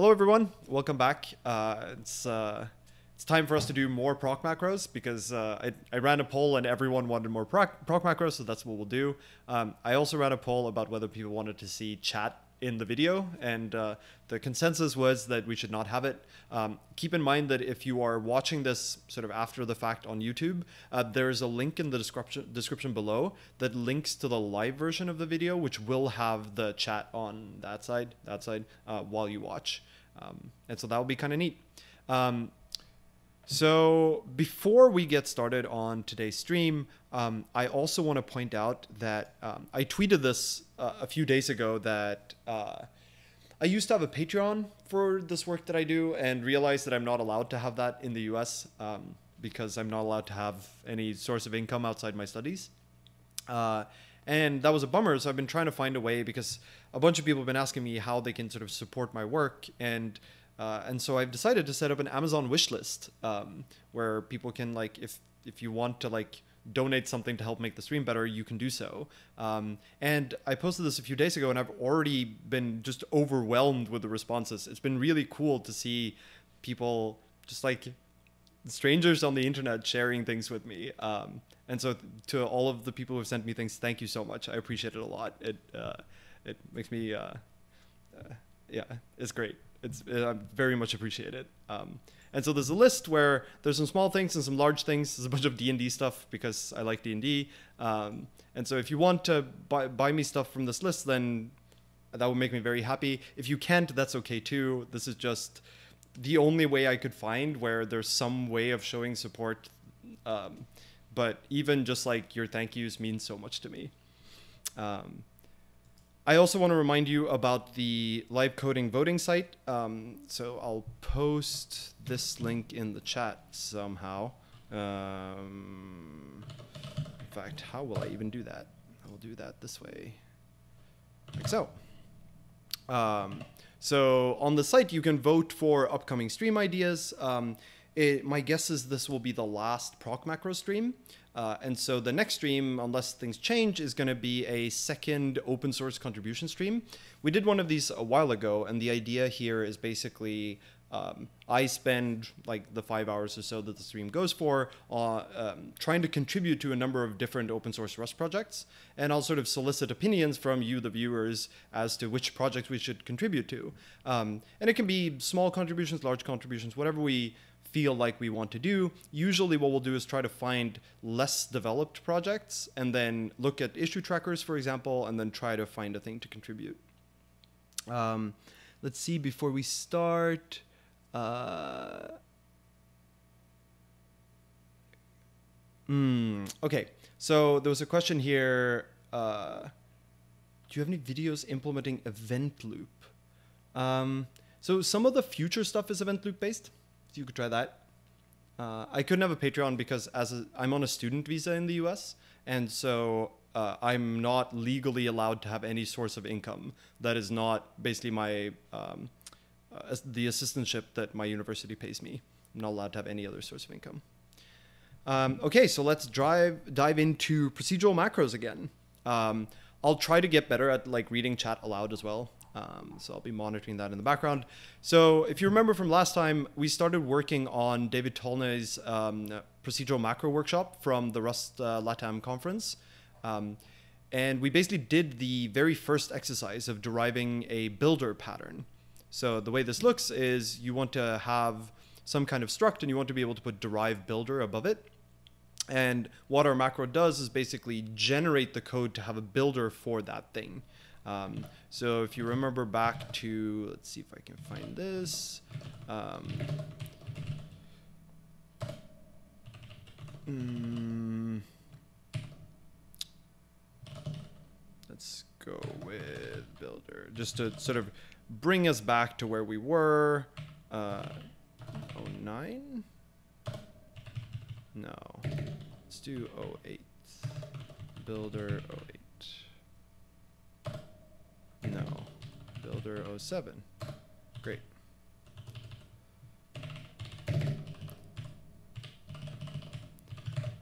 Hello, everyone. Welcome back. Uh, it's uh, it's time for us to do more proc macros because uh, I, I ran a poll and everyone wanted more proc, proc macros, so that's what we'll do. Um, I also ran a poll about whether people wanted to see chat in the video, and uh, the consensus was that we should not have it. Um, keep in mind that if you are watching this sort of after the fact on YouTube, uh, there is a link in the description description below that links to the live version of the video, which will have the chat on that side, that side, uh, while you watch, um, and so that will be kind of neat. Um, so before we get started on today's stream, um, I also want to point out that um, I tweeted this uh, a few days ago that uh, I used to have a Patreon for this work that I do and realized that I'm not allowed to have that in the US um, because I'm not allowed to have any source of income outside my studies. Uh, and that was a bummer. So I've been trying to find a way because a bunch of people have been asking me how they can sort of support my work. And uh, and so I've decided to set up an Amazon wish list um, where people can like if if you want to like donate something to help make the stream better, you can do so. Um, and I posted this a few days ago, and I've already been just overwhelmed with the responses. It's been really cool to see people just like strangers on the internet sharing things with me. Um, and so to all of the people who have sent me things, thank you so much. I appreciate it a lot. It uh, it makes me uh, uh, yeah, it's great it's uh, very much appreciated. Um, and so there's a list where there's some small things and some large things. There's a bunch of D and D stuff because I like D and D. Um, and so if you want to buy, buy me stuff from this list, then that would make me very happy. If you can't, that's okay too. This is just the only way I could find where there's some way of showing support. Um, but even just like your thank yous mean so much to me. Um, I also want to remind you about the live coding voting site. Um, so I'll post this link in the chat somehow. Um, in fact, how will I even do that? I will do that this way, like so. Um, so on the site, you can vote for upcoming stream ideas. Um, it, my guess is this will be the last proc macro stream. Uh, and so the next stream, unless things change, is going to be a second open source contribution stream. We did one of these a while ago, and the idea here is basically um, I spend like the five hours or so that the stream goes for uh, um, trying to contribute to a number of different open source Rust projects. And I'll sort of solicit opinions from you, the viewers, as to which projects we should contribute to. Um, and it can be small contributions, large contributions, whatever we feel like we want to do. Usually what we'll do is try to find less developed projects and then look at issue trackers, for example, and then try to find a thing to contribute. Um, let's see, before we start, uh, mm, okay, so there was a question here. Uh, do you have any videos implementing event loop? Um, so some of the future stuff is event loop based you could try that. Uh, I couldn't have a Patreon because as a, I'm on a student visa in the U.S. and so uh, I'm not legally allowed to have any source of income that is not basically my um, uh, the assistantship that my university pays me. I'm not allowed to have any other source of income. Um, okay, so let's drive dive into procedural macros again. Um, I'll try to get better at like reading chat aloud as well. Um, so I'll be monitoring that in the background. So if you remember from last time, we started working on David Tolnay's um, procedural macro workshop from the Rust uh, LATAM conference. Um, and we basically did the very first exercise of deriving a builder pattern. So the way this looks is you want to have some kind of struct and you want to be able to put derive builder above it. And what our macro does is basically generate the code to have a builder for that thing. Um, so if you remember back to, let's see if I can find this. Um, mm, let's go with builder, just to sort of bring us back to where we were. Uh, 09? No. Let's do 08. Builder 08. No. Builder 07. Great.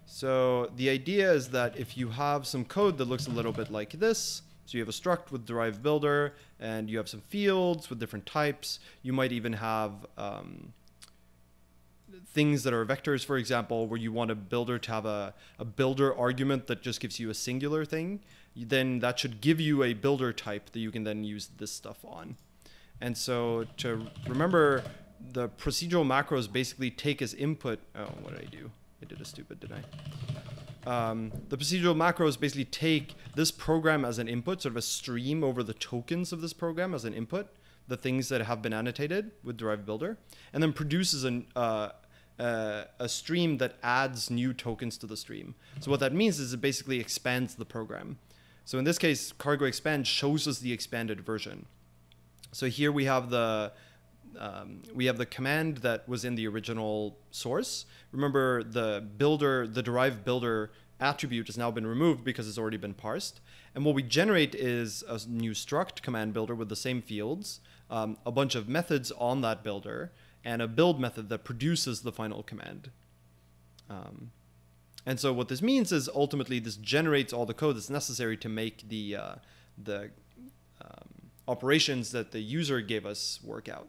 So the idea is that if you have some code that looks a little bit like this, So you have a struct with derived builder, and you have some fields with different types. You might even have um, things that are vectors, for example, where you want a builder to have a, a builder argument that just gives you a singular thing, then that should give you a builder type that you can then use this stuff on. And so to remember, the procedural macros basically take as input. Oh, what did I do? I did a stupid, did I? Um, the procedural macros basically take this program as an input, sort of a stream over the tokens of this program as an input, the things that have been annotated with Derived Builder, and then produces an, uh, uh, a stream that adds new tokens to the stream. So what that means is it basically expands the program. So in this case, cargo expand shows us the expanded version. So here we have the um, we have the command that was in the original source. Remember the builder, the derived builder attribute has now been removed because it's already been parsed. And what we generate is a new struct command builder with the same fields, um, a bunch of methods on that builder, and a build method that produces the final command. Um, and so what this means is ultimately this generates all the code that's necessary to make the, uh, the um, operations that the user gave us work out.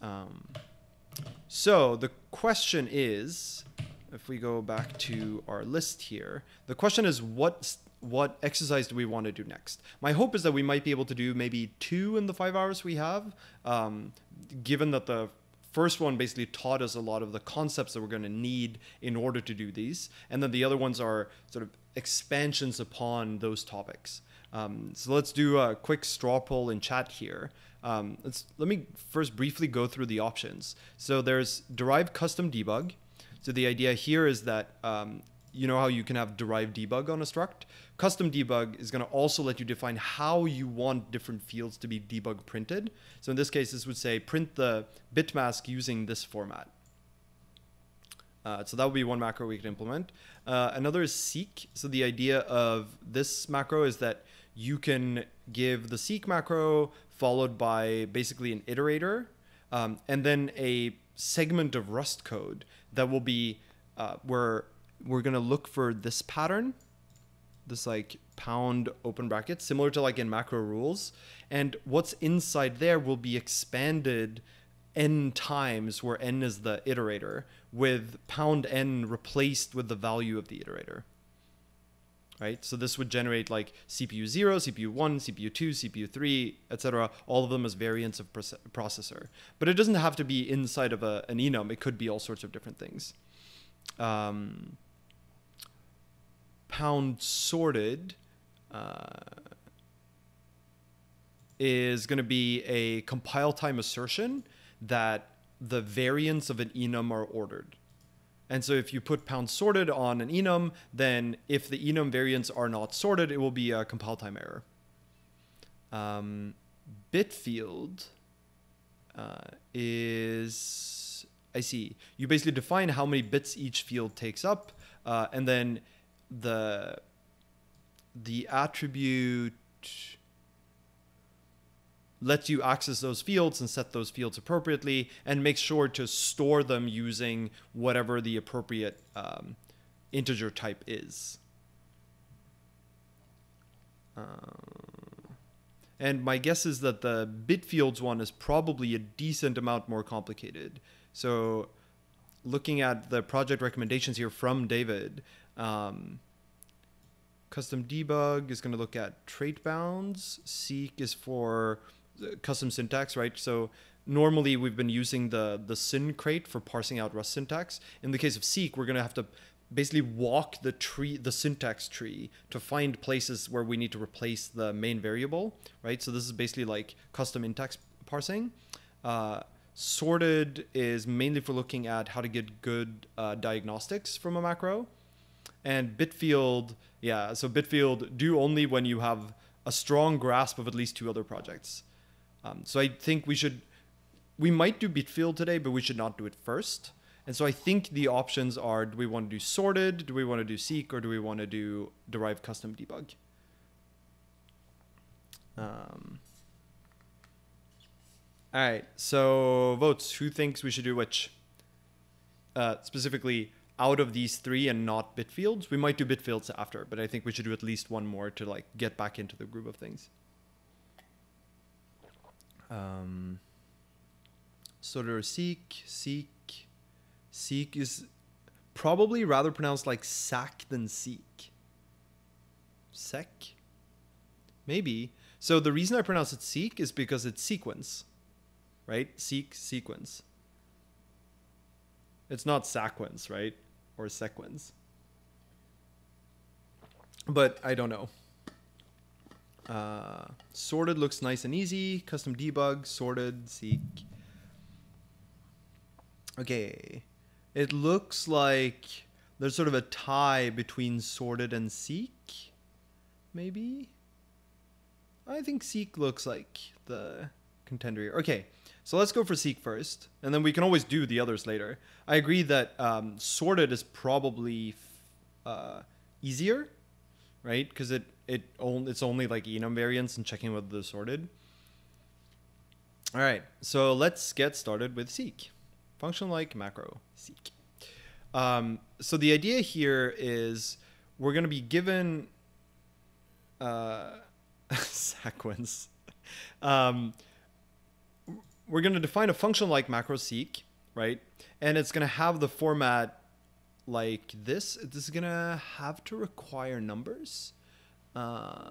Um, so the question is, if we go back to our list here, the question is what what exercise do we want to do next? My hope is that we might be able to do maybe two in the five hours we have, um, given that the first one basically taught us a lot of the concepts that we're going to need in order to do these, and then the other ones are sort of expansions upon those topics. Um, so let's do a quick straw poll in chat here. Um, let's let me first briefly go through the options. So there's derived custom debug. So the idea here is that um, you know how you can have derived debug on a struct. Custom debug is going to also let you define how you want different fields to be debug printed. So in this case, this would say print the bit mask using this format. Uh, so that would be one macro we could implement. Uh, another is seek. So the idea of this macro is that you can give the seek macro followed by basically an iterator, um, and then a segment of Rust code that will be uh, where we're gonna look for this pattern, this like pound open bracket, similar to like in macro rules, and what's inside there will be expanded n times where n is the iterator with pound n replaced with the value of the iterator right? So this would generate like CPU 0, CPU 1, CPU 2, CPU 3, etc. All of them as variants of processor. But it doesn't have to be inside of a, an enum. It could be all sorts of different things. Um, pound sorted uh, is going to be a compile time assertion that the variants of an enum are ordered. And so if you put pound sorted on an enum, then if the enum variants are not sorted, it will be a compile time error. Um, Bitfield uh, is, I see, you basically define how many bits each field takes up, uh, and then the the attribute lets you access those fields and set those fields appropriately and make sure to store them using whatever the appropriate um, integer type is. Uh, and my guess is that the bitfields one is probably a decent amount more complicated. So looking at the project recommendations here from David, um, custom debug is going to look at trait bounds. Seek is for custom syntax, right? So normally we've been using the the syn crate for parsing out Rust syntax. In the case of Seek, we're gonna have to basically walk the tree, the syntax tree, to find places where we need to replace the main variable, right? So this is basically like custom syntax parsing. Uh, sorted is mainly for looking at how to get good uh, diagnostics from a macro. And Bitfield, yeah, so Bitfield do only when you have a strong grasp of at least two other projects. Um, so I think we should, we might do Bitfield today, but we should not do it first. And so I think the options are: do we want to do sorted, do we want to do seek, or do we want to do derive custom debug? Um, all right. So votes. Who thinks we should do which? Uh, specifically, out of these three and not bit fields. We might do bit fields after, but I think we should do at least one more to like get back into the groove of things. Um, so there's seek, seek, seek is probably rather pronounced like sack than seek. Sec? Maybe. So the reason I pronounce it seek is because it's sequence, right? Seek, sequence. It's not sequence, right? Or sequence. But I don't know. Uh, sorted looks nice and easy. Custom debug, sorted, seek. Okay. It looks like there's sort of a tie between sorted and seek. Maybe? I think seek looks like the contender here. Okay, so let's go for seek first, and then we can always do the others later. I agree that um, sorted is probably uh, easier, right? Because it it only it's only like enum variants and checking whether they're sorted. All right, so let's get started with seek. Function like macro seek. Um, so the idea here is we're going to be given uh, sequence. Um, we're going to define a function like macro seek, right? And it's going to have the format like this. This is going to have to require numbers. Uh,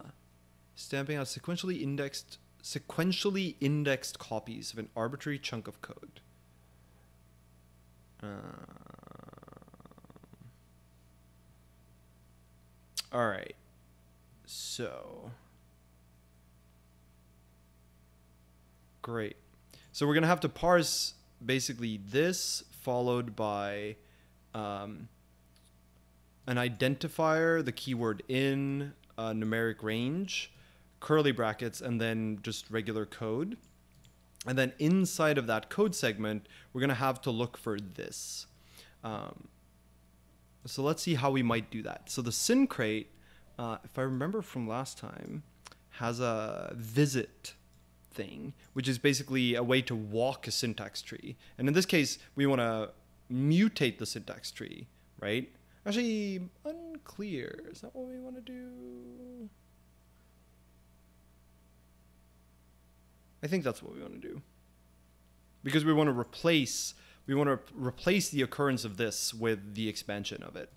stamping out sequentially indexed sequentially indexed copies of an arbitrary chunk of code. Uh, all right. So great. So we're gonna have to parse basically this followed by um, an identifier, the keyword in a numeric range, curly brackets, and then just regular code. And then inside of that code segment, we're going to have to look for this. Um, so let's see how we might do that. So the syn crate, uh, if I remember from last time, has a visit thing, which is basically a way to walk a syntax tree. And in this case, we want to mutate the syntax tree, right? Actually, unclear. Is that what we want to do? I think that's what we want to do. Because we want to replace we want to replace the occurrence of this with the expansion of it,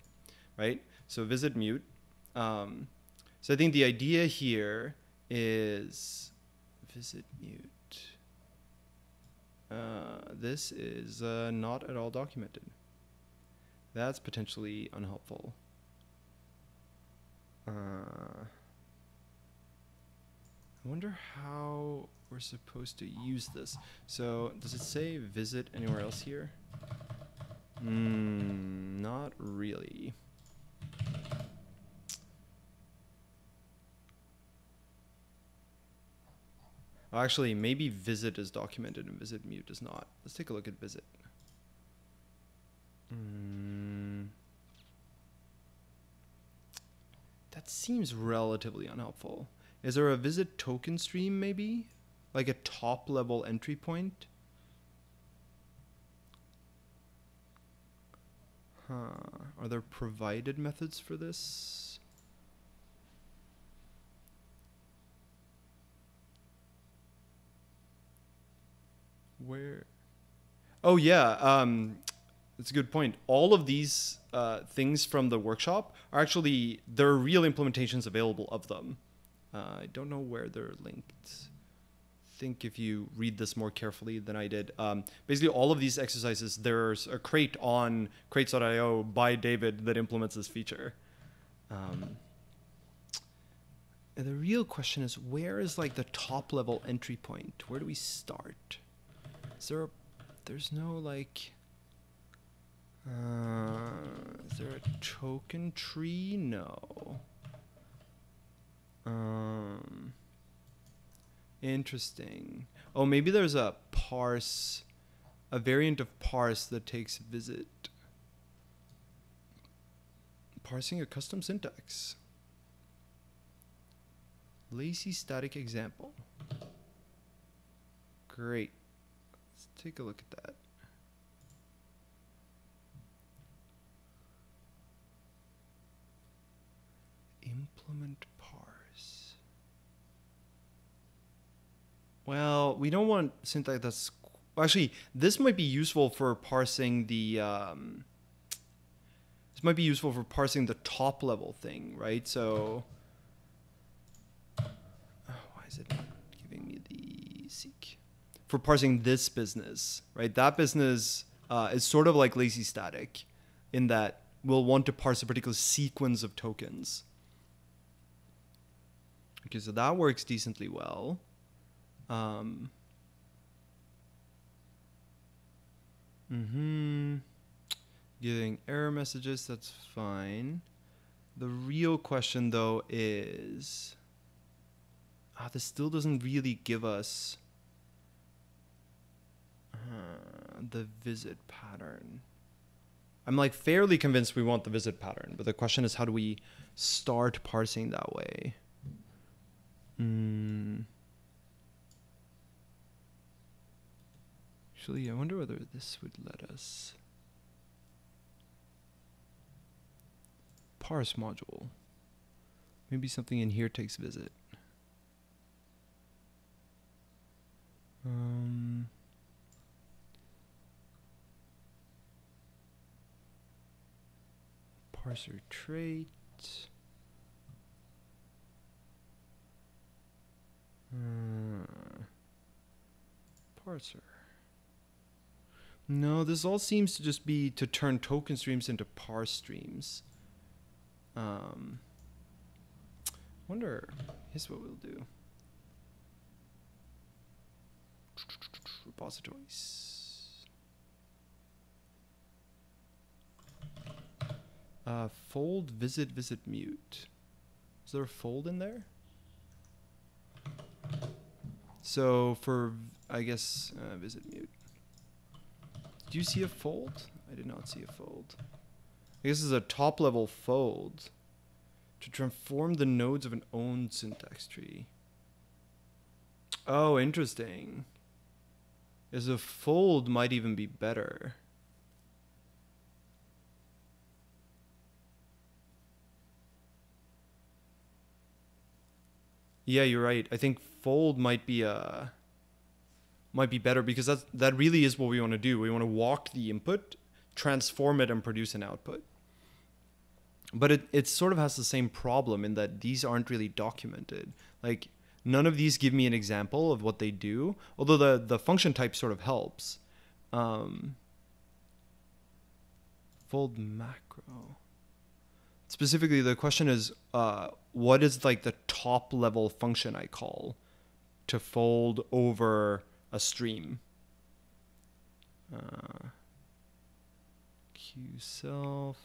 right? So visit mute. Um, so I think the idea here is visit mute. Uh, this is uh, not at all documented. That's potentially unhelpful. Uh, I wonder how we're supposed to use this. So does it say visit anywhere else here? Hmm, not really. Actually, maybe visit is documented and visit mute is not. Let's take a look at visit. Mm. That seems relatively unhelpful. Is there a visit token stream maybe? Like a top level entry point? Huh. Are there provided methods for this? Where? Oh yeah, um, that's a good point. All of these uh, things from the workshop are actually there are real implementations available of them. Uh, I don't know where they're linked. Think if you read this more carefully than I did. Um, basically, all of these exercises, there's a crate on crates.io by David that implements this feature. Um, and the real question is, where is like the top level entry point? Where do we start? Is there a, there's no like, uh, is there a token tree? No. Um, interesting. Oh, maybe there's a parse, a variant of parse that takes visit. Parsing a custom syntax. Lazy static example. Great take a look at that. Implement parse. Well, we don't want syntax that's actually this might be useful for parsing the um, this might be useful for parsing the top level thing, right? So oh, why is it? Not for parsing this business, right? That business uh, is sort of like lazy static in that we'll want to parse a particular sequence of tokens. Okay, so that works decently well. Um, mm-hmm. Getting error messages, that's fine. The real question though is ah, this still doesn't really give us uh, the visit pattern. I'm like fairly convinced we want the visit pattern, but the question is how do we start parsing that way? Hmm. Actually, I wonder whether this would let us parse module. Maybe something in here takes visit. Um, parser trait. Uh, parser. No, this all seems to just be to turn token streams into parse streams. Um, wonder, here's what we'll do. Repositories. Uh, fold, visit, visit, mute. Is there a fold in there? So for, I guess, uh, visit, mute. Do you see a fold? I did not see a fold. I guess this is a top level fold to transform the nodes of an own syntax tree. Oh, interesting. Is a fold might even be better. Yeah, you're right. I think fold might be a uh, might be better because that that really is what we want to do. We want to walk the input, transform it, and produce an output. But it, it sort of has the same problem in that these aren't really documented. Like none of these give me an example of what they do, although the, the function type sort of helps. Um, fold macro. Specifically, the question is, uh, what is like the top level function I call to fold over a stream? Uh, Q self.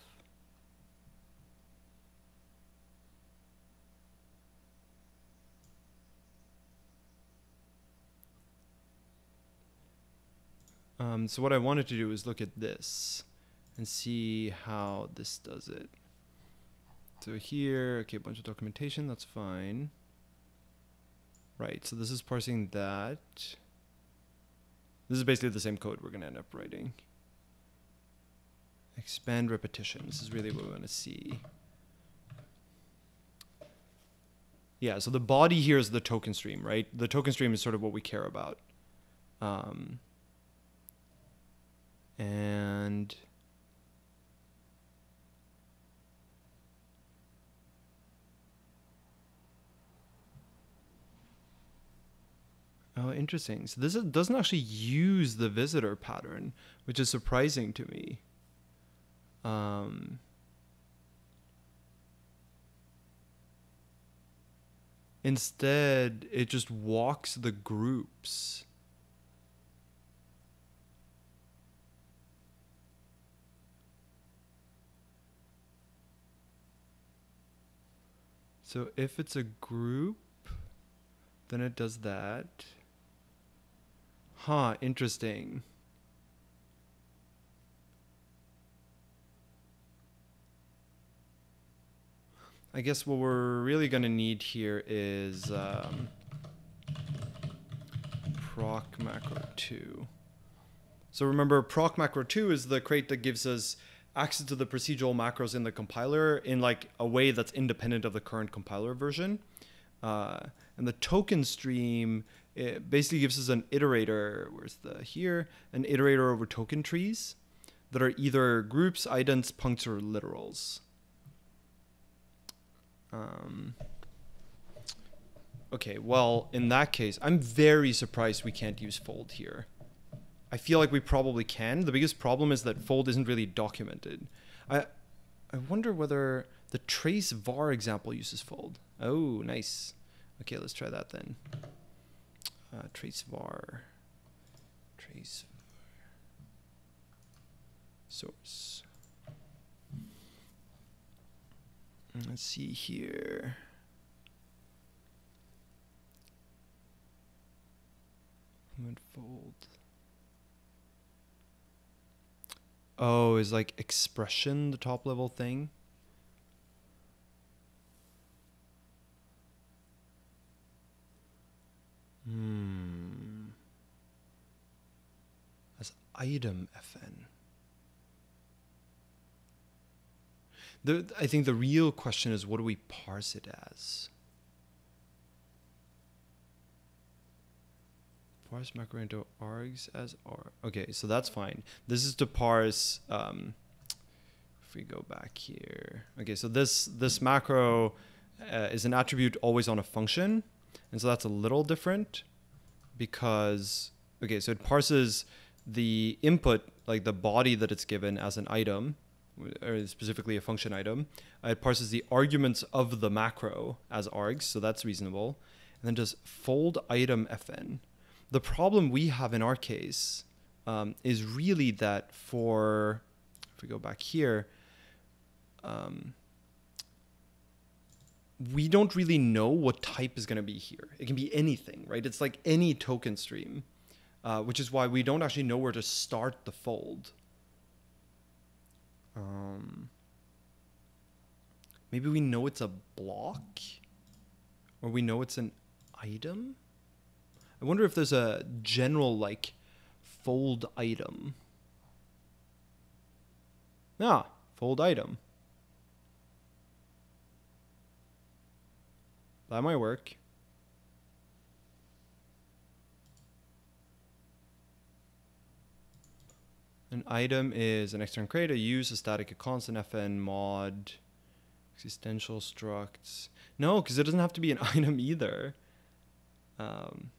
Um, so what I wanted to do is look at this and see how this does it. So here, okay, a bunch of documentation, that's fine. Right, so this is parsing that. This is basically the same code we're going to end up writing. Expand repetition. This is really what we want to see. Yeah, so the body here is the token stream, right? The token stream is sort of what we care about. Um, and Oh, interesting. So this doesn't actually use the visitor pattern, which is surprising to me. Um, instead, it just walks the groups. So if it's a group, then it does that. Huh, interesting. I guess what we're really going to need here is um, proc macro 2. So remember, proc macro 2 is the crate that gives us access to the procedural macros in the compiler in like a way that's independent of the current compiler version. Uh, and the token stream it basically gives us an iterator. Where's the here? An iterator over token trees that are either groups, idents, puncts, or literals. Um, okay, well, in that case, I'm very surprised we can't use fold here. I feel like we probably can. The biggest problem is that fold isn't really documented. I I wonder whether the trace var example uses fold. Oh, nice. Okay, let's try that then. Uh, trace var. Trace source. Let's see here. fold. Oh, is like expression the top level thing? Hmm. As item FN. The, I think the real question is what do we parse it as? Parse macro into args as r. Okay, so that's fine. This is to parse. Um, if we go back here, okay, so this this macro uh, is an attribute always on a function, and so that's a little different because okay, so it parses the input like the body that it's given as an item or specifically a function item. It parses the arguments of the macro as args, so that's reasonable. And then just fold item fn. The problem we have in our case um, is really that for, if we go back here, um, we don't really know what type is going to be here. It can be anything, right? It's like any token stream, uh, which is why we don't actually know where to start the fold. Um, maybe we know it's a block, or we know it's an item. I wonder if there's a general like fold item. Ah, fold item. That might work. An item is an extern crate. Use a static a constant fn mod existential structs. No, because it doesn't have to be an item either. Um,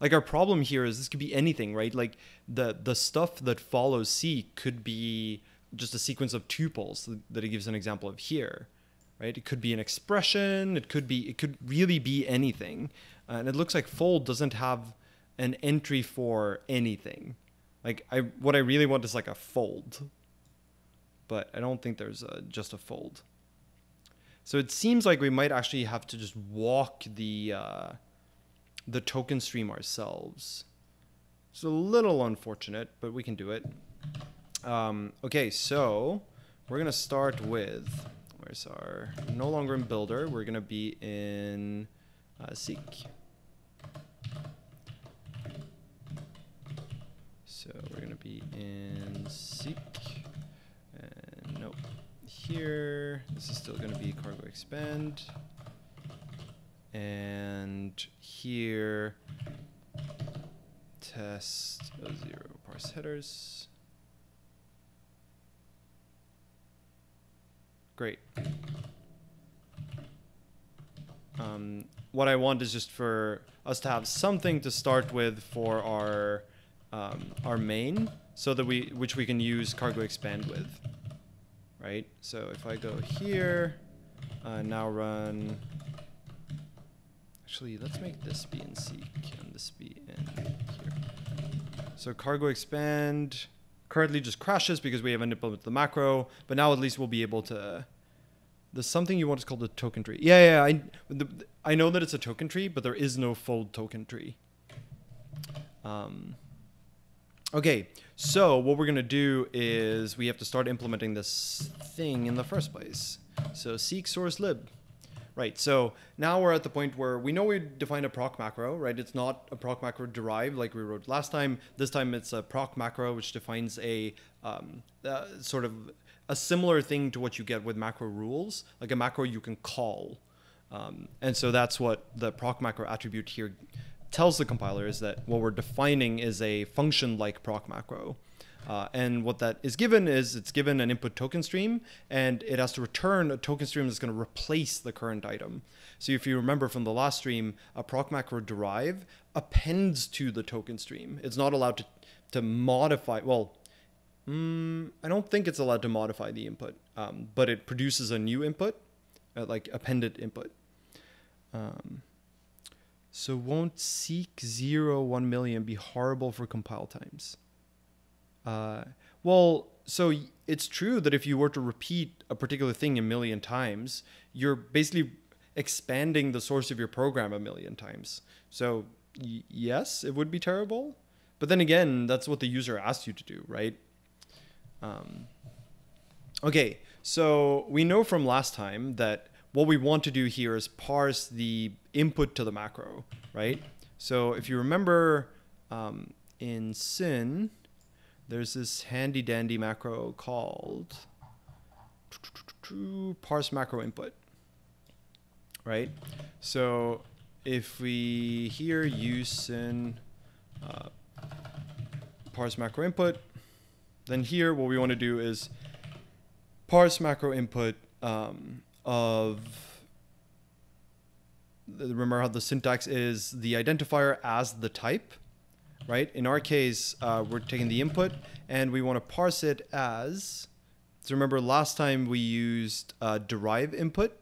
like our problem here is this could be anything, right? Like the the stuff that follows C could be just a sequence of tuples that it gives an example of here, right? It could be an expression. It could be it could really be anything, uh, and it looks like fold doesn't have an entry for anything. Like I, what I really want is like a fold, but I don't think there's a, just a fold. So it seems like we might actually have to just walk the uh, the token stream ourselves. It's a little unfortunate, but we can do it. Um, okay, so we're gonna start with our no longer in builder. We're gonna be in uh, seek. So we're going to be in seek. And nope. Here, this is still going to be cargo expand. And here, test zero parse headers. Great. Um, what I want is just for us to have something to start with for our um, our main so that we which we can use cargo expand with right? So if I go here uh, now run actually let's make this be in seek and this be in here? So cargo expand currently just crashes because we haven't implemented the macro but now at least we'll be able to there's something you want is called the token tree yeah yeah I, the, I know that it's a token tree but there is no fold token tree um, Okay, so what we're gonna do is we have to start implementing this thing in the first place. So seek source lib. Right, so now we're at the point where we know we defined a proc macro, right? It's not a proc macro derived like we wrote last time. This time it's a proc macro which defines a um, uh, sort of a similar thing to what you get with macro rules, like a macro you can call. Um, and so that's what the proc macro attribute here tells the compiler is that what we're defining is a function like proc macro. Uh, and what that is given is it's given an input token stream and it has to return a token stream that's going to replace the current item. So if you remember from the last stream, a proc macro derive appends to the token stream. It's not allowed to, to modify, well, mm, I don't think it's allowed to modify the input, um, but it produces a new input, uh, like appended input. Um, so won't seek 0, 1 million be horrible for compile times? Uh, well, so it's true that if you were to repeat a particular thing a million times, you're basically expanding the source of your program a million times. So yes, it would be terrible. But then again, that's what the user asked you to do, right? Um, okay, so we know from last time that what we want to do here is parse the input to the macro, right? So if you remember um, in Syn, there's this handy dandy macro called parse macro input, right? So if we here use Syn uh, parse macro input, then here what we want to do is parse macro input um, of remember how the syntax is the identifier as the type right? In our case uh, we're taking the input and we want to parse it as so remember last time we used uh, derive input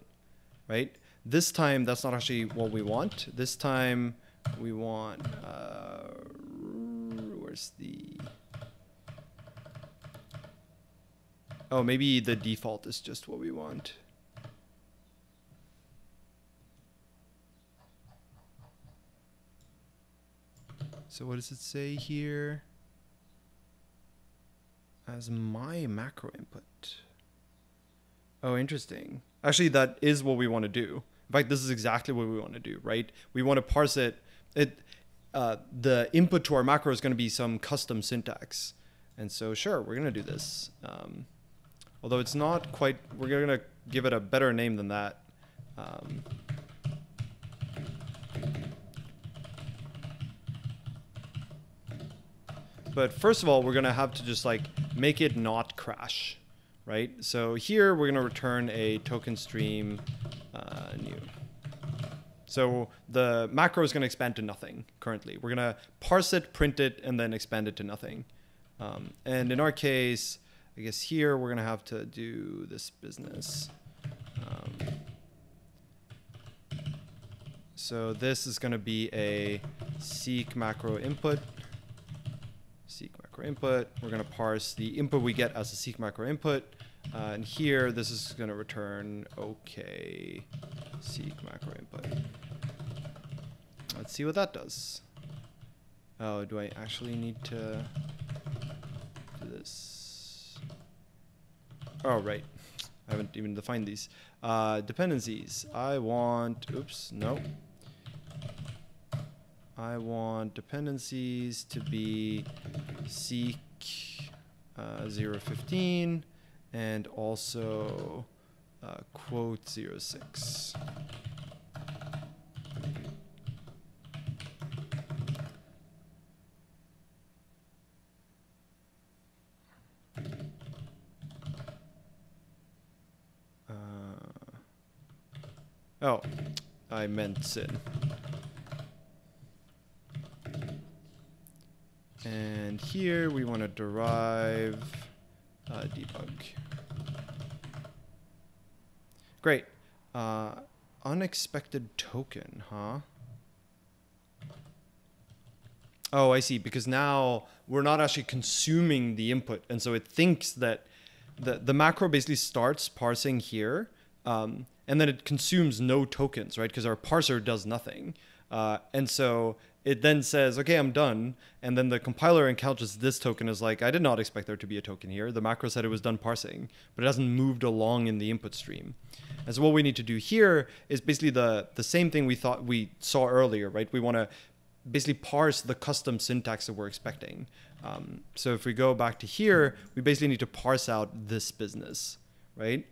right? This time that's not actually what we want. This time we want uh, where's the oh maybe the default is just what we want So what does it say here? As my macro input. Oh, interesting. Actually, that is what we want to do. In fact, this is exactly what we want to do, right? We want to parse it. It uh, the input to our macro is going to be some custom syntax. And so, sure, we're going to do this. Um, although it's not quite, we're going to give it a better name than that. Um, But first of all, we're going to have to just like make it not crash, right? So here we're going to return a token stream uh, new. So the macro is going to expand to nothing currently. We're going to parse it, print it, and then expand it to nothing. Um, and in our case, I guess here we're going to have to do this business. Um, so this is going to be a seek macro input Seek macro input. We're going to parse the input we get as a seek macro input. Uh, and here, this is going to return OK seek macro input. Let's see what that does. Oh, do I actually need to do this? Oh, right. I haven't even defined these. Uh, dependencies. I want, oops, no. I want dependencies to be seek uh, 015 and also uh, quote 06. Oh, I meant Syn. And here we want to derive uh, debug. Great. Uh, unexpected token, huh? Oh, I see. Because now we're not actually consuming the input. And so it thinks that the, the macro basically starts parsing here. Um, and then it consumes no tokens, right? Because our parser does nothing. Uh, and so it then says, okay, I'm done. And then the compiler encounters this token as like, I did not expect there to be a token here. The macro said it was done parsing, but it hasn't moved along in the input stream. And so what we need to do here is basically the, the same thing we thought we saw earlier, right? We want to basically parse the custom syntax that we're expecting. Um, so if we go back to here, we basically need to parse out this business, right?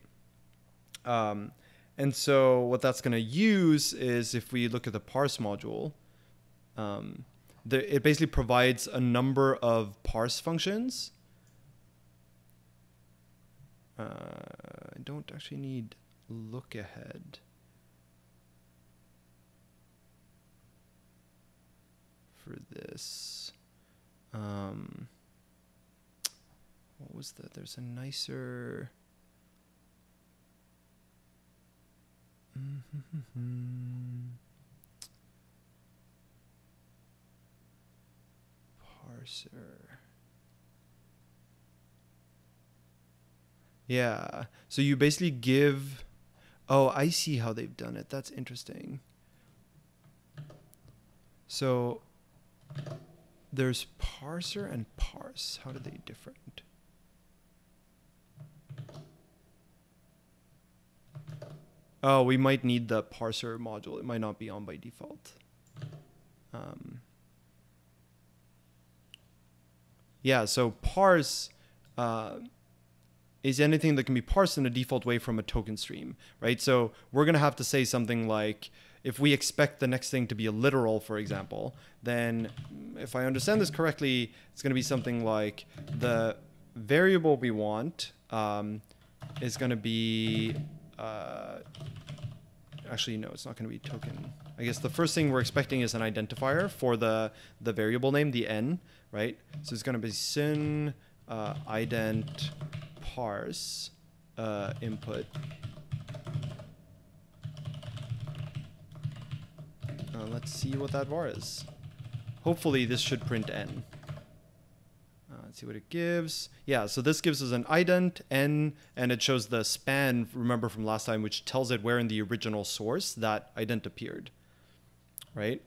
Um, and so what that's going to use is if we look at the parse module, um, the, it basically provides a number of parse functions. Uh, I don't actually need look ahead. For this. Um, what was that? There's a nicer. Parser. Yeah. So you basically give. Oh, I see how they've done it. That's interesting. So there's parser and parse. How are they different? Oh, we might need the parser module. It might not be on by default. Um, yeah, so parse uh, is anything that can be parsed in a default way from a token stream, right? So we're going to have to say something like, if we expect the next thing to be a literal, for example, then if I understand this correctly, it's going to be something like the variable we want um, is going to be uh, actually no, it's not going to be token. I guess the first thing we're expecting is an identifier for the the variable name, the n, right? So it's going to be syn uh, ident parse uh, input. Uh, let's see what that var is. Hopefully this should print n. Let's see what it gives. Yeah, so this gives us an ident, n, and it shows the span, remember from last time, which tells it where in the original source that ident appeared, right?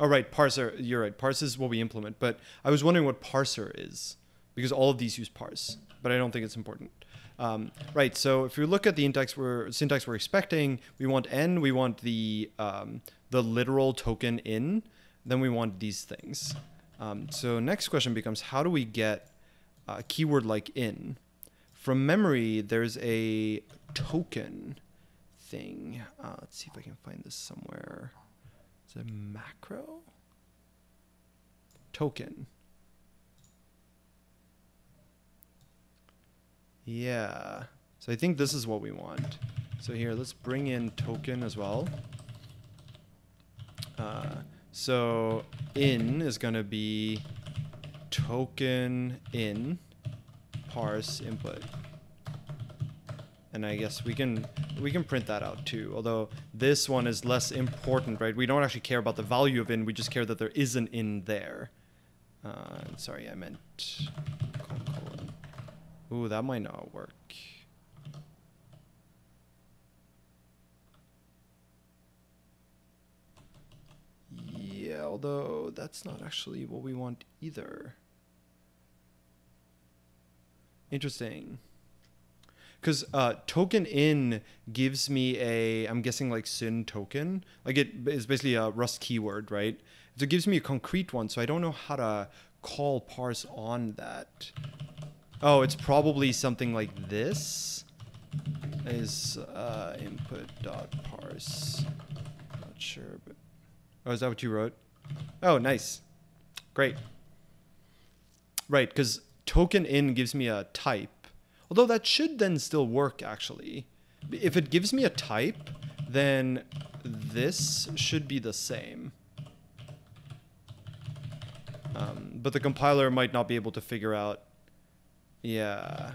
All right, parser, you're right. Parse is what we implement, but I was wondering what parser is, because all of these use parse, but I don't think it's important. Um, right, so if you look at the index we're, syntax we're expecting, we want n, we want the, um, the literal token in, then we want these things. Um, so next question becomes, how do we get a keyword like in? From memory, there's a token thing. Uh, let's see if I can find this somewhere. Is it macro? Token. Yeah. So I think this is what we want. So here, let's bring in token as well. Uh, so in is going to be token in parse input. And I guess we can we can print that out too. Although this one is less important, right? We don't actually care about the value of in. We just care that there is an in there. Uh, sorry, I meant. Ooh, that might not work. Yeah, although that's not actually what we want either. Interesting. Because uh, token in gives me a, I'm guessing like syn token. Like it is basically a Rust keyword, right? So it gives me a concrete one, so I don't know how to call parse on that. Oh, it's probably something like this. Is uh, input dot parse. Not sure, but oh, is that what you wrote? Oh, nice, great. Right, because token in gives me a type. Although that should then still work actually. If it gives me a type, then this should be the same. Um, but the compiler might not be able to figure out. Yeah.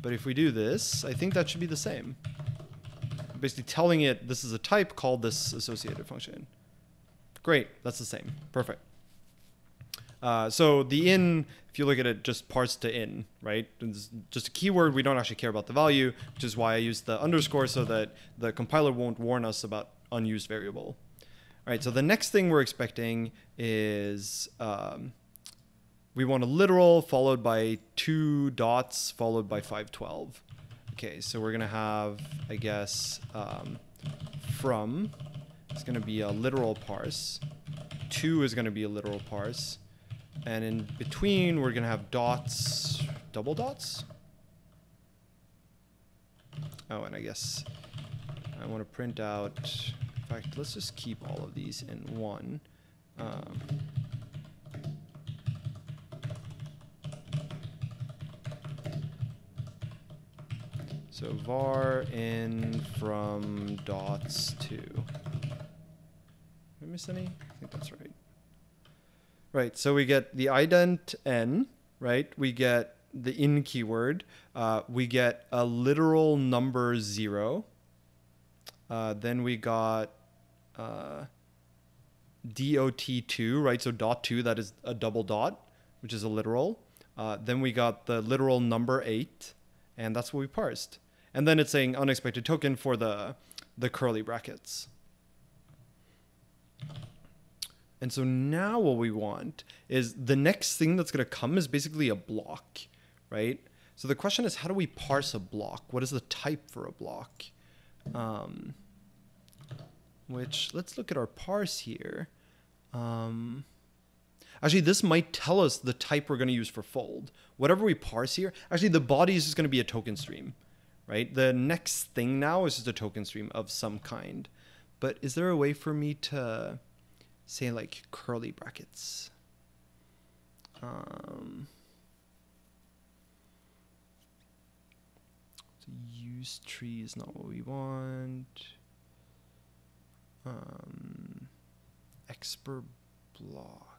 But if we do this, I think that should be the same. Basically telling it this is a type, called this associated function. Great, that's the same. Perfect. Uh, so the in, if you look at it, just parse to in, right? It's just a keyword. We don't actually care about the value, which is why I use the underscore so that the compiler won't warn us about unused variable. All right, so the next thing we're expecting is um, we want a literal followed by two dots followed by 512. Okay, so we're going to have, I guess, um, from. It's going to be a literal parse. two is going to be a literal parse. And in between, we're going to have dots, double dots. Oh, and I guess I want to print out, in fact, let's just keep all of these in one. Um, so var in from dots to. Miss any? I think that's right. Right, so we get the ident n, right? We get the in keyword. Uh, we get a literal number zero. Uh, then we got uh, dot2, right? So dot two, that is a double dot, which is a literal. Uh, then we got the literal number eight, and that's what we parsed. And then it's saying unexpected token for the the curly brackets. And so now what we want is the next thing that's going to come is basically a block, right? So the question is, how do we parse a block? What is the type for a block? Um, which, let's look at our parse here. Um, actually, this might tell us the type we're going to use for fold. Whatever we parse here, actually, the body is just going to be a token stream, right? The next thing now is just a token stream of some kind. But is there a way for me to say like curly brackets. Um, so use tree is not what we want. Um, expr block.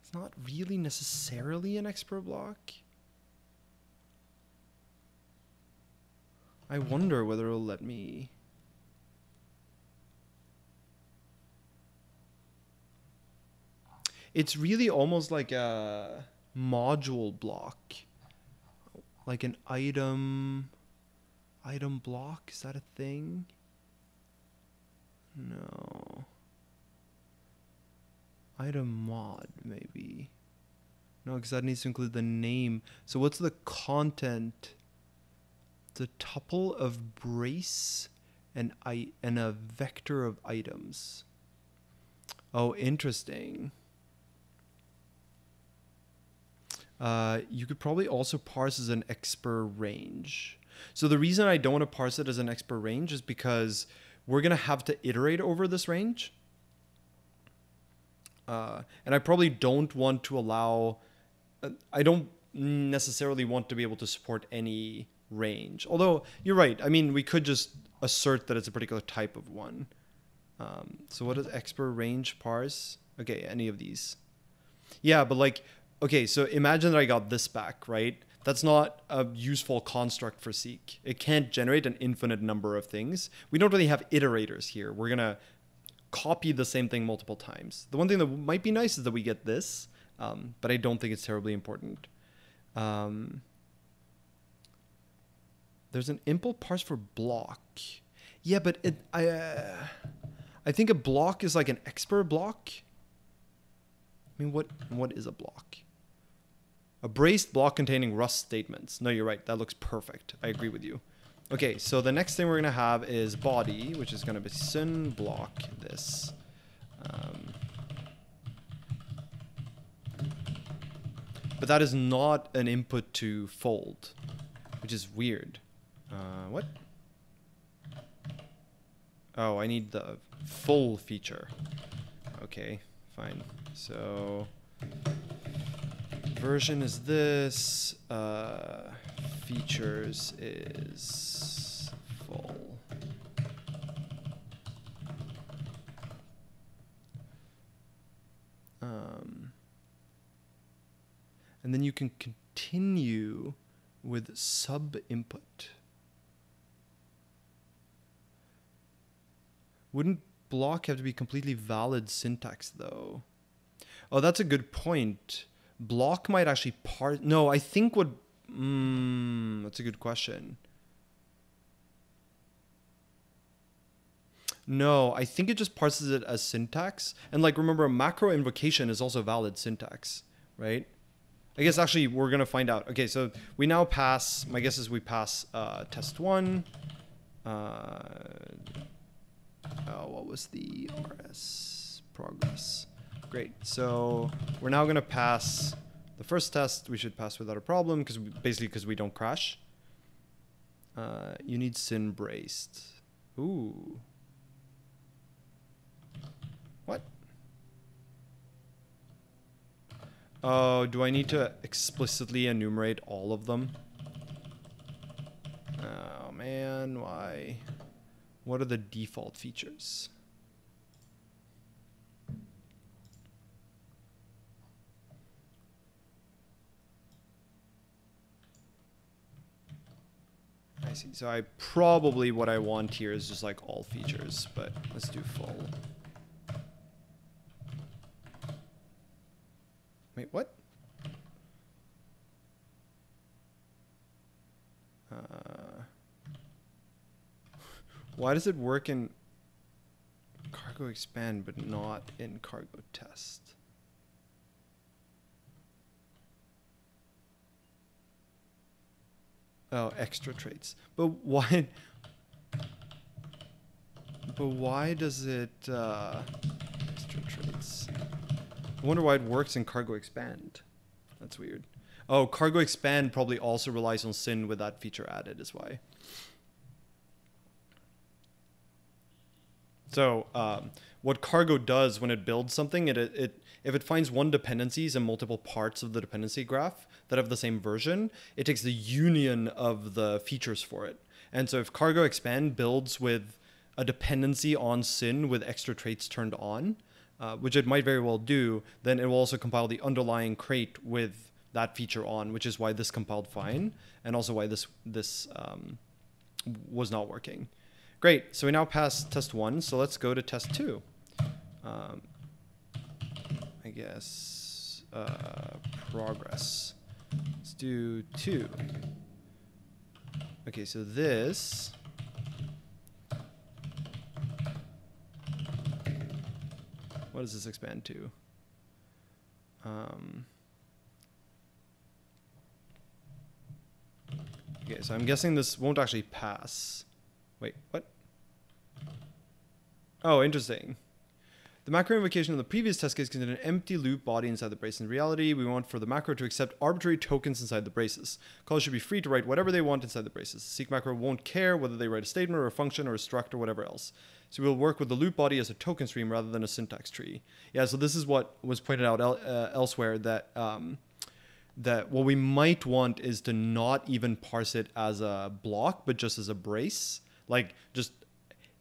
It's not really necessarily an expr block. I wonder whether it'll let me it's really almost like a module block. Like an item item block? Is that a thing? No. Item mod maybe. No because that needs to include the name. So what's the content? The tuple of brace and i and a vector of items. Oh interesting Uh, you could probably also parse as an expr range. So the reason I don't want to parse it as an expr range is because we're going to have to iterate over this range. Uh, and I probably don't want to allow, uh, I don't necessarily want to be able to support any range. Although you're right. I mean, we could just assert that it's a particular type of one. Um, so what does expr range parse? Okay, any of these. Yeah, but like okay, so imagine that I got this back, right? That's not a useful construct for Seq. It can't generate an infinite number of things. We don't really have iterators here. We're going to copy the same thing multiple times. The one thing that might be nice is that we get this, um, but I don't think it's terribly important. Um, there's an impl parse for block. Yeah, but it, I, uh, I think a block is like an expr block. I mean, what what is a block? A braced block containing Rust statements. No, you're right. That looks perfect. I agree with you. Okay, so the next thing we're going to have is body, which is going to be syn block this. Um, but that is not an input to fold, which is weird. Uh, what? Oh, I need the full feature. Okay, fine. So version is this. Uh, features is full. Um, and then you can continue with sub input. Wouldn't block have to be completely valid syntax though? Oh, that's a good point block might actually part. No, I think what. Mm, that's a good question. No, I think it just parses it as syntax. And like, remember, macro invocation is also valid syntax, right? I guess actually we're gonna find out. Okay, so we now pass. My guess is we pass uh, test one. Uh, oh, what was the RS progress. Great. So we're now going to pass the first test. We should pass without a problem because basically because we don't crash. Uh, you need syn braced. Ooh. What? Oh, do I need to explicitly enumerate all of them? Oh man, why? What are the default features? I see. So I probably what I want here is just like all features, but let's do full. Wait, what? Uh, why does it work in cargo expand but not in cargo test? Oh, extra traits. But why? But why does it uh, extra traits? I wonder why it works in cargo expand. That's weird. Oh, cargo expand probably also relies on syn with that feature added, is why. So um, what cargo does when it builds something, it, it if it finds one dependencies and multiple parts of the dependency graph that have the same version, it takes the union of the features for it. And so if cargo expand builds with a dependency on syn with extra traits turned on, uh, which it might very well do, then it will also compile the underlying crate with that feature on, which is why this compiled fine, and also why this this um, was not working. Great, so we now passed test one, so let's go to test two. Um, guess uh, progress. Let's do two. Okay, so this. What does this expand to? Um, okay, so I'm guessing this won't actually pass. Wait, what? Oh, interesting. The macro invocation of the previous test case contained an empty loop body inside the brace. In reality, we want for the macro to accept arbitrary tokens inside the braces. Callers should be free to write whatever they want inside the braces. The seq macro won't care whether they write a statement or a function or a struct or whatever else. So we'll work with the loop body as a token stream rather than a syntax tree. Yeah, so this is what was pointed out el- uh, elsewhere that um, that what we might want is to not even parse it as a block, but just as a brace. Like just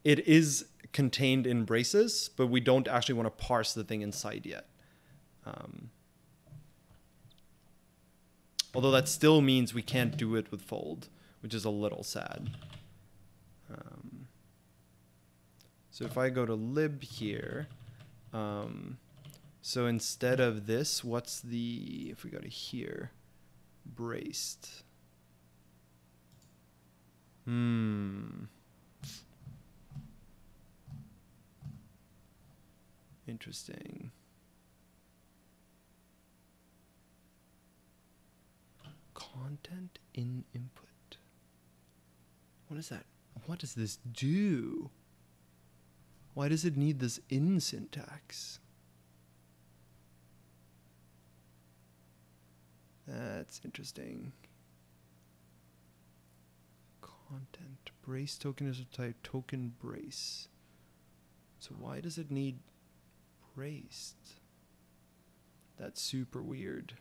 it is contained in braces, but we don't actually want to parse the thing inside yet. Um, although that still means we can't do it with fold, which is a little sad. Um, so if I go to lib here, um, so instead of this, what's the, if we go to here, braced. Hmm. Interesting. Content in input. What is that? What does this do? Why does it need this in syntax? That's interesting. Content brace token is a type token brace. So why does it need braced? That's super weird.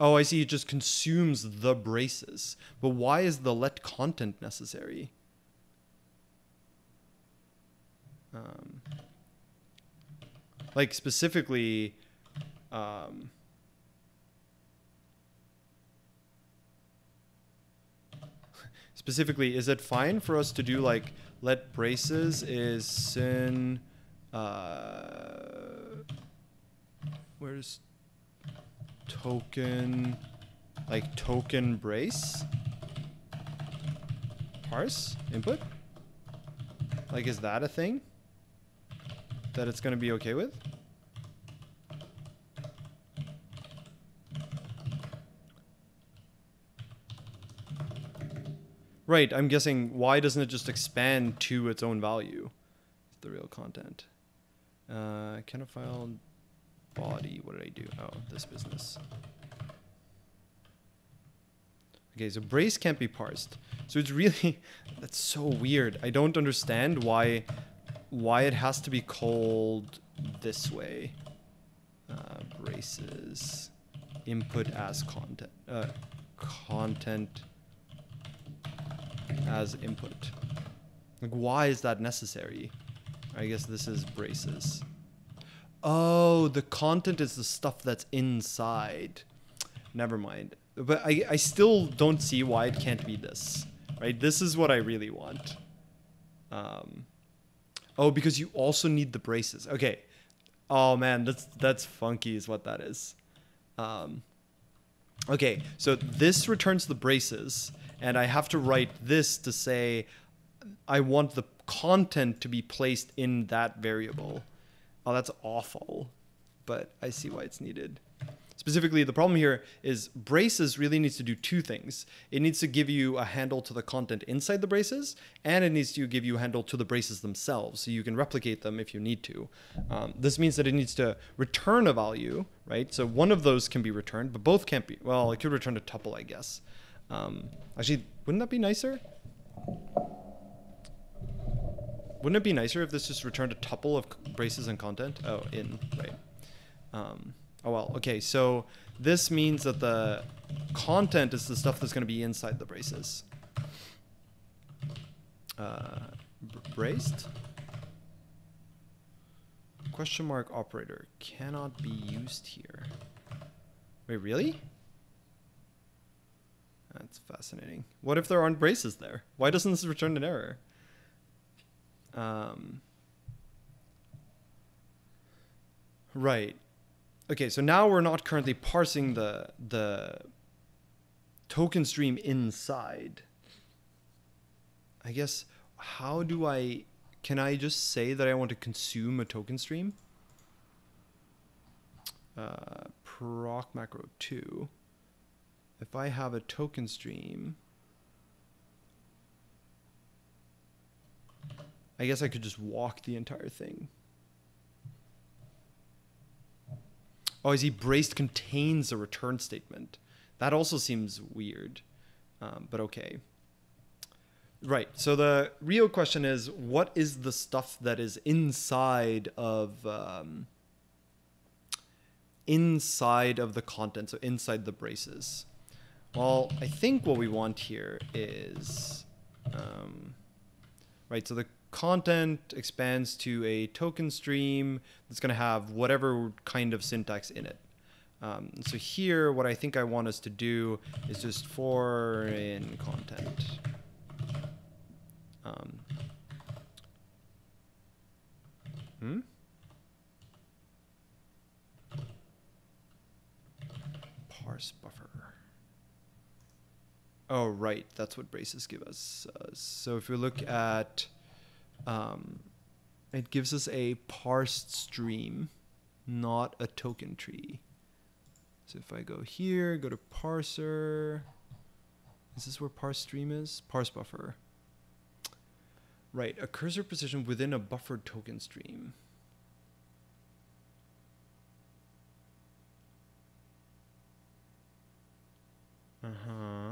Oh, I see. It just consumes the braces. But why is the let content necessary? Um, like specifically, um, specifically, is it fine for us to do like let braces is syn? Uh, where's token? Like token brace? Parse input? Like, is that a thing that it's going to be okay with? Right. I'm guessing why doesn't it just expand to its own value? The real content. Uh, can a file body? What did I do? Oh, this business. Okay, so brace can't be parsed. So it's really that's so weird. I don't understand why why it has to be called this way. Uh, braces input as content uh, content as input. Like why is that necessary? I guess this is braces. Oh, the content is the stuff that's inside. Never mind. But I, I still don't see why it can't be this. Right? This is what I really want. Um, oh, because you also need the braces. Okay. Oh man, that's that's funky is what that is. Um, okay, so this returns the braces, and I have to write this to say I want the content to be placed in that variable. Oh, that's awful, but I see why it's needed. Specifically, the problem here is braces really needs to do two things. It needs to give you a handle to the content inside the braces, and it needs to give you a handle to the braces themselves, so you can replicate them if you need to. Um, this means that it needs to return a value, right? So one of those can be returned, but both can't be. Well, it could return a tuple, I guess. Um, actually, wouldn't that be nicer? Wouldn't it be nicer if this just returned a tuple of braces and content? Oh, in, right. Um, oh well, okay, so this means that the content is the stuff that's going to be inside the braces. Uh, braced? Question mark operator cannot be used here. Wait, really? That's fascinating. What if there aren't braces there? Why doesn't this return an error? Um, right. Okay, so now we're not currently parsing the the token stream inside. I guess how do I can I just say that I want to consume a token stream? Uh, proc macro 2. If I have a token stream, I guess I could just walk the entire thing. Oh, is he braced contains a return statement? That also seems weird, um, but okay. Right. So the real question is, what is the stuff that is inside of um, inside of the content? So inside the braces. Well, I think what we want here is um, right. So the content expands to a token stream that's going to have whatever kind of syntax in it. Um, so here, what I think I want us to do is just for in content. Um, hmm? Parse buffer. Oh, right. That's what braces give us. Uh, so if we look at um, it gives us a parsed stream, not a token tree. So if I go here, go to parser, this is this where parse stream is? Parse buffer. Right, a cursor position within a buffered token stream. Uh-huh.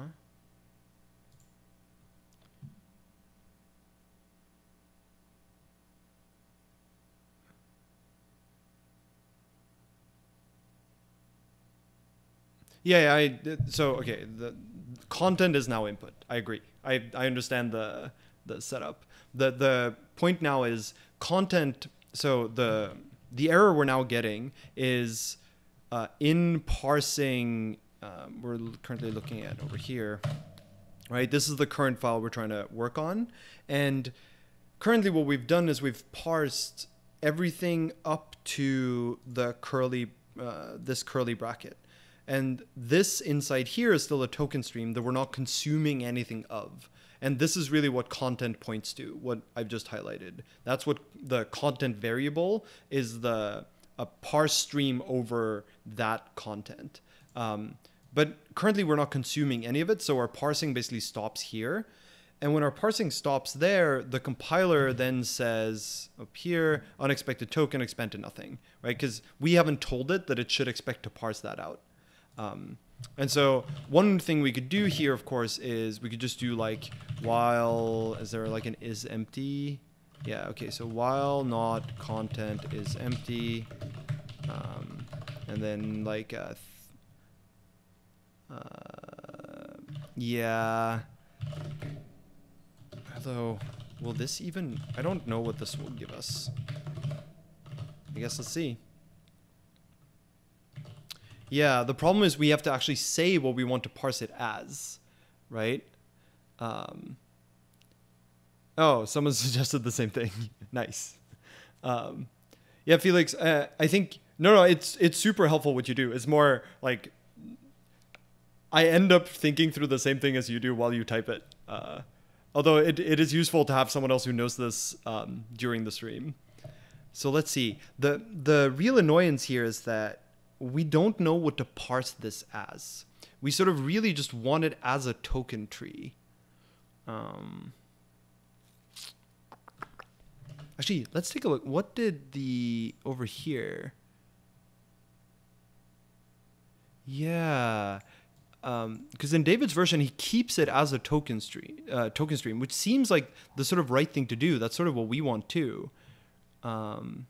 Yeah, I so okay. The content is now input. I agree. I I understand the the setup. The the point now is content. So the the error we're now getting is uh, in parsing. Um, we're currently looking at over here, right? This is the current file we're trying to work on, and currently what we've done is we've parsed everything up to the curly uh, this curly bracket and this inside here is still a token stream that we're not consuming anything of. And this is really what content points to, what I've just highlighted. That's what the content variable is the a parse stream over that content. Um, but currently we're not consuming any of it, so our parsing basically stops here. and when our parsing stops there, the compiler then says up here, unexpected token, expand to nothing, right? Because we haven't told it that it should expect to parse that out. Um, and so one thing we could do here, of course, is we could just do like while, is there like an is empty? Yeah, okay, so while not content is empty, um, and then like, uh, th- uh, yeah, Although, will this even... I don't know what this will give us. I guess let's see. Yeah, the problem is we have to actually say what we want to parse it as, right? Um, oh, someone suggested the same thing. nice. Um, yeah, Felix, uh, I think... No, no, it's it's super helpful what you do. It's more like I end up thinking through the same thing as you do while you type it. Uh, although it, it is useful to have someone else who knows this um, during the stream. So let's see. The the real annoyance here is that we don't know what to parse this as. We sort of really just want it as a token tree. Um, actually, let's take a look. What did the over here? Yeah because um, in David's version he keeps it as a token stream, uh, token stream, which seems like the sort of right thing to do. That's sort of what we want too. Um,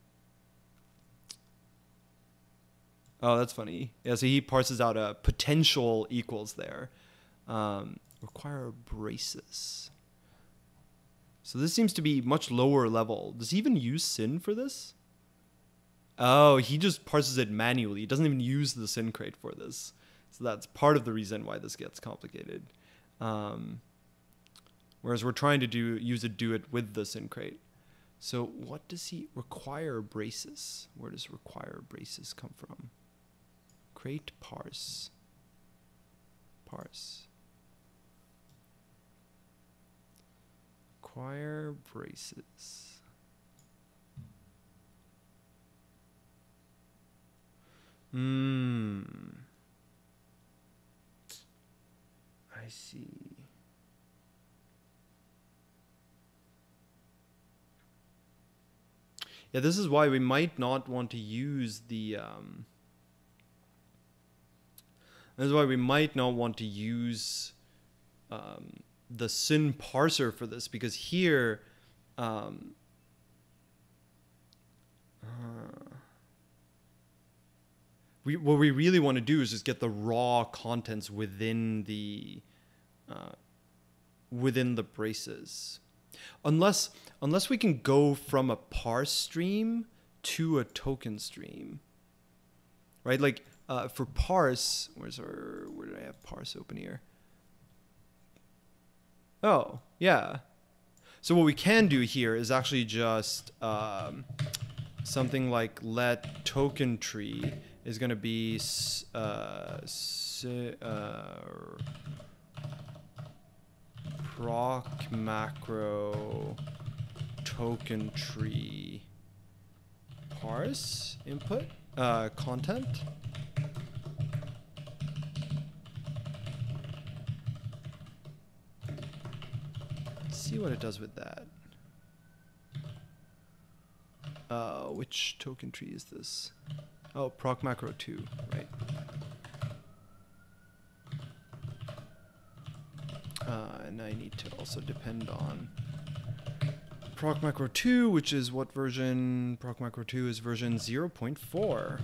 oh, that's funny. Yeah, so he parses out a potential equals there. Um, require braces. So this seems to be much lower level. Does he even use syn for this? Oh, he just parses it manually. He doesn't even use the syn crate for this. So that's part of the reason why this gets complicated. Um, whereas we're trying to do use a do it with the syn crate. So what does he require braces? Where does require braces come from? Crate parse. Parse. Require braces. Hmm. I see. Yeah, this is why we might not want to use the. Um, this is why we might not want to use um, the syn parser for this because here. Um, uh, we, what we really want to do is just get the raw contents within the uh, within the braces. Unless unless we can go from a parse stream to a token stream. Right? Like uh, for parse, where's our where did I have parse open here? Oh, yeah. So what we can do here is actually just um, something like let token tree is going to be uh, uh, proc macro token tree parse input uh, content. Let's see what it does with that. Uh, which token tree is this? Oh, proc macro 2, right. Uh, and I need to also depend on proc macro 2, which is what version? Proc macro 2 is version 0.4.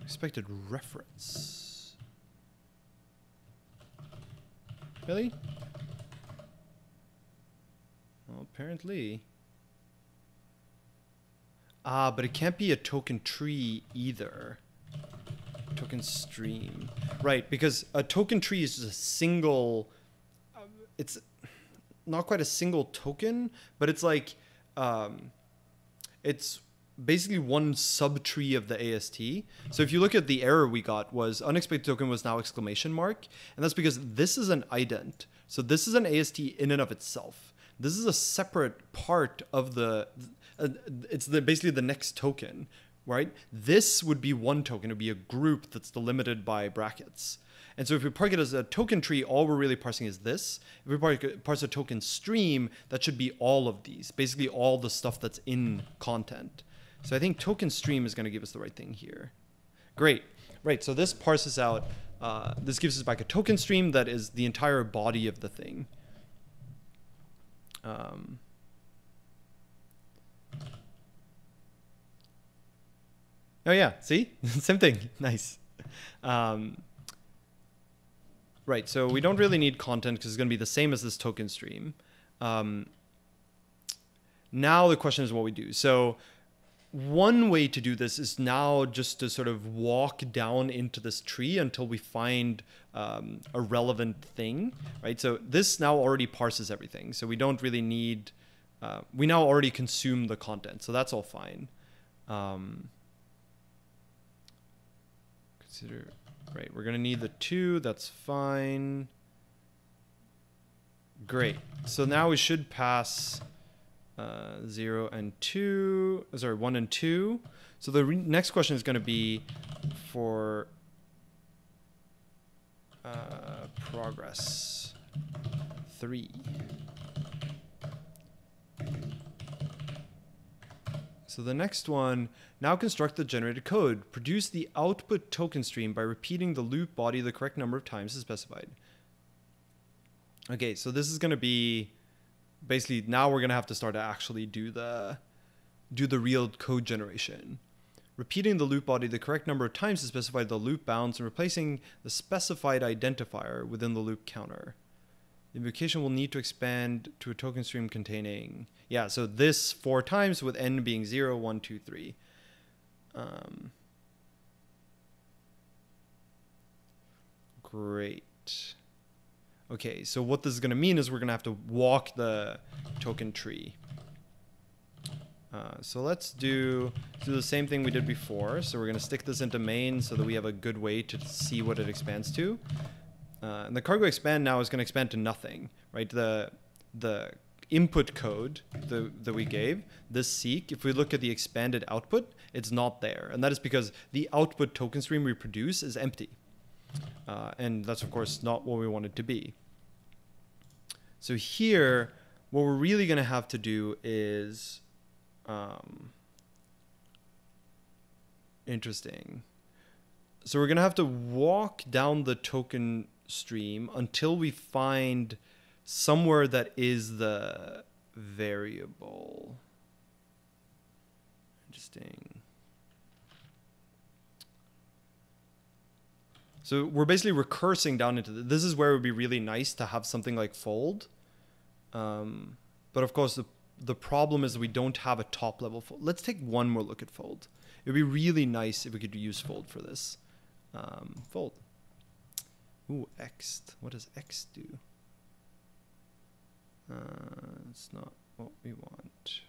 Expected reference. Really? Well, apparently. Ah, but it can't be a token tree either token stream. Right, because a token tree is just a single. It's not quite a single token, but it's like, um, it's basically one subtree of the AST. So if you look at the error we got was unexpected token was now exclamation mark, and that's because this is an ident. So this is an AST in and of itself. This is a separate part of the. Uh, it's the basically the next token right? This would be one token. It would be a group that's delimited by brackets. And so if we park it as a token tree, all we're really parsing is this. If we park, parse a token stream, that should be all of these, basically all the stuff that's in content. So I think token stream is going to give us the right thing here. Great. Right, so this parses out, uh, this gives us back a token stream that is the entire body of the thing. Um, oh yeah, see? Same thing. nice. Um, right, so we don't really need content because it's going to be the same as this token stream. Um, now the question is what we do. So one way to do this is now just to sort of walk down into this tree until we find um, a relevant thing, right? So this now already parses everything. So we don't really need, uh, we now already consume the content. So that's all fine. Um, consider, right, we're going to need the two. That's fine. Great. So now we should pass uh, 0 and 2, sorry, 1 and 2. So the next question is going to be for uh, progress 3. So the next one, now construct the generated code. Produce the output token stream by repeating the loop body the correct number of times as specified. Okay, so this is going to be basically now we're gonna have to start to actually do the do the real code generation. Repeating the loop body the correct number of times to specify the loop bounds and replacing the specified identifier within the loop counter. The invocation will need to expand to a token stream containing, yeah, so this four times with n being 0, 1, 2, 3. Um, great. Okay, so what this is going to mean is we're going to have to walk the token tree. Uh, so let's do, do the same thing we did before. So we're going to stick this into main so that we have a good way to see what it expands to. Uh, and the cargo expand now is going to expand to nothing, right? The the input code the, that we gave, this seq, if we look at the expanded output, it's not there. And that is because the output token stream we produce is empty. Uh, and that's, of course, not what we want it to be. So here, what we're really going to have to do is um, interesting. So we're going to have to walk down the token stream until we find somewhere that is the variable. Interesting. So we're basically recursing down into the, this is where it would be really nice to have something like fold. Um, but of course, the, the problem is we don't have a top level fold. Let's take one more look at fold. It would be really nice if we could use fold for this. Um, fold. Ooh, X. What does X do? Uh, it's not what we want.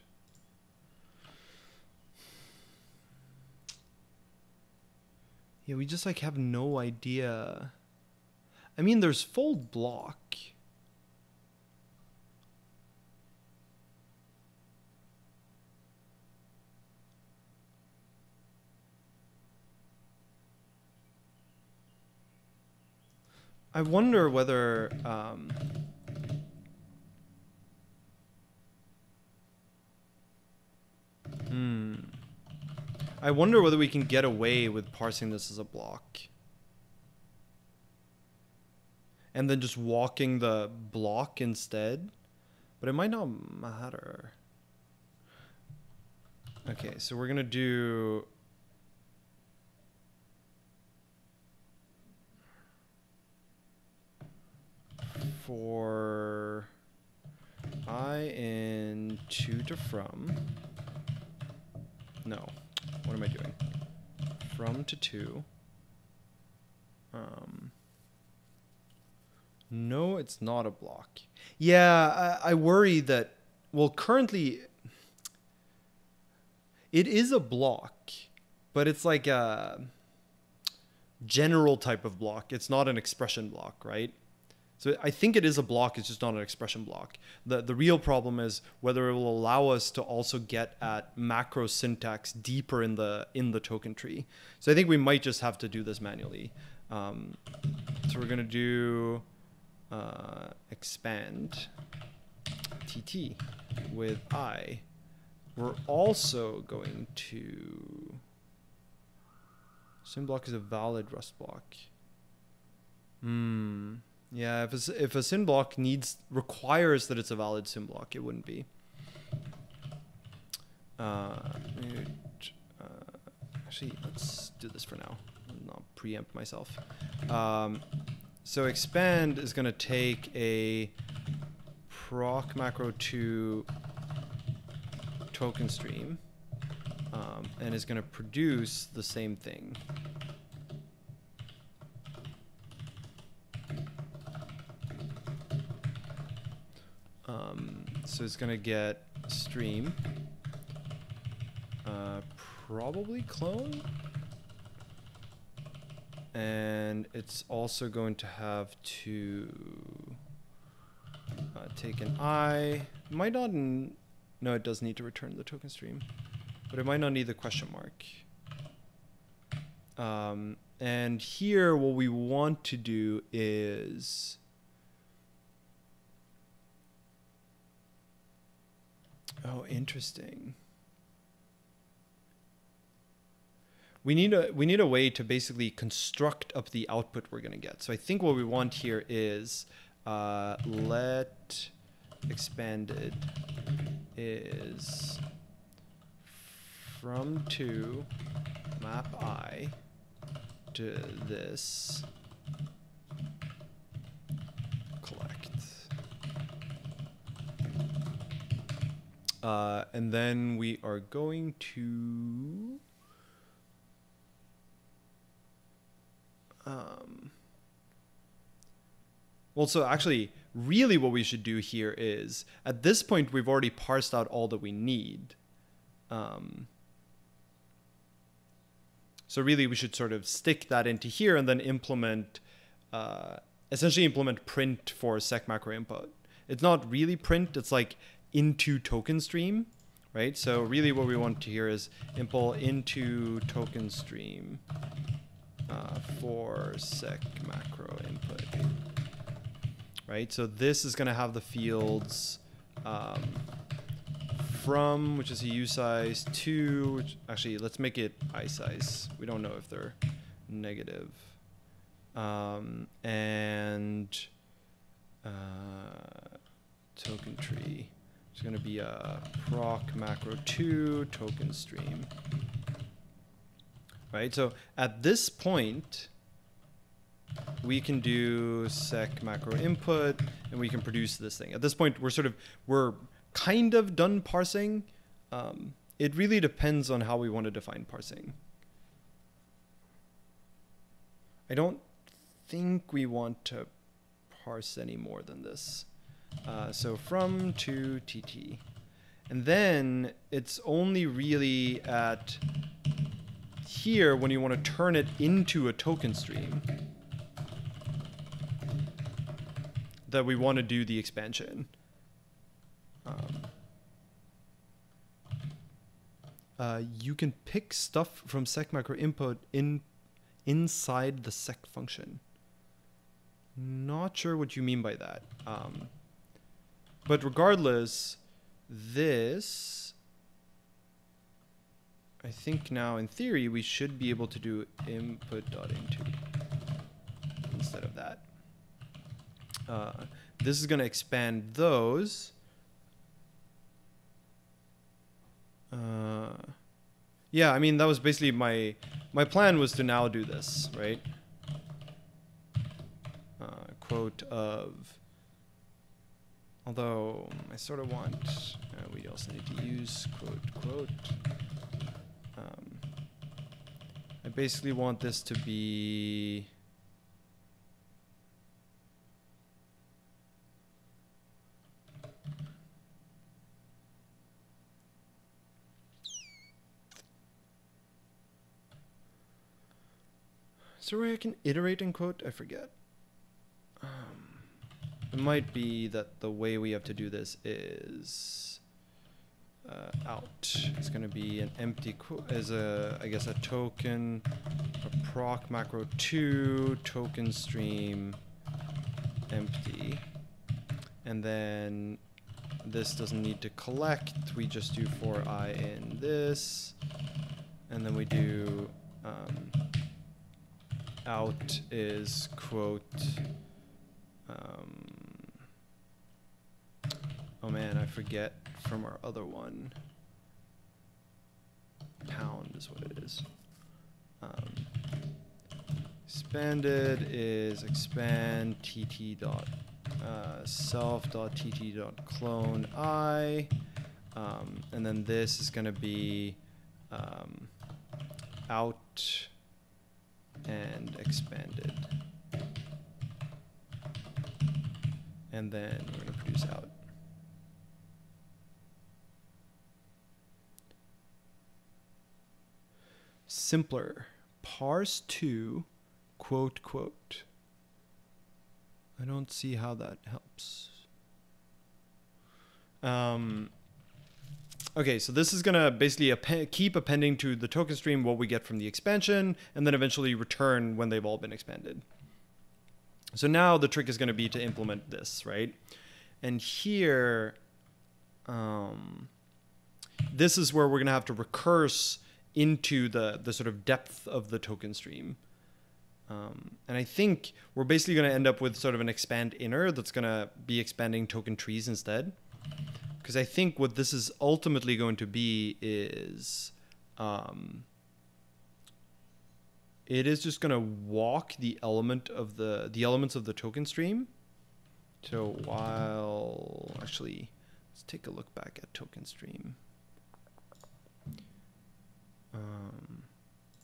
Yeah, we just like have no idea. I mean, there's fold block. I wonder whether um, hmm. I wonder whether we can get away with parsing this as a block. And then just walking the block instead. But it might not matter. Okay, so we're going to do for i in to to from. No, what am I doing? From to to. Um, no, it's not a block. Yeah, I, I worry that, well, currently it is a block, but it's like a general type of block. It's not an expression block, right? So I think it is a block, it's just not an expression block. The, the real problem is whether it will allow us to also get at macro syntax deeper in the, in the token tree. So I think we might just have to do this manually. Um, so we're gonna do uh, expand tt with i. We're also going to syn block is a valid Rust block. Hmm. Yeah, if a, if a syn block needs requires that it's a valid syn block, it wouldn't be. Uh, uh, actually, let's do this for now. Not preempt myself. Um, so expand is going to take a proc macro 2 token stream um, and is going to produce the same thing. Um, so it's going to get stream, uh, probably clone, and it's also going to have to uh, take an i. Might not. No, it does need to return the token stream, but it might not need the question mark. Um, and here, what we want to do is Oh, interesting. We need a we need a way to basically construct up the output we're gonna get. So I think what we want here is uh, let expanded is from to map i to this collect. Uh, and then we are going to um, well so actually really what we should do here is at this point we've already parsed out all that we need. Um, so really we should sort of stick that into here and then implement uh, essentially implement print for seq macro input. It's not really print. It's like into token stream, right? So really what we want to hear is impl into token stream uh, for seq macro input, right? So this is going to have the fields um, from, which is a size, to, which, actually let's make it i size. We don't know if they're negative. Um, and uh, token tree. It's going to be a proc macro 2 token stream. Right, so at this point, we can do seq macro input and we can produce this thing. At this point, we're sort of, we're kind of done parsing. Um, it really depends on how we want to define parsing. I don't think we want to parse any more than this. Uh, so from to TT. And then it's only really at here when you want to turn it into a token stream that we want to do the expansion. Um, uh, you can pick stuff from seq macro input in inside the seq function. Not sure what you mean by that. Um, but regardless, this, I think now in theory, we should be able to do input.into instead of that. Uh, this is going to expand those. Uh, yeah, I mean, that was basically my, my plan was to now do this, right? Uh, quote of Although I sort of want, uh, we also need to use quote quote. Um, I basically want this to be. Is there a way I can iterate in quote? I forget. Um, it might be that the way we have to do this is uh, out is going to be an empty as a I guess a token, a proc macro two token stream empty, and then this doesn't need to collect. We just do for i in this, and then we do um, out is quote. Um, oh man, I forget from our other one. Pound is what it is. Um, expanded is expand tt dot uh, self dot tt dot clone i, um, and then this is going to be um, out and expanded. And then we're going to produce out. Simpler. Parse to quote quote. I don't see how that helps. Um, okay, so this is going to basically keep appending to the token stream what we get from the expansion, and then eventually return when they've all been expanded. So now the trick is going to be to implement this, right? And here, um, this is where we're going to have to recurse into the, the sort of depth of the token stream. Um, and I think we're basically going to end up with sort of an expand inner that's going to be expanding token trees instead. Because I think what this is ultimately going to be is um, it is just going to walk the element of the the elements of the token stream. So while actually, let's take a look back at token stream. Um,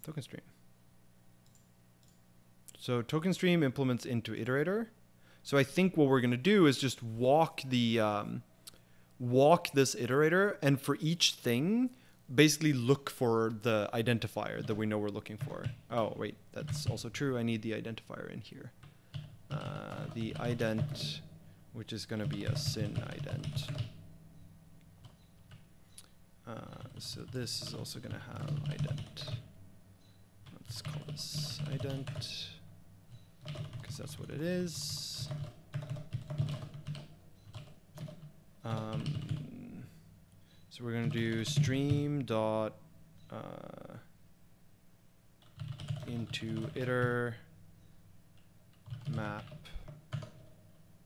token stream. So token stream implements into iterator. So I think what we're going to do is just walk the um, walk this iterator, and for each thing, basically look for the identifier that we know we're looking for. Oh wait, that's also true. I need the identifier in here. Uh, the ident, which is going to be a syn ident. Uh, so this is also going to have ident. Let's call this ident because that's what it is. Um, so we're going to do stream dot uh, into iter map.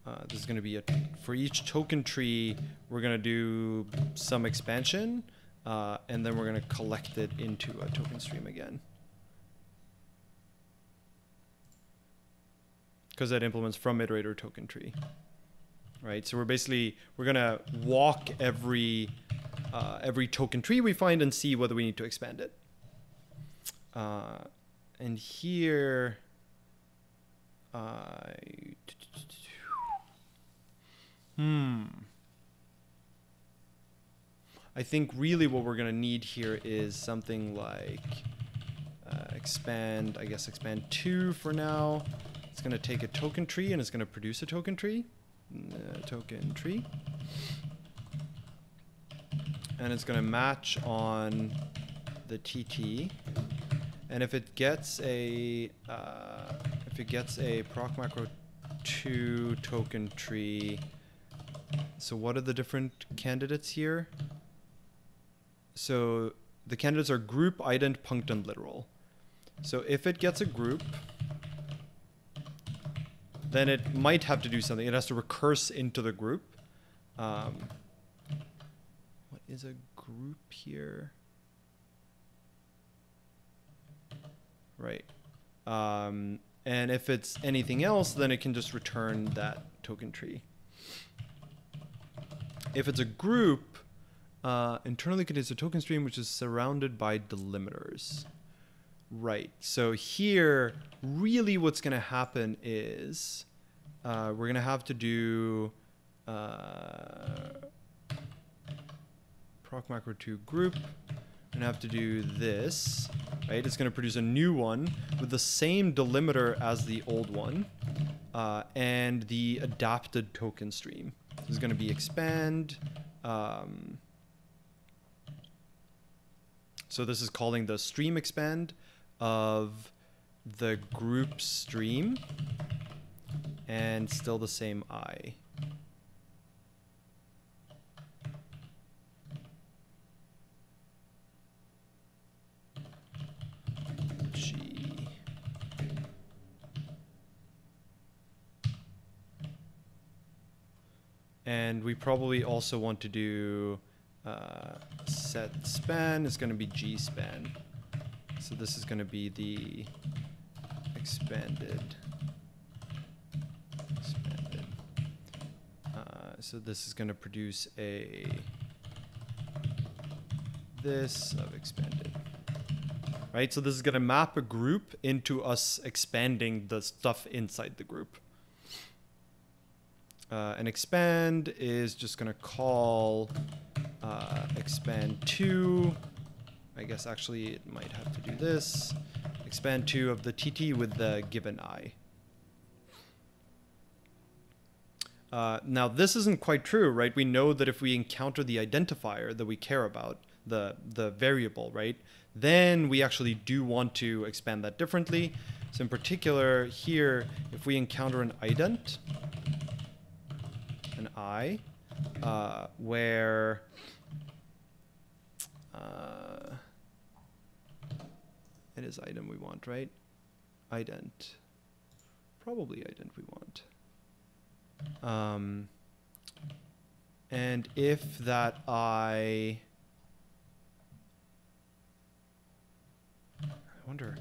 Uh, this is going to be a for each token tree. We're going to do some expansion, uh, and then we're going to collect it into a token stream again. because that implements from iterator token tree right so we're basically we're going to walk every uh, every token tree we find and see whether we need to expand it uh, and here I hmm I think really what we're going to need here is something like uh, expand I guess expand 2 for now it's going to take a token tree and it's going to produce a token tree. Uh, token tree. And it's going to match on the TT. And if it gets a uh, if it gets a proc macro 2 token tree, so what are the different candidates here? So the candidates are group, ident, punct, and literal. So if it gets a group, then it might have to do something. It has to recurse into the group. Um, what is a group here? Right. Um, and if it's anything else, then it can just return that token tree. If it's a group, uh, internally contains a token stream which is surrounded by delimiters. Right. So here, really what's going to happen is uh, we're going to have to do uh, proc macro 2 group. To have to do this, right? It's going to produce a new one with the same delimiter as the old one uh, and the adapted token stream is going to be expand. Um, so this is calling the stream expand of the group stream and still the same i. And we probably also want to do uh, set span is going to be g span. So this is going to be the expanded. Expanded. Uh, so this is going to produce a this of expanded. Right? So this is going to map a group into us expanding the stuff inside the group. Uh, and expand is just going to call uh, expand 2. I guess actually it might have to do this. Expand 2 of the TT with the given i. Uh, now this isn't quite true, right? We know that if we encounter the identifier that we care about, the, the variable, right? Then we actually do want to expand that differently. So in particular here, if we encounter an ident, an i, uh, where uh, it is item we want, right? Ident. Probably ident we want. Um, and if that I... I wonder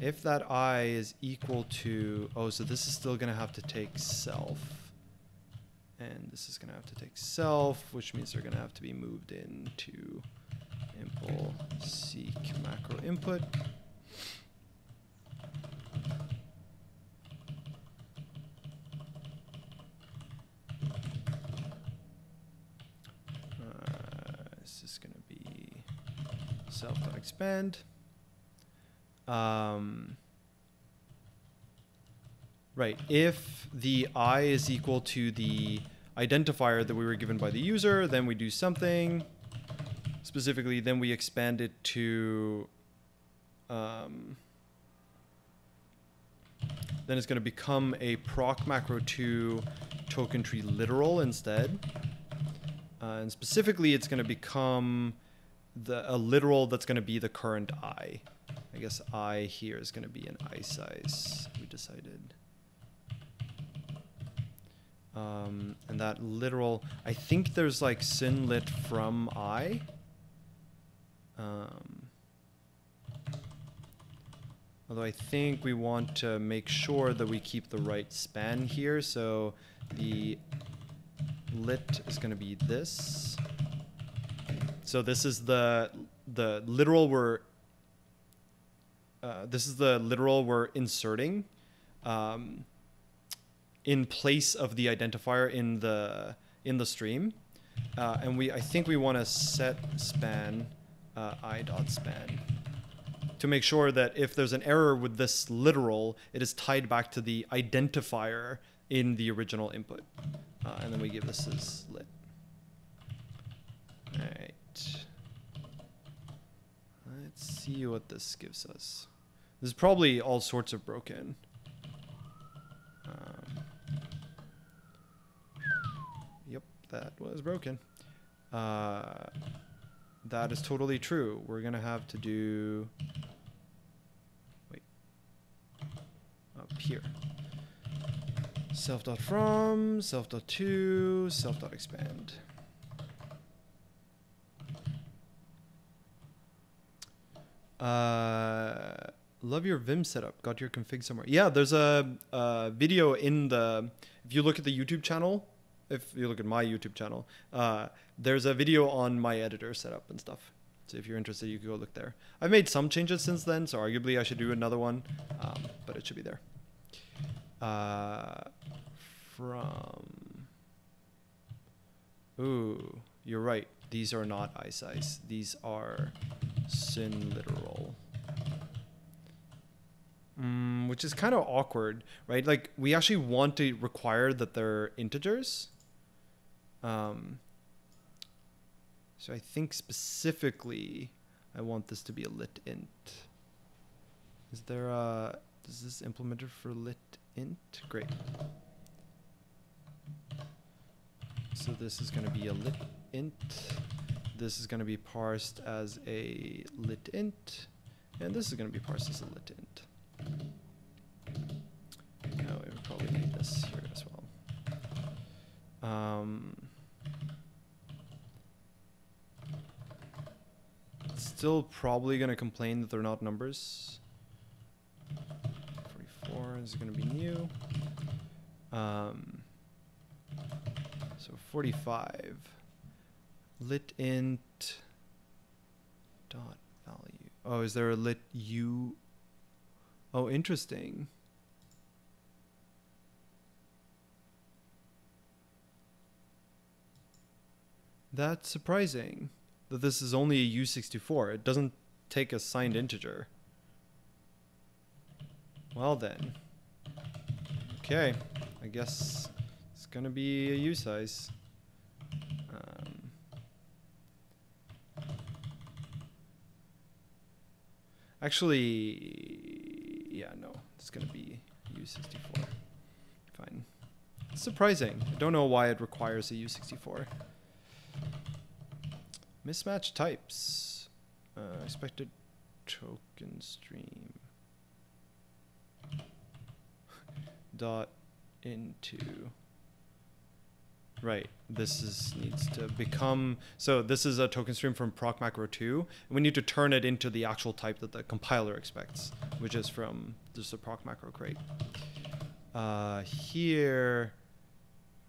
if that i is equal to oh so this is still gonna have to take self and this is gonna have to take self which means they're gonna have to be moved into impl seq macro input. Uh, this is gonna be self.expand. Um, right, if the i is equal to the identifier that we were given by the user, then we do something. Specifically, then we expand it to, um, then it's going to become a proc macro 2 token tree literal instead. Uh, and specifically, it's going to become the a literal that's going to be the current i. I guess i here is going to be an i size, we decided. Um, and that literal, I think there's like syn lit from i. Um, although I think we want to make sure that we keep the right span here. So the lit is going to be this. So this is the the literal we're uh, this is the literal we're inserting um, in place of the identifier in the in the stream, uh, and we I think we want to set span uh, i dot span to make sure that if there's an error with this literal, it is tied back to the identifier in the original input, uh, and then we give this as lit. All right. Let's see what this gives us. This is probably all sorts of broken. Um, yep, that was broken. Uh, that is totally true. We're gonna have to do. Wait. Up here. Self dot from self dot to self dot expand. Uh, love your Vim setup. Got your config somewhere. Yeah, there's a, a, video in the. If you look at the YouTube channel, if you look at my YouTube channel, uh, there's a video on my editor setup and stuff. So if you're interested, you can go look there. I've made some changes since then, so arguably I should do another one, um, but it should be there. Uh, from. Ooh, you're right. These are not iSize. These are syn literal. Mm, which is kind of awkward, right? Like we actually want to require that they're integers. Um, so I think specifically, I want this to be a lit int. Is there a, is this implemented for lit int? Great. So this is going to be a lit int. This is going to be parsed as a lit int. And this is going to be parsed as a lit int. Now we probably need this here as well. Um, still probably going to complain that they're not numbers. 44 is going to be new. Um, so 45 lit int dot value. Oh, is there a lit u? Oh, interesting. That's surprising that this is only a U64. It doesn't take a signed integer. Well then. Okay, I guess it's gonna be a U size. Um, actually, yeah, no, it's gonna be U64. Fine. It's surprising. I don't know why it requires a U64. Mismatch types. Uh, expected token stream. Dot into. Right. This is needs to become so this is a token stream from proc macro 2 and we need to turn it into the actual type that the compiler expects, which is from just a proc macro crate. Uh, here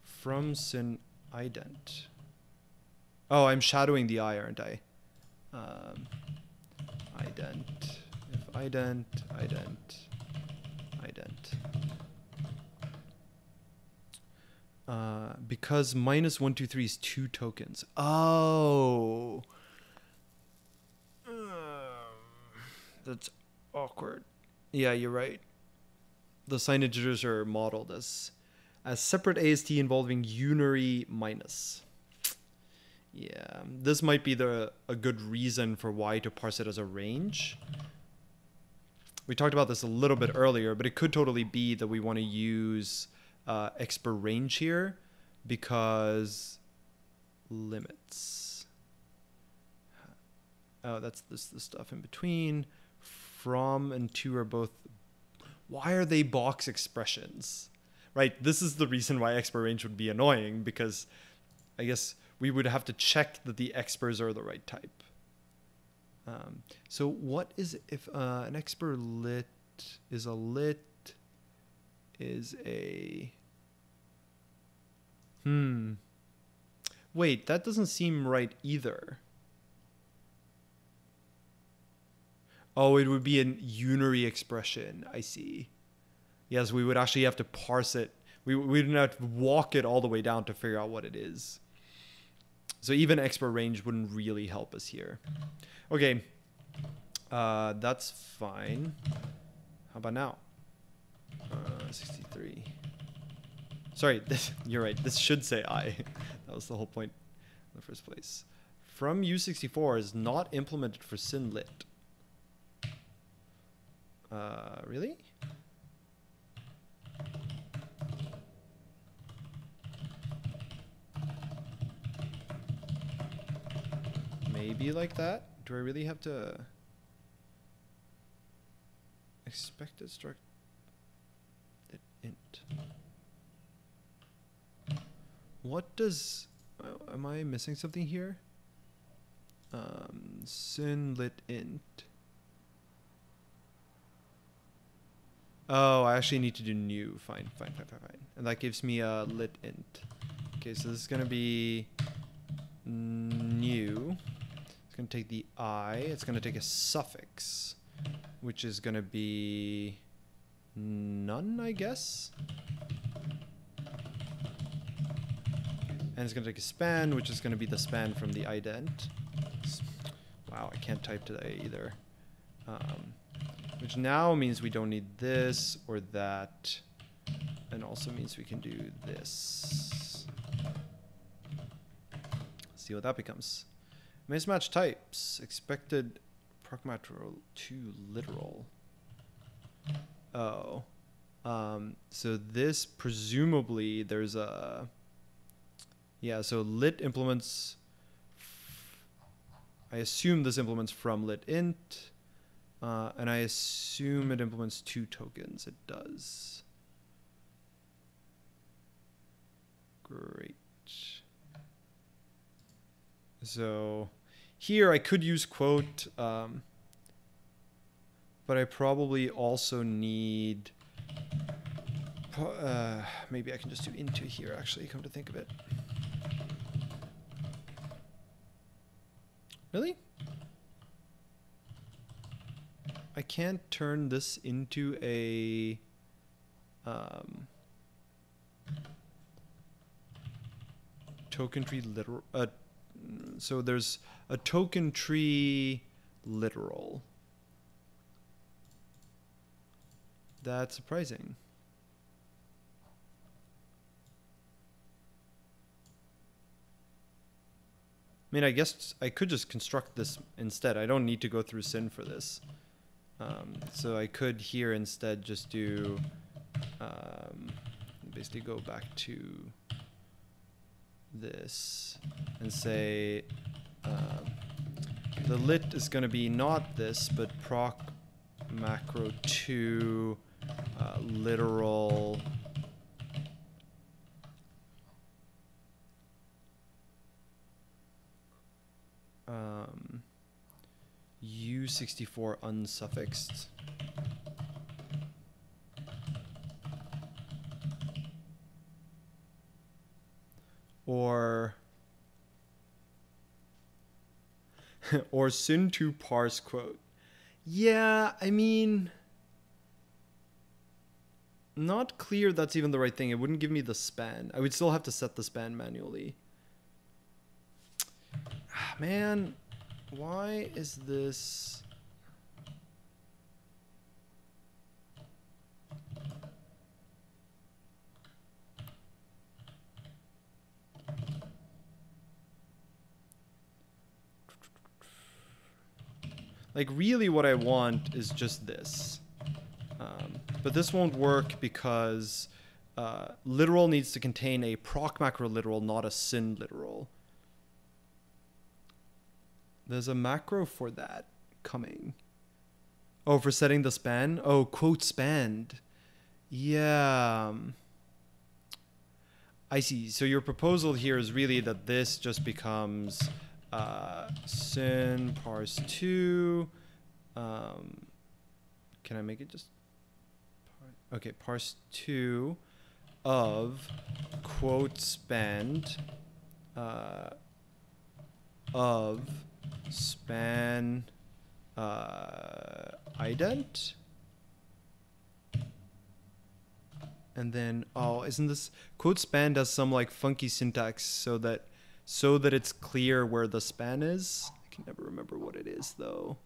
from syn ident. Oh, I'm shadowing the I, aren't I? Um, ident. If ident, ident, ident. Uh, because minus one two three is two tokens. Oh. Um, that's awkward. Yeah, you're right. The sign integers are modeled as as separate AST involving unary minus. Yeah, this might be the a good reason for why to parse it as a range. We talked about this a little bit earlier, but it could totally be that we want to use uh, expr range here because limits. Oh, that's this the stuff in between. From and to are both. Why are they box expressions? Right. This is the reason why expr range would be annoying because, I guess we would have to check that the exprs are the right type. Um, so what is if uh, an expr lit is a lit is a hmm. Wait that doesn't seem right either. Oh it would be an unary expression i see. Yes we would actually have to parse it. We, we would have to walk it all the way down to figure out what it is so even expr range wouldn't really help us here. Okay, uh, that's fine. How about now? Uh, 63. Sorry, this, you're right. This should say I. that was the whole point in the first place. From U64 is not implemented for synlit. Uh, really? Maybe like that? Do I really have to expect it struct int? What does uh, am I missing something here? Um, syn lit int. Oh, I actually need to do new. Fine, fine, fine, fine, fine. And that gives me a lit int. Okay, so this is gonna be new going to take the I. It's going to take a suffix, which is going to be none, I guess. And it's going to take a span, which is going to be the span from the ident. Wow, I can't type today either. Um, which now means we don't need this or that. And also means we can do this. see what that becomes. Mismatch types. Expected proc macro 2 literal. Oh. Um, so this presumably there's a yeah, so lit implements I assume this implements from lit int uh, and I assume it implements two tokens. It does. Great. So here I could use quote, um, but I probably also need, uh, maybe I can just do into here actually, come to think of it. Really? I can't turn this into a um, token tree literal. Uh, so there's a token tree literal. That's surprising. I mean, I guess I could just construct this instead. I don't need to go through syn for this. Um, so I could here instead just do, um, basically go back to this and say um, the lit is going to be not this, but proc macro 2 uh, literal um, U64 unsuffixed. Or or syn to parse quote. Yeah, I mean not clear that's even the right thing. It wouldn't give me the span. I would still have to set the span manually. Ah, man, why is this... Like, really what I want is just this. Um, but this won't work because uh, literal needs to contain a proc macro literal, not a syn literal. There's a macro for that coming. Oh, for setting the span? Oh, quote spanned. Yeah. Um, I see. So your proposal here is really that this just becomes uh, syn parse 2. Um, can I make it just... Okay, parse 2 of quote spanned uh, of span uh, ident and then oh isn't this quote span does some like funky syntax so that so that it's clear where the span is. I can never remember what it is though.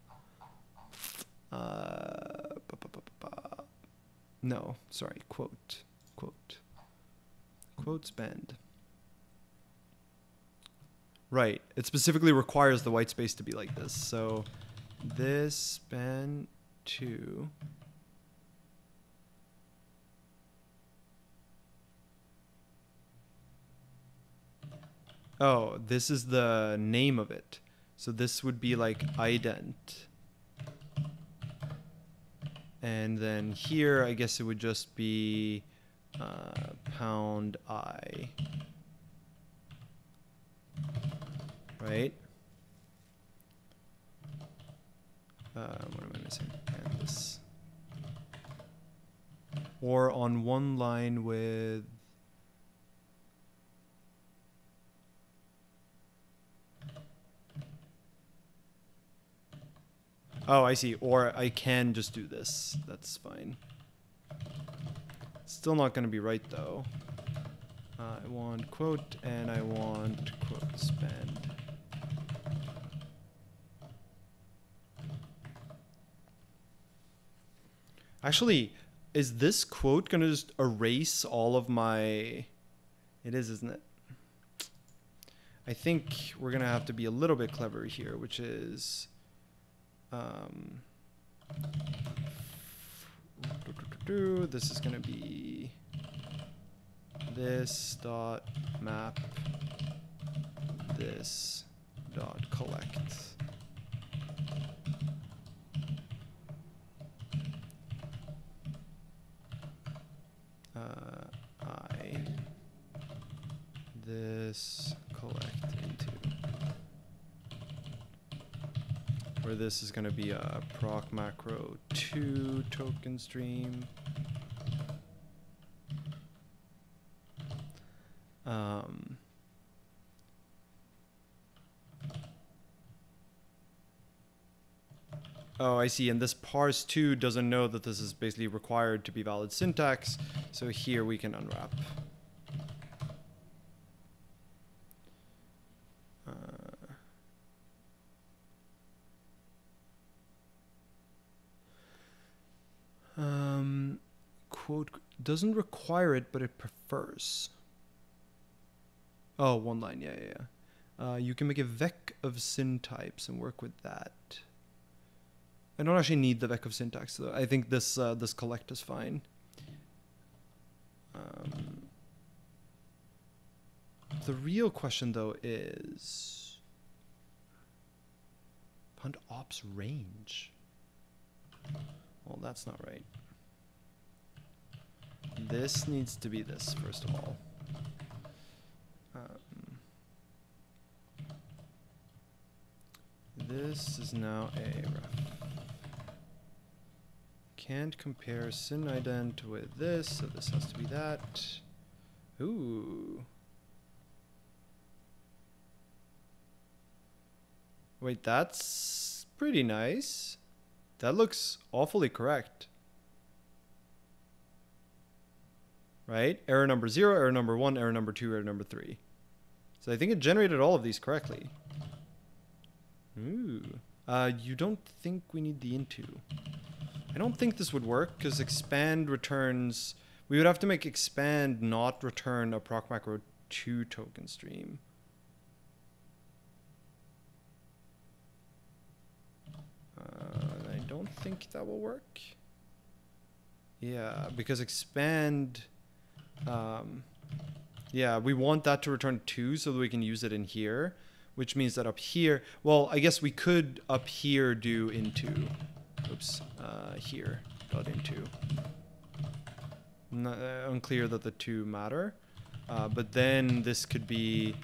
Uh, no sorry. Quote. Quote. Quote span Right. It specifically requires the white space to be like this. So this span 2 Oh, this is the name of it. So this would be like ident. And then here, I guess it would just be uh, pound i right? Uh, what am I missing? And this. Or on one line with Oh, I see. Or I can just do this. That's fine. Still not going to be right, though. Uh, I want quote, and I want quote spanned. Actually, is this quote going to just erase all of my... It is, isn't it? I think we're going to have to be a little bit clever here, which is... um, this is going to be this dot map this dot collect. Uh, I this collect into where this is going to be a proc macro 2 token stream um, Oh, I see. And this parse 2 doesn't know that this is basically required to be valid syntax. So here we can unwrap. Uh, um, quote, doesn't require it, but it prefers. Oh, one line. Yeah, yeah, yeah. Uh, you can make a vec of syn types and work with that. I don't actually need the vec of syntax though. I think this uh, this collect is fine. Um, the real question though is punt ops range. Well, that's not right. This needs to be this first of all. Um, this is now a ref can't compare syn ident with this, so this has to be that. Ooh. Wait, that's pretty nice. That looks awfully correct. Right? Error number 0, error number 1, error number 2, error number 3. So I think it generated all of these correctly. Ooh. Uh, you don't think we need the into. I don't think this would work because expand returns. We would have to make expand not return a proc macro 2 token stream. Uh, I don't think that will work. Yeah, because expand. Um, yeah, we want that to return 2 so that we can use it in here, which means that up here. Well, I guess we could up here do into oops, uh, here, dot into. Not, uh, unclear that the two matter, uh, but then this could be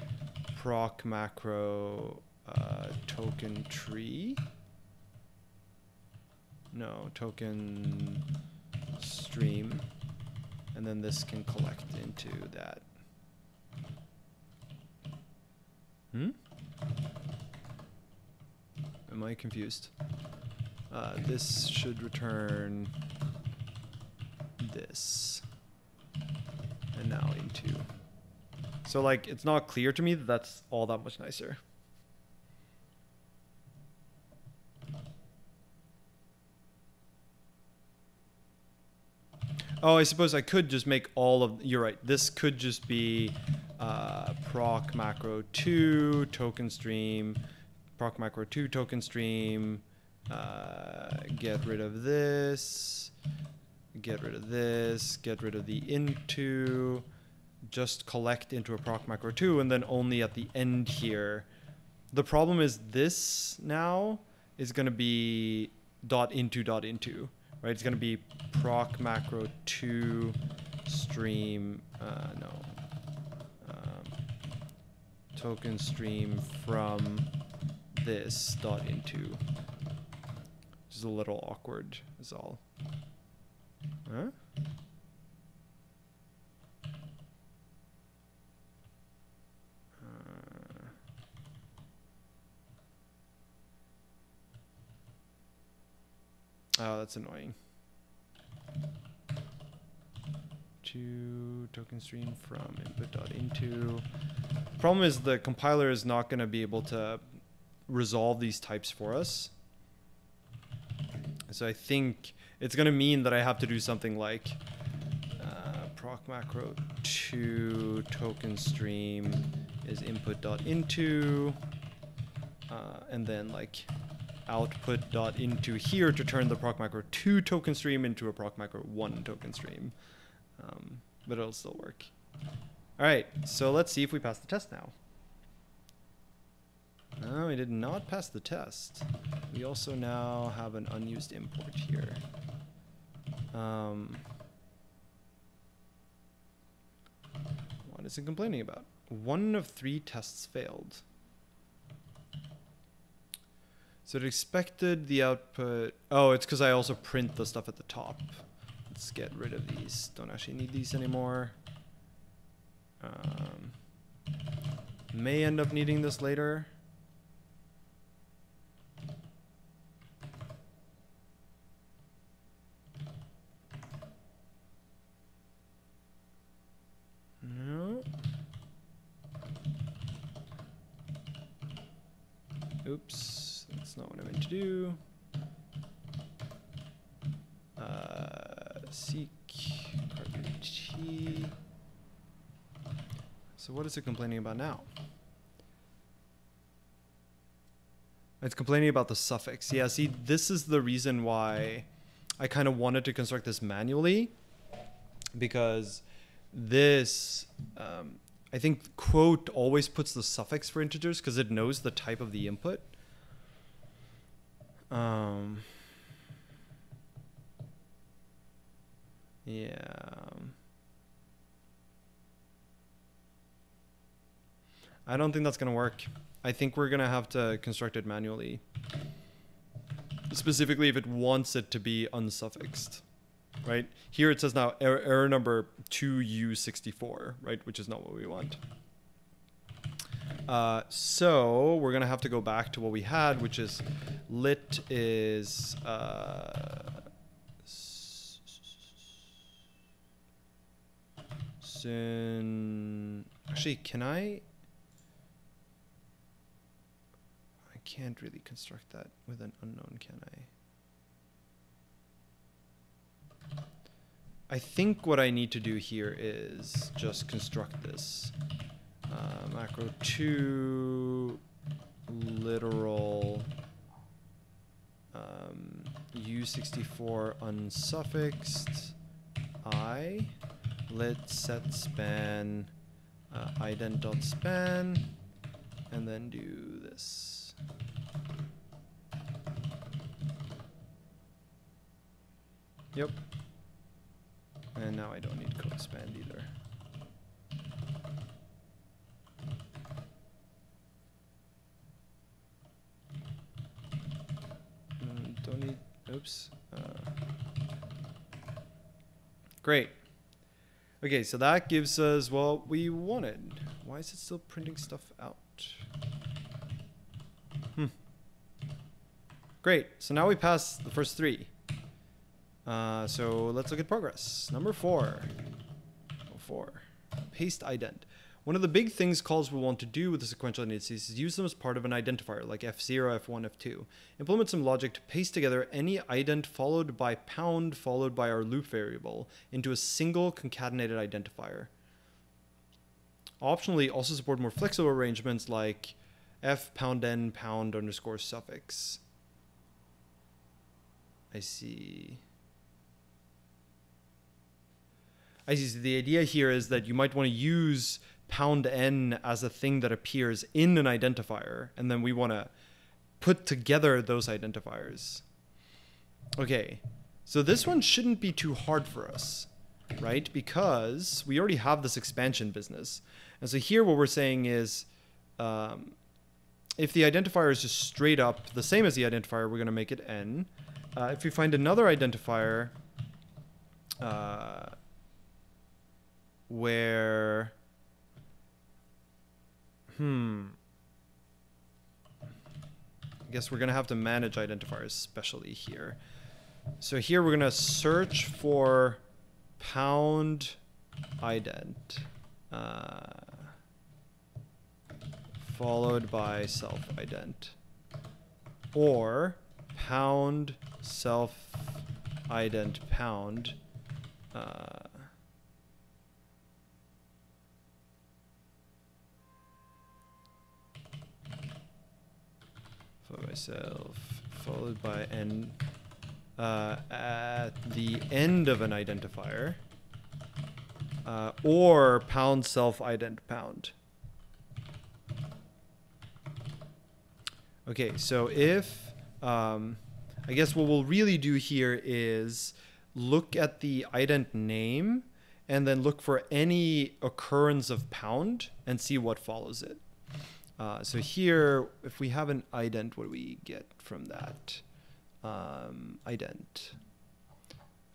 proc macro uh, token tree. No, token stream, and then this can collect into that. Hmm? Am I confused? Uh, this should return this. And now into. So like, it's not clear to me that that's all that much nicer. Oh, I suppose I could just make all of, you're right, this could just be uh, proc macro 2 token stream, proc macro 2 token stream, uh, get rid of this, get rid of this, get rid of the into, just collect into a proc macro 2, and then only at the end here. The problem is this now is going to be dot into dot into, right? It's going to be proc macro 2 stream, uh, no, um, token stream from this dot into This is a little awkward, is all. Huh? Oh, that's annoying. To token stream from input dot into. Problem is the compiler is not going to be able to resolve these types for us. So I think it's going to mean that I have to do something like uh, proc macro 2 token stream is input dot into, uh, and then like output dot into here to turn the proc macro 2 token stream into a proc macro 1 token stream. Um, but it'll still work. All right, so let's see if we pass the test now. No, we did not pass the test. We also now have an unused import here. Um, what is it complaining about? One of three tests failed. So it expected the output. Oh, it's because I also print the stuff at the top. Let's get rid of these. Don't actually need these anymore. Um, may end up needing this later. No. Oops, not what I meant to do. Uh, seq. So what is it complaining about now? It's complaining about the suffix. Yeah, see, this is the reason why I kind of wanted to construct this manually because this, um, I think quote always puts the suffix for integers because it knows the type of the input. Um, yeah. I don't think that's going to work. I think we're going to have to construct it manually. Specifically if it wants it to be unsuffixed, right? Here it says now error, error number 2U64, right? Which is not what we want. Uh, so we're going to have to go back to what we had, which is lit is... Uh, syn... Actually, can I... I can't really construct that with an unknown, can I? I think what I need to do here is just construct this. Uh, macro 2 literal um, u64 unsuffixed i lit set span uh, ident dot span and then do this. Yep. And now I don't need code expand either. Mm, don't need, oops. Uh, great. Okay, so that gives us what we wanted. Why is it still printing stuff out? Hmm. Great, so now we pass the first three. Uh, so let's look at progress. Number four. Oh, four. Paste ident. One of the big things calls will want to do with the sequential indices is use them as part of an identifier, like F0, F1, F2. Implement some logic to paste together any ident followed by pound followed by our loop variable into a single concatenated identifier. Optionally, also support more flexible arrangements like f pound n pound underscore suffix. I see. I see. So the idea here is that you might want to use pound n as a thing that appears in an identifier, and then we want to put together those identifiers. Okay, so this one shouldn't be too hard for us, right? Because we already have this expansion business. And so here what we're saying is um, if the identifier is just straight up the same as the identifier, we're going to make it n. Uh, if we find another identifier uh, where Hmm. I guess we're going to have to manage identifiers especially here. So here we're going to search for pound ident uh, followed by self ident or pound self ident pound uh, for myself followed by n uh, at the end of an identifier, uh, or pound self ident pound. Okay, so if um, I guess what we'll really do here is look at the ident name and then look for any occurrence of pound and see what follows it. Uh, so here, if we have an ident, what do we get from that? Um, ident.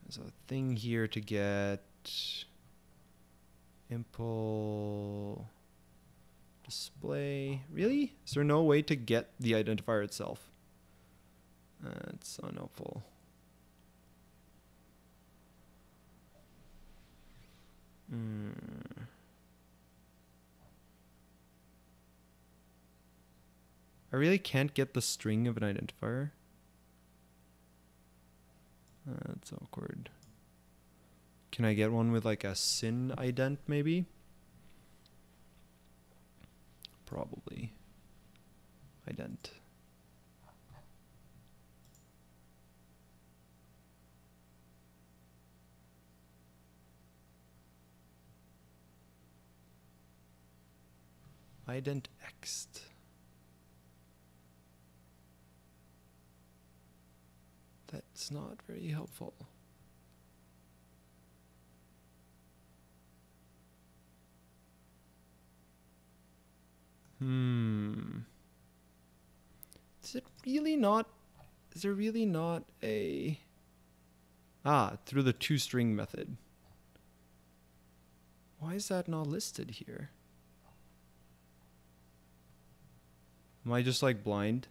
There's a thing here to get impl display. Really? Is there no way to get the identifier itself? That's unhelpful. Hmm. I really can't get the string of an identifier. Uh, that's awkward. Can I get one with like a syn ident maybe? Probably. Ident. Ident ext. That's not very helpful. Hmm. Is it really not? Is there really not a. Ah, through the toString method. Why is that not listed here? Am I just like blind?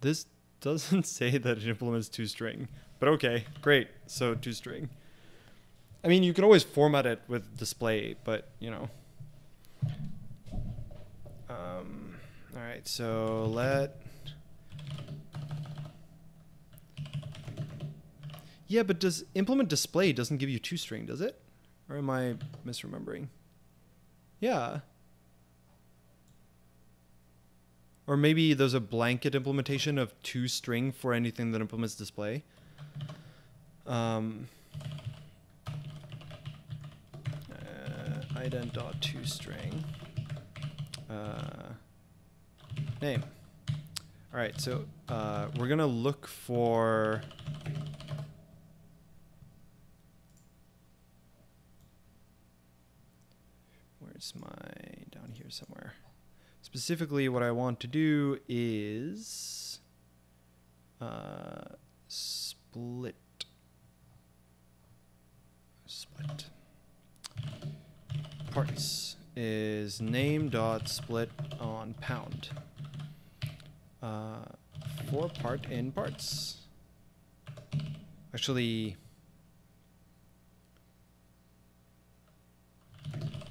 This doesn't say that it implements toString, but okay, great. So toString. I mean, you can always format it with display, but you know. Um, all right, so let. Yeah, but does implement display doesn't give you toString, does it? Or am I misremembering? Yeah. Or maybe there's a blanket implementation of toString for anything that implements display. Um, uh, ident.toString. Uh, name. All right, so uh, we're gonna look for. Where's my down here somewhere? Specifically, what I want to do is uh, split. Split. Parts is name dot split on pound. Uh, for part in parts. Actually,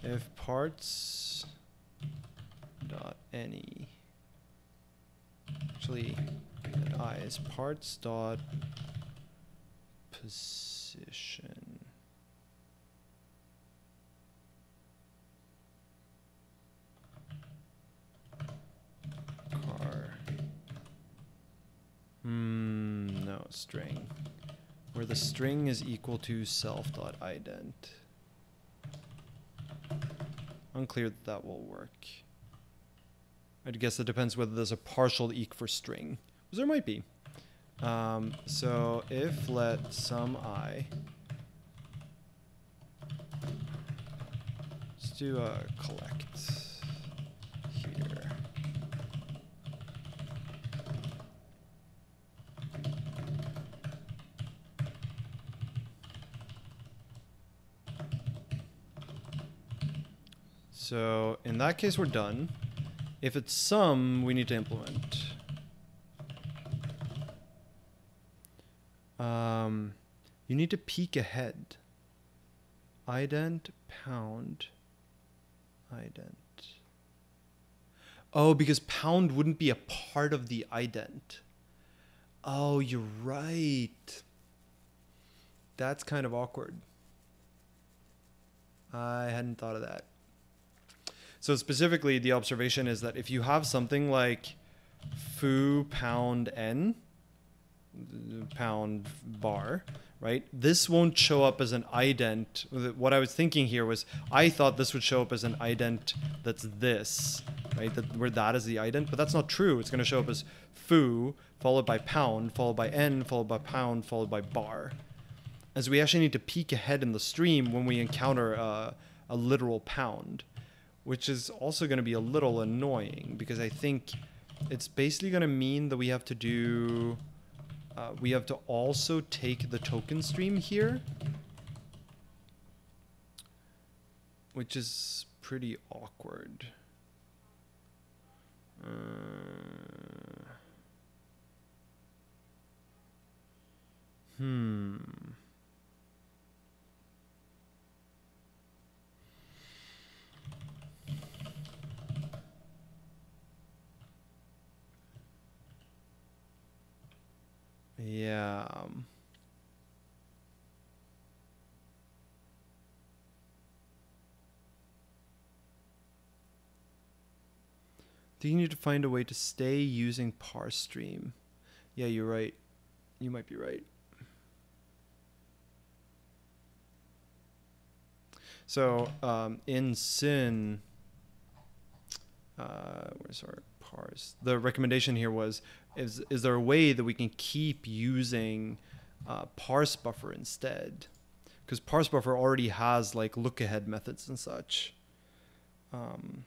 if parts dot any. Actually i is parts dot position. Car. Hmm no string. Where the string is equal to self dot ident. Unclear that that will work I guess it depends whether there's a partial eq for string, because there might be. Um, so if let some i, let's do a collect here. So in that case, we're done. If it's some, we need to implement. Um, you need to peek ahead. Ident pound. Ident. Oh, because pound wouldn't be a part of the ident. Oh, you're right. That's kind of awkward. I hadn't thought of that. So specifically, the observation is that if you have something like foo pound n, pound bar, right? This won't show up as an ident. What I was thinking here was I thought this would show up as an ident that's this, right? That where that is the ident, but that's not true. It's going to show up as foo followed by pound, followed by n, followed by pound, followed by bar. As we actually need to peek ahead in the stream when we encounter a, a literal pound, which is also going to be a little annoying because I think it's basically going to mean that we have to do uh, we have to also take the token stream here, which is pretty awkward. Uh, hmm. Yeah. um, Do you need to find a way to stay using parse stream? Yeah, you're right. You might be right. So um, in syn, uh, where's our parse? The recommendation here was is is there a way that we can keep using uh, parse buffer instead? Because parse buffer already has like look ahead methods and such. Um,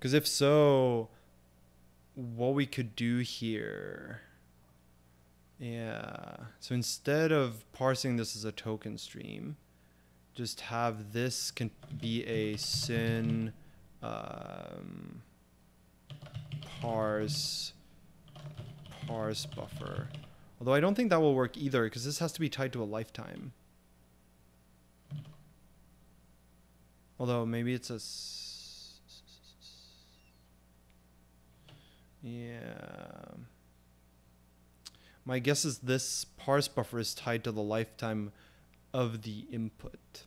Because if so, what we could do here. Yeah. So instead of parsing this as a token stream, just have this can be a syn um, parse parse buffer. Although I don't think that will work either because this has to be tied to a lifetime. Although maybe it's a yeah. My guess is this parse buffer is tied to the lifetime of the input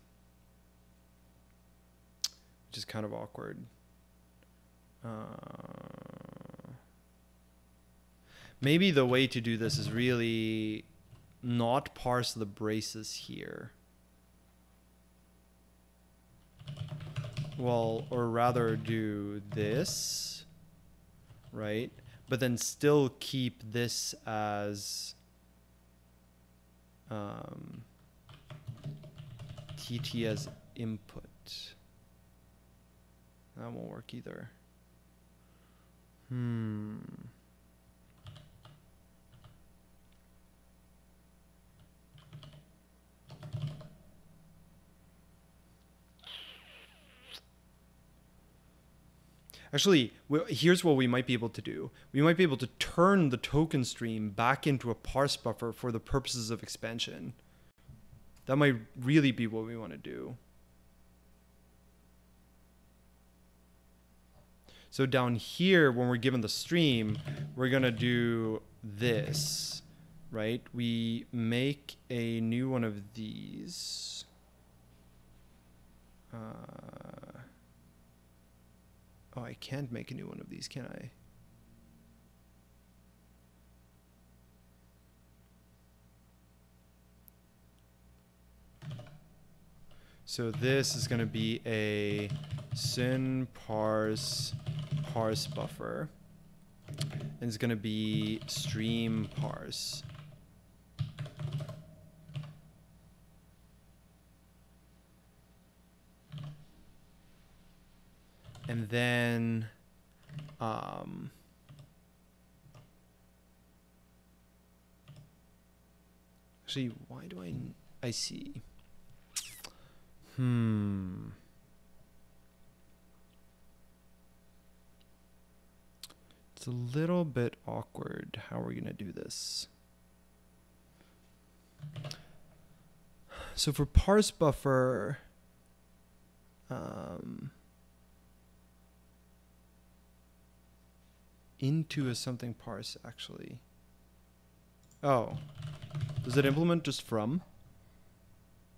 which is kind of awkward. Uh, maybe the way to do this is really not parse the braces here. Well, or rather do this, right? But then still keep this as um, TT as input. That won't work either. Hmm. Actually, well, here's what we might be able to do. We might be able to turn the token stream back into a parse buffer for the purposes of expansion. That might really be what we want to do. So down here, when we're given the stream, we're gonna do this, right? We make a new one of these. Uh, oh, I can't make a new one of these, can I? So this is going to be a syn parse parse buffer. And it's going to be stream parse. And then um, actually, why do I I see? Hmm. It's a little bit awkward. How are we going to do this? So for parse buffer, um, into a something parse actually. Oh, does it implement just from?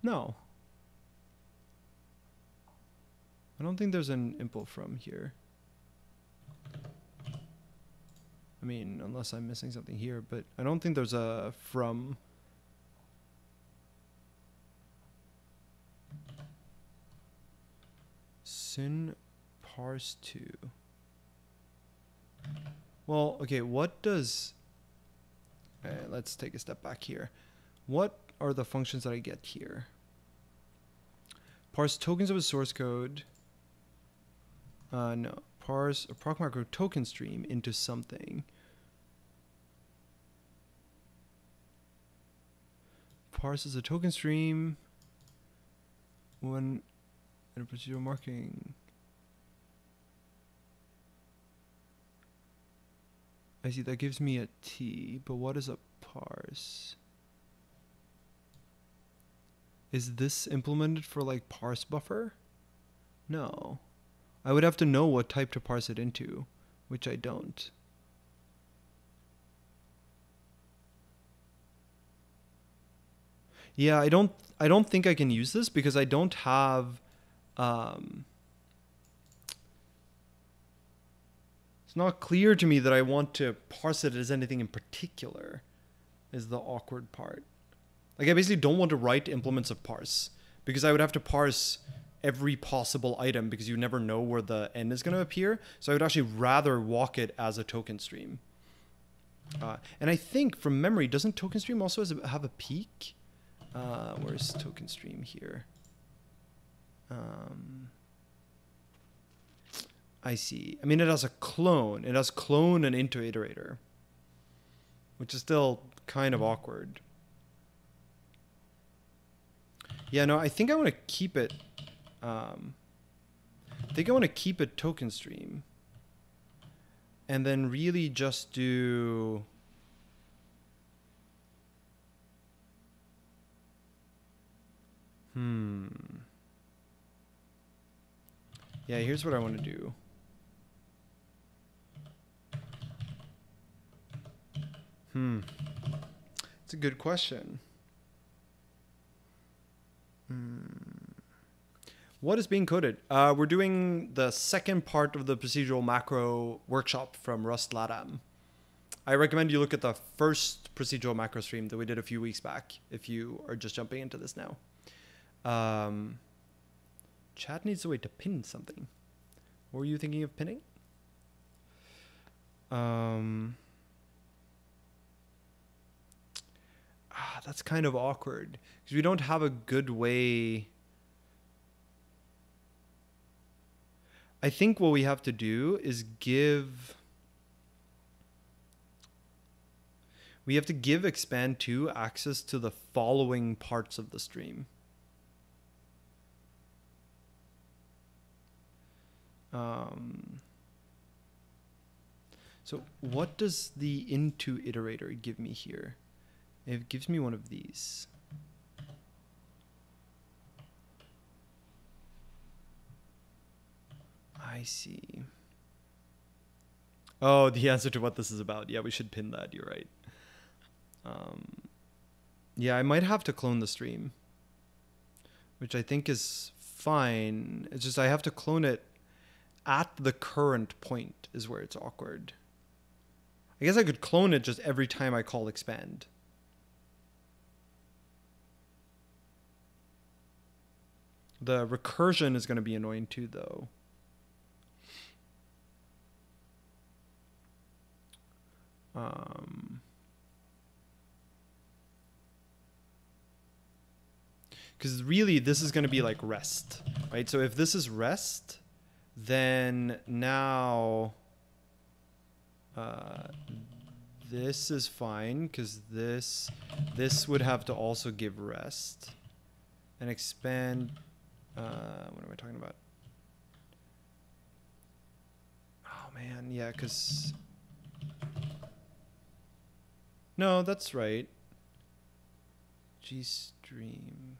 No. I don't think there's an impl from here. I mean, unless I'm missing something here, but I don't think there's a from. syn parse 2. Well, okay, what does. Let's take a step back here. What are the functions that I get here? Parse tokens of a source code. Uh, no. Parse a proc macro token stream into something. Parses a token stream when in a procedural marking. I see that gives me a T, but what is a parse? Is this implemented for like parse buffer? No. I would have to know what type to parse it into, which I don't. Yeah, I don't I don't think I can use this because I don't have um, it's not clear to me that I want to parse it as anything in particular is the awkward part. Like I basically don't want to write implements of parse because I would have to parse every possible item because you never know where the end is going to appear. So I would actually rather walk it as a token stream. Uh, and I think from memory, doesn't token stream also have a peek? Uh, where's token stream here? Um, I see. I mean, it has a clone. It has clone and into iterator, which is still kind of awkward. Yeah, no, I think I want to keep it. Um, I think I want to keep a token stream. And then really just do. Hmm. Yeah, here's what I want to do. Hmm. It's a good question. Hmm. What is being coded? Uh, we're doing the second part of the procedural macro workshop from Rust LATAM. I recommend you look at the first procedural macro stream that we did a few weeks back if you are just jumping into this now. Um, Chat needs a way to pin something. What were you thinking of pinning? Um, ah, that's kind of awkward because we don't have a good way. I think what we have to do is give. We have to give expand 2 access to the following parts of the stream. Um, so what does the into iterator give me here? It gives me one of these. I see. Oh, the answer to what this is about. Yeah, we should pin that. You're right. Um, yeah, I might have to clone the stream, which I think is fine. It's just I have to clone it at the current point is where it's awkward. I guess I could clone it just every time I call expand. The recursion is going to be annoying too, though. Um, because really this is going to be like rest, right? So if this is rest, then now uh, this is fine because this this would have to also give rest and expand uh, what am I talking about oh man yeah because no that's right gstream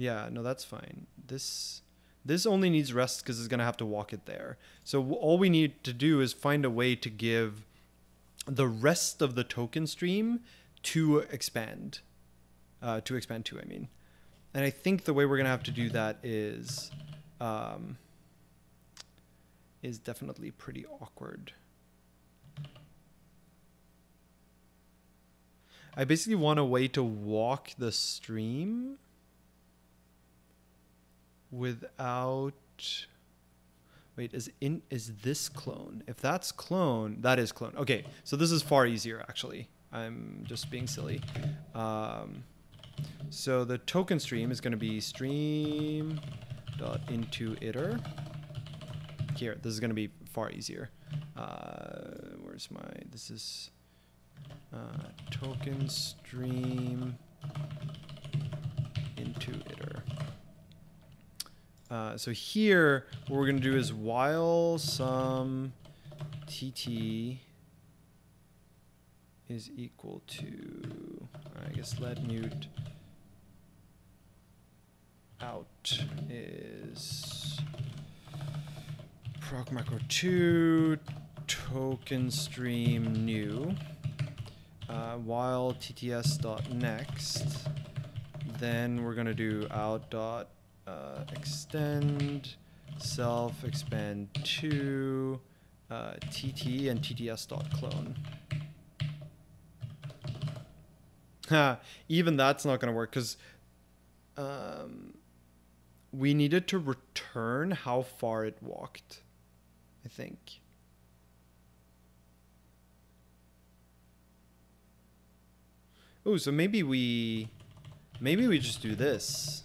Yeah, no, that's fine. This this only needs rest because it's going to have to walk it there. So all we need to do is find a way to give the rest of the token stream to expand, uh, to expand 2, I mean. And I think the way we're going to have to do that is, um, is definitely pretty awkward. I basically want a way to walk the stream without wait is in is this clone? If that's clone that is clone. Okay so this is far easier actually. I'm just being silly. Um, so the token stream is going to be stream dot into iter. Here this is going to be far easier. Uh, where's my this is uh, token stream into iter. Uh, so here, what we're going to do is while some tt is equal to, I guess let mut out is proc macro 2 token stream new uh, while tts dot next then we're going to do out dot uh, extend self expand to uh, tt and tts dot clone. Even that's not going to work because um, we needed to return how far it walked, I think. Oh, so maybe we maybe we just do this.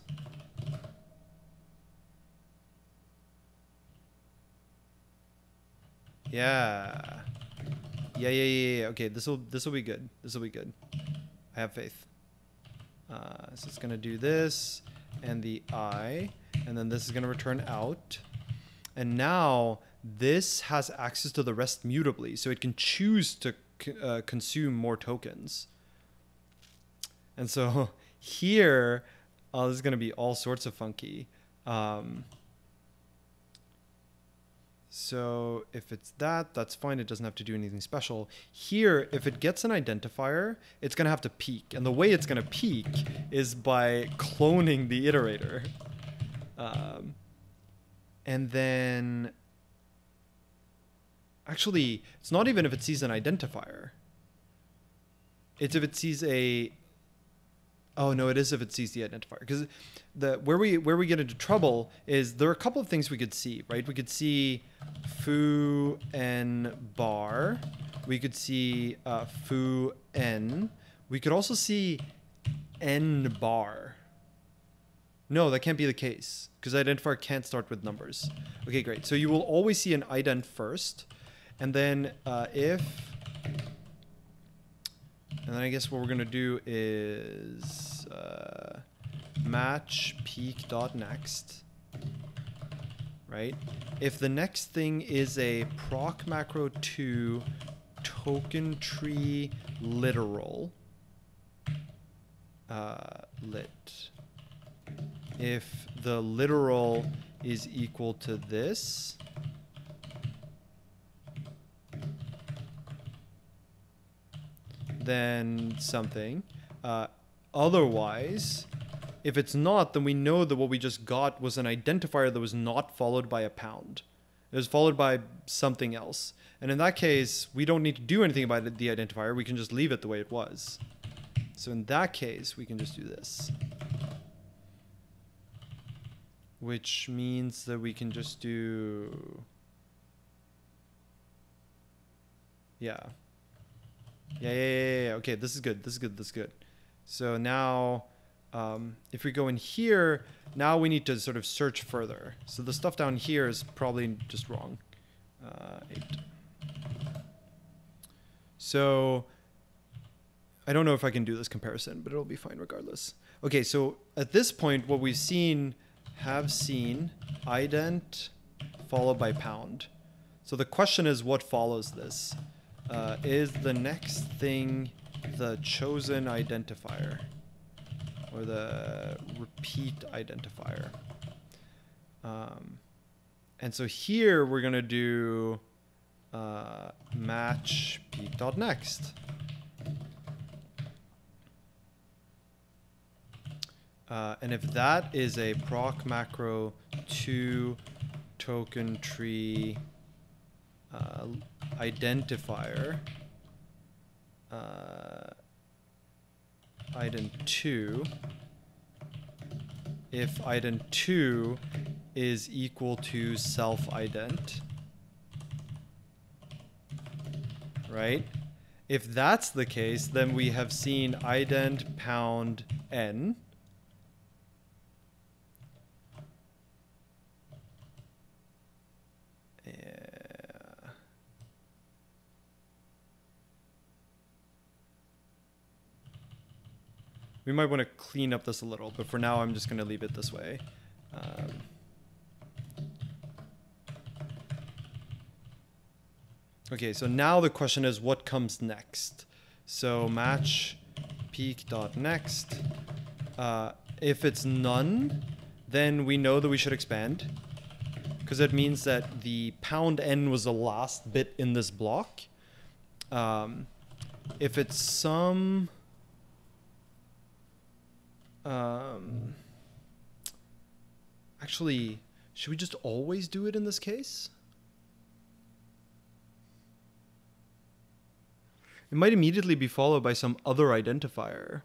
Yeah. Yeah, yeah, yeah, yeah. Okay, this will this will be good. This will be good. I have faith. Uh, so it's gonna do this and the I, and then this is gonna return out. And now this has access to the rest mutably, so it can choose to uh, consume more tokens. And so here, oh, this is gonna be all sorts of funky. Um, so if it's that, that's fine. It doesn't have to do anything special. Here, if it gets an identifier, it's going to have to peek. And the way it's going to peek is by cloning the iterator. Um, and then... Actually, it's not even if it sees an identifier. It's if it sees a Oh no, it is if it sees the identifier because the where we where we get into trouble is there are a couple of things we could see, right? We could see foo n bar, we could see uh, foo n, we could also see n bar. No, that can't be the case because identifier can't start with numbers. Okay, great. So you will always see an ident first, and then uh, if and then I guess what we're going to do is uh, match peek dot next, right? If the next thing is a proc macro 2 token tree literal, uh, lit, if the literal is equal to this, then something. Uh, otherwise, if it's not, then we know that what we just got was an identifier that was not followed by a pound. It was followed by something else. And in that case, we don't need to do anything about the identifier. We can just leave it the way it was. So in that case, we can just do this. Which means that we can just do... Yeah. Yeah, yeah, yeah, yeah. Okay, this is good. This is good. This is good. So now, um, if we go in here, now we need to sort of search further. So the stuff down here is probably just wrong. Uh. So I don't know if I can do this comparison, but it'll be fine regardless. Okay, so at this point, what we've seen, have seen, ident followed by pound. So the question is what follows this? uh, is the next thing the chosen identifier or the repeat identifier. Um, and so here we're going to do uh, match peek.next. Uh, and if that is a proc macro 2 token tree uh, identifier, uh, ident2, if ident2 is equal to self ident, right? If that's the case, then we have seen ident pound n. We might want to clean up this a little, but for now I'm just going to leave it this way. Um, okay, so now the question is what comes next? So match peek dot next. Uh, if it's none, then we know that we should expand because it means that the pound n was the last bit in this block. Um, if it's some um, actually, should we just always do it in this case? It might immediately be followed by some other identifier.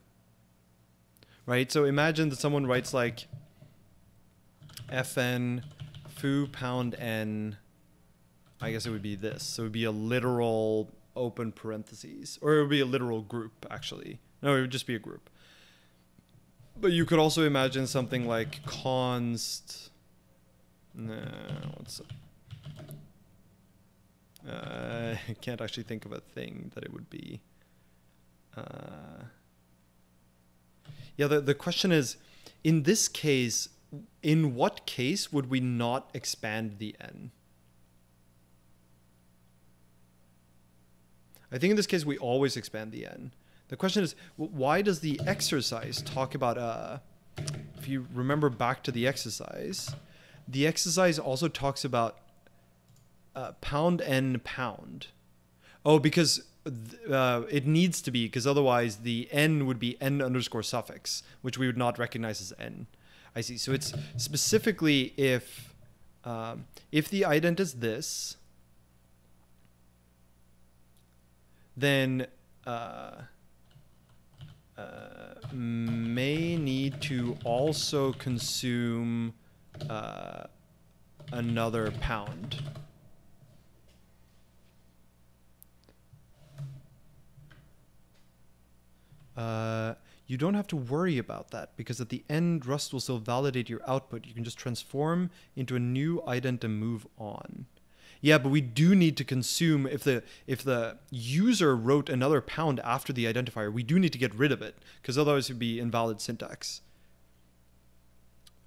Right? So imagine that someone writes like fn foo pound n I guess it would be this. So it would be a literal open parentheses. Or it would be a literal group, actually. No, it would just be a group. But you could also imagine something like const. No, what's. Uh, I can't actually think of a thing that it would be. Uh, yeah, the, the question is in this case, in what case would we not expand the n? I think in this case we always expand the n. The question is, why does the exercise talk about, uh, if you remember back to the exercise, the exercise also talks about uh, pound n pound. Oh, because uh, it needs to be, because otherwise the n would be n underscore suffix, which we would not recognize as n. I see. So it's specifically if um, if the ident is this, then uh, may need to also consume uh, another pound. Uh, you don't have to worry about that because at the end, Rust will still validate your output. You can just transform into a new ident and move on. Yeah, but we do need to consume if the if the user wrote another pound after the identifier, we do need to get rid of it because otherwise it would be invalid syntax.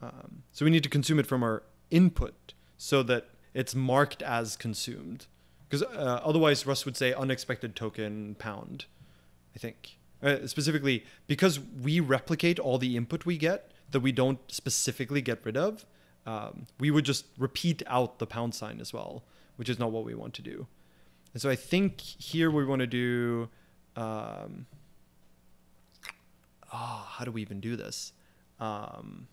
Um, so we need to consume it from our input so that it's marked as consumed because uh, otherwise Rust would say unexpected token pound, I think. Uh, specifically because we replicate all the input we get that we don't specifically get rid of, um, we would just repeat out the pound sign as well, which is not what we want to do. And so I think here we want to do. Um, oh, how do we even do this? Um,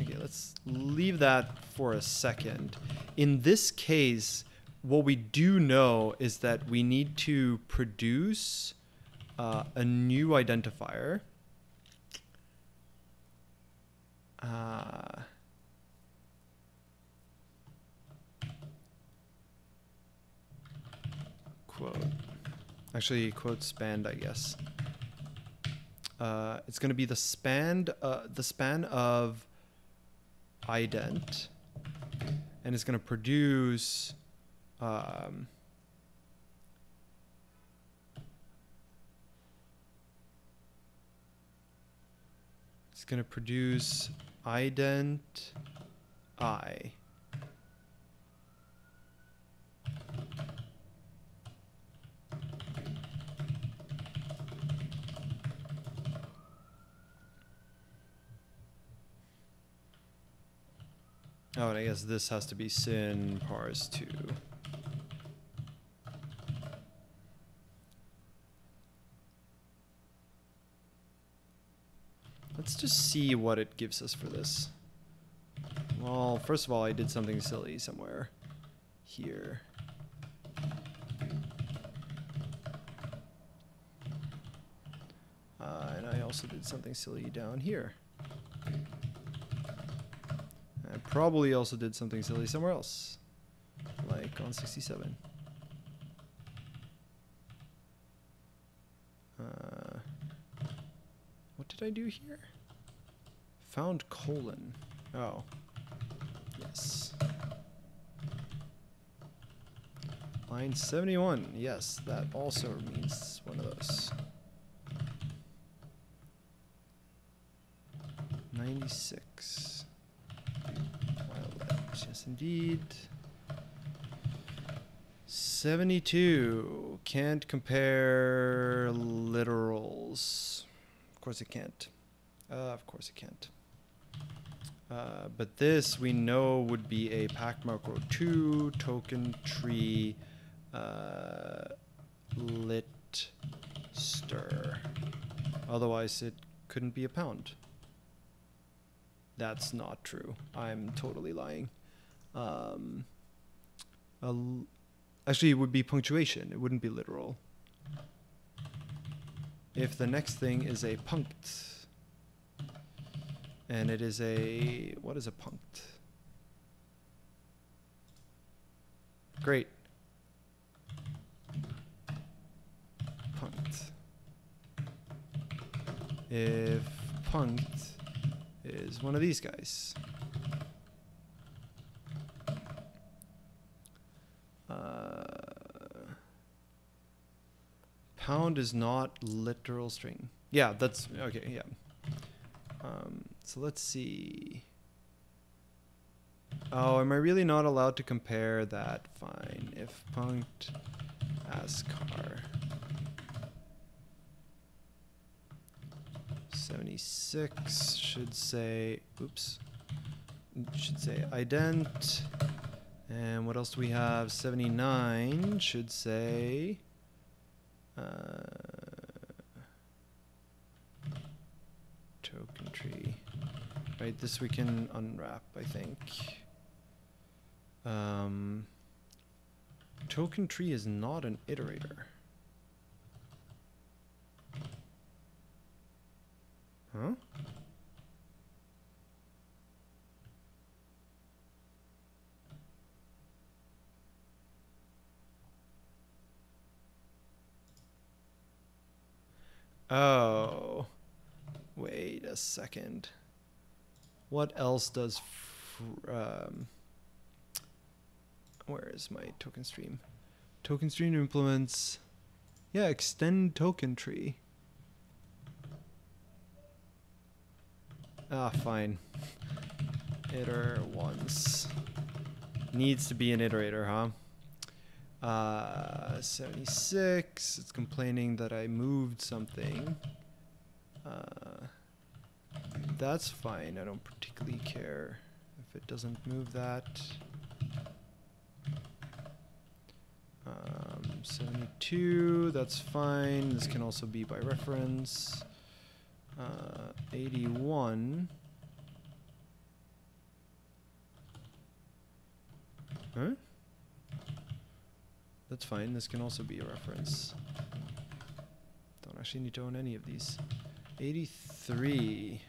Okay, let's leave that for a second. In this case, what we do know is that we need to produce uh, a new identifier. Uh, quote. Actually, quote spanned, I guess. Uh, it's going to be the span, uh, the span of ident and it's going to produce um, it's going to produce ident i Oh, and I guess this has to be syn parse 2. Let's just see what it gives us for this. Well, first of all, I did something silly somewhere here. Uh, and I also did something silly down here. I probably also did something silly somewhere else, like on 67. Uh, what did I do here? Found colon. Oh. Yes. Line 71. Yes, that also means one of those. 96. Violet. Yes, indeed. 72. Can't compare literals. Of course it can't. Uh, of course it can't. Uh, but this we know would be a proc macro 2 token tree uh, lit str. Otherwise, it couldn't be a pound. That's not true. I'm totally lying. Um, actually, it would be punctuation. It wouldn't be literal. If the next thing is a punct, and it is a what is a punct? Great. Punct. If punct is one of these guys. Uh, pound is not literal string. Yeah, that's okay. Yeah. Um, so let's see. Oh, am I really not allowed to compare that? Fine. If punct as char 76 should say, oops, should say ident. And what else do we have? 79 should say, uh, token tree. Right, this we can unwrap, I think. Um, token tree is not an iterator. Huh? Oh. Wait a second. What else does um where is my token stream? Token stream implements yeah, extend token tree. Ah, fine. Iter once. Needs to be an iterator, huh? Uh, 76. It's complaining that I moved something. Uh, that's fine. I don't particularly care if it doesn't move that. Um, 72. That's fine. This can also be by reference. Uh, 81. Huh? That's fine. This can also be a reference. Don't actually need to own any of these. 83.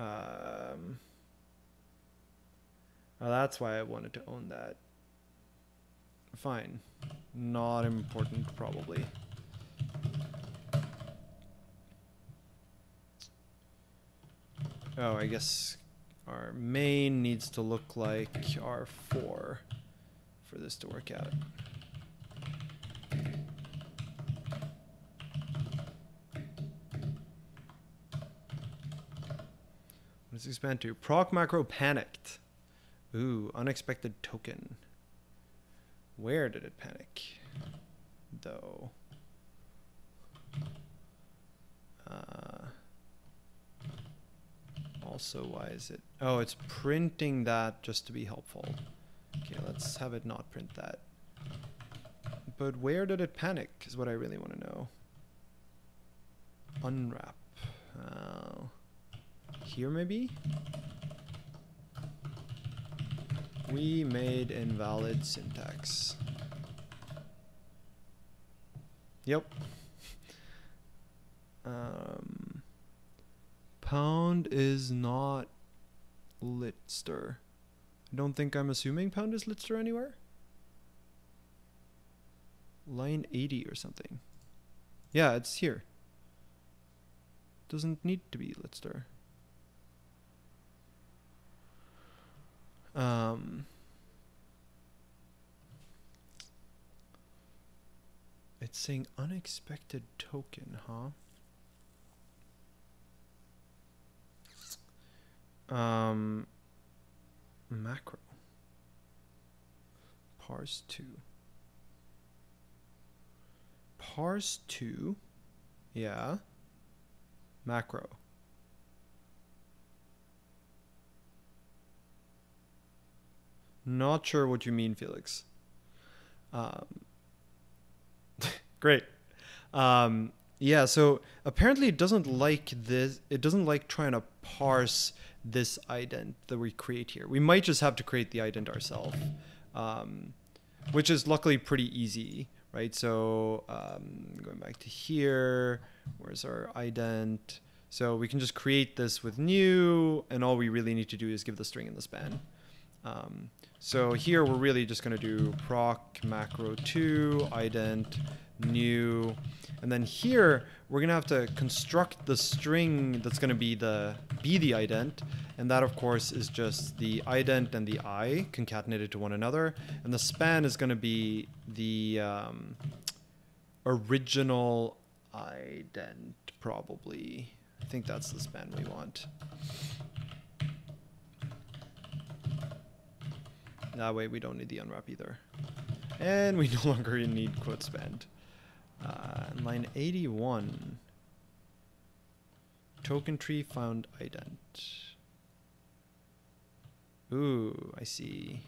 Um, oh, that's why I wanted to own that. Fine. Not important, probably. Oh, I guess our main needs to look like R4 for this to work out. Let's expand to proc macro panicked. Ooh, unexpected token. Where did it panic? Though. Uh, also, why is it? Oh, it's printing that just to be helpful. Okay, let's have it not print that. but where did it panic is what I really want to know. Unwrap. Uh, here maybe? We made invalid syntax. Yep. Um, pound is not litstr. I don't think I'm assuming pound is litstr anywhere. Line 80 or something. Yeah, it's here. Doesn't need to be litstr. Um, it's saying unexpected token, huh? Um, macro. Parse 2. Parse 2. Yeah. Macro. Not sure what you mean, Felix. Um, great. Um, yeah, so apparently it doesn't like this. It doesn't like trying to parse this ident that we create here. We might just have to create the ident ourselves, um, which is luckily pretty easy, right? So um, going back to here, where's our ident? So we can just create this with new, and all we really need to do is give the string in the span. Um, so here we're really just going to do proc macro 2 ident new. And then here we're to have to construct the string that's to be the be the ident. And that of course is just the ident and the i concatenated to one another. And the span is to be the um, original ident probably. I think that's the span we want. That way we don't need the unwrap either. And we no longer need quote spanned. Uh, line 81. Token tree found ident. Ooh, I see.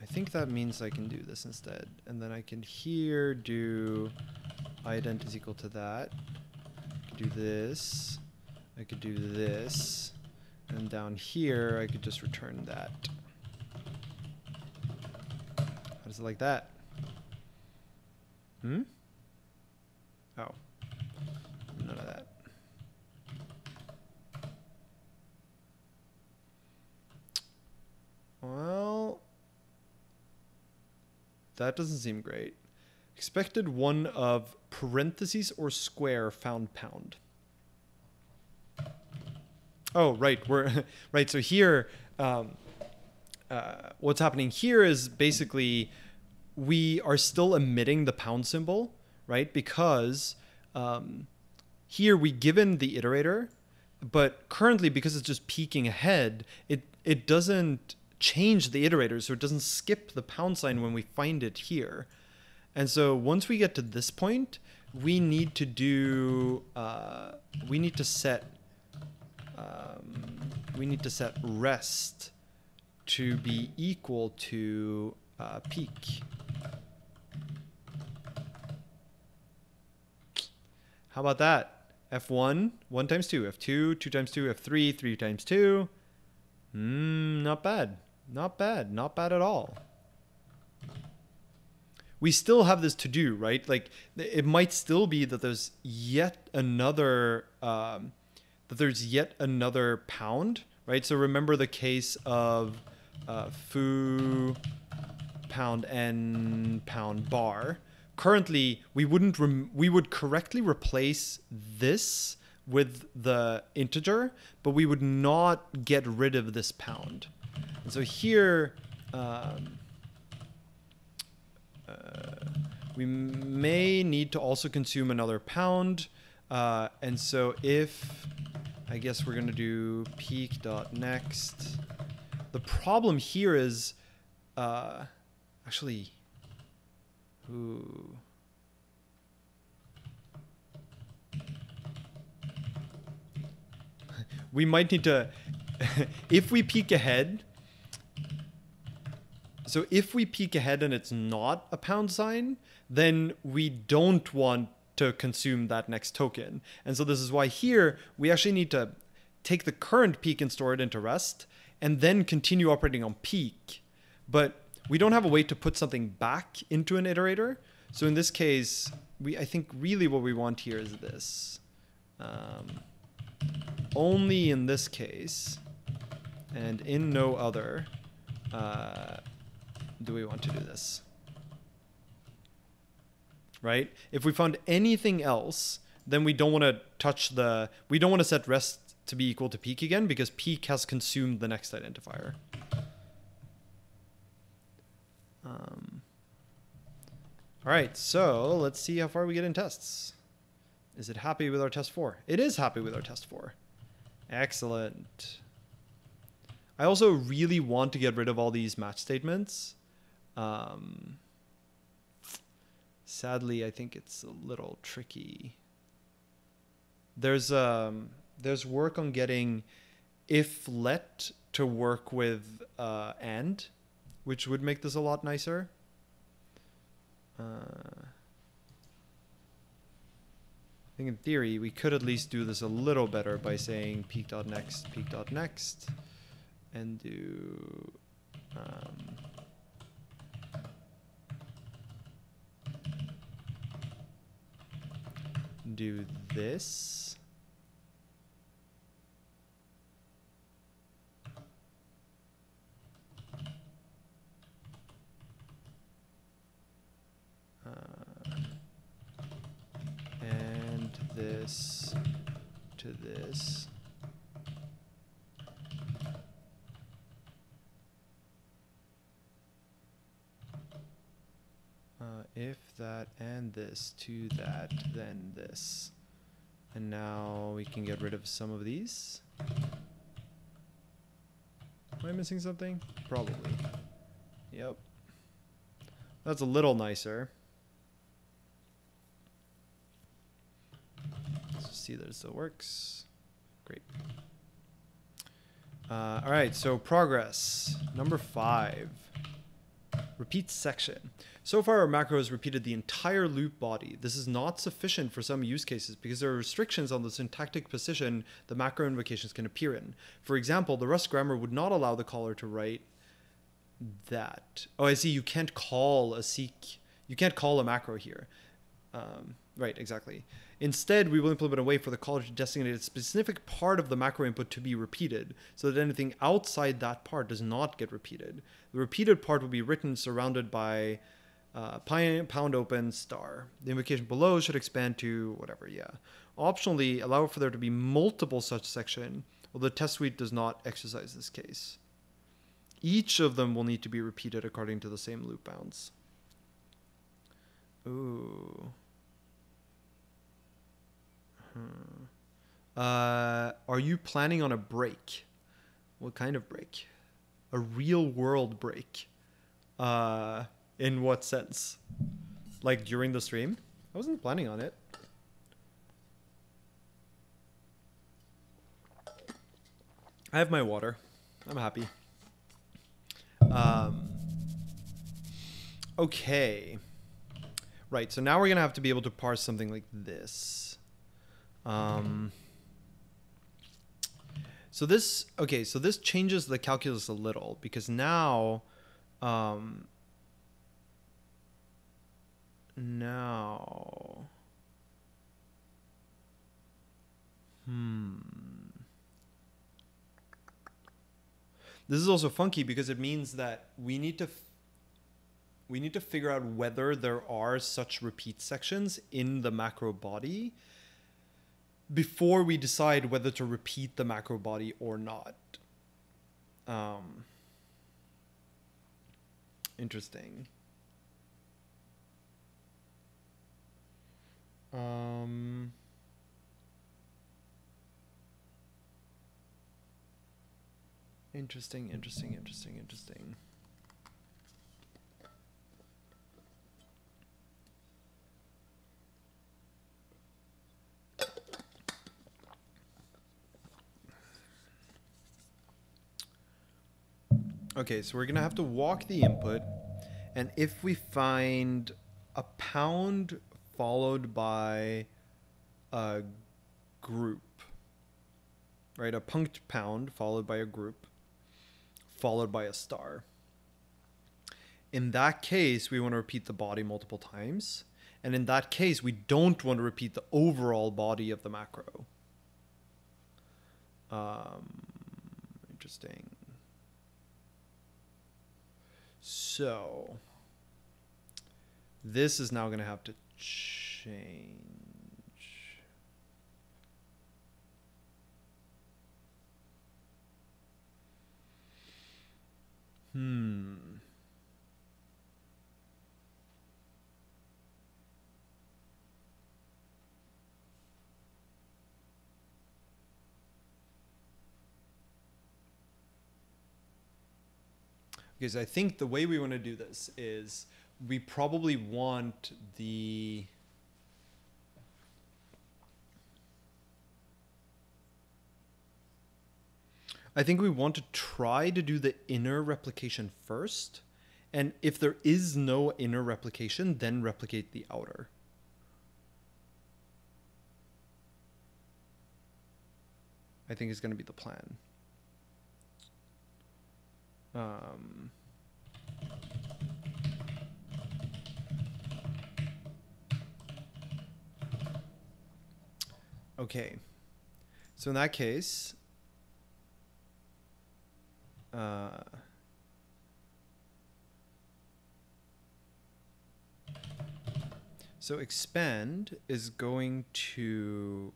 I think that means I can do this instead. And then I can here do ident is equal to that. Do this. I could do this. And down here, I could just return that. Like that? Hmm? Oh. None of that. Well, that doesn't seem great. Expected one of parentheses or square found pound. Oh, right. We're right. So here, um, uh, what's happening here is basically we are still emitting the pound symbol, right? Because um, here we given the iterator, but currently because it's just peeking ahead, it it doesn't change the iterator, so it doesn't skip the pound sign when we find it here. And so once we get to this point, we need to do uh, we need to set um, we need to set rest to be equal to uh, peek. How about that? F1, 1 times 2, F2, 2 times 2, F3, 3 times 2. Hmm, not bad. Not bad. Not bad at all. We still have this to do, right? Like, it might still be that there's yet another um, that there's yet another pound, right? So remember the case of uh, foo pound n pound bar. Currently, we wouldn't we would correctly replace this with the integer, but we would not get rid of this pound. And so here, um, uh, we may need to also consume another pound. Uh, and so if I guess we're going to do peek dot next. The problem here is, uh, actually, ooh. we might need to, if we peek ahead, so if we peek ahead and it's not a pound sign, then we don't want to consume that next token. And so this is why here we actually need to take the current peek and store it into rest and then continue operating on peek. But we don't have a way to put something back into an iterator. So in this case, we I think really what we want here is this. Um, only in this case and in no other uh, do we want to do this. Right? If we found anything else, then we don't want to touch the, we don't want to set rest to be equal to peek again because peek has consumed the next identifier. Um, all right, so let's see how far we get in tests. Is it happy with our test four? It is happy with our test four. Excellent. I also really want to get rid of all these match statements. Um, sadly, I think it's a little tricky. There's um, there's work on getting if let to work with uh, and, which would make this a lot nicer. Uh, I think in theory we could at least do this a little better by saying peek.next, peek.next, and do um, do this. Uh, and this to this. Uh, if that and this to that, then this. And now we can get rid of some of these. Am I missing something? Probably. Yep. That's a little nicer. Let's see that it still works. Great. Uh, all right, so progress. Number five. Repeat section. So far, our macro has repeated the entire loop body. This is not sufficient for some use cases because there are restrictions on the syntactic position the macro invocations can appear in. For example, the Rust grammar would not allow the caller to write that. Oh, I see. You can't call a seq. You can't call a macro here. Um, right, exactly. Instead, we will implement a way for the caller to designate a specific part of the macro input to be repeated, so that anything outside that part does not get repeated. The repeated part will be written surrounded by uh, pound open star. The invocation below should expand to whatever, yeah. Optionally, allow for there to be multiple such section, although the test suite does not exercise this case. Each of them will need to be repeated according to the same loop bounds. Ooh. Hmm. Uh, are you planning on a break? What kind of break? A real world break. Uh, in what sense? Like during the stream? I wasn't planning on it. I have my water. I'm happy. Um, okay. Right, so now we're going to have to be able to parse something like this. Um, so this, okay, so this changes the calculus a little because now, um, now, hmm. This is also funky because it means that we need to we need to figure out whether there are such repeat sections in the macro body before we decide whether to repeat the macro body or not. Um, interesting. Um, interesting, interesting, interesting, interesting. Okay, so we're gonna have to walk the input, and if we find a pound followed by a group, right? A punct pound followed by a group, followed by a star. In that case, we want to repeat the body multiple times. And in that case, we don't want to repeat the overall body of the macro. Um, interesting. So, this is now going to have to change. Hmm. Because I think the way we want to do this is we probably want the I think we want to try to do the inner replication first. And if there is no inner replication, then replicate the outer. I think is going to be the plan. Um, okay. So in that case, uh, so expand is going to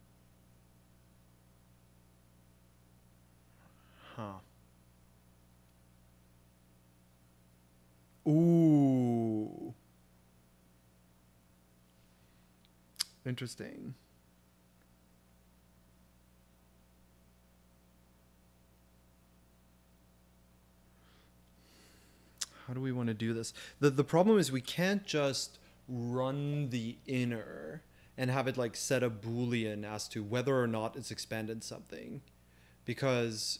huh ooh interesting how do we want to do this? The the problem is we can't just run the inner and have it like set a boolean as to whether or not it's expanded something because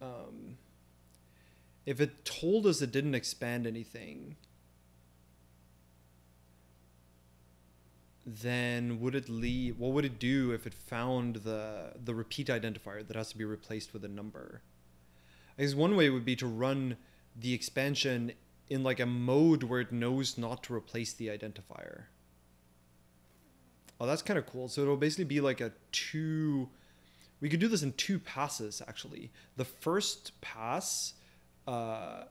um, if it told us it didn't expand anything then would it leave what would it do if it found the the repeat identifier that has to be replaced with a number I guess one way would be to run the expansion in like a mode where it knows not to replace the identifier. Oh, that's kind of cool. So it'll basically be like a two. We could do this in two passes actually. The first pass uh,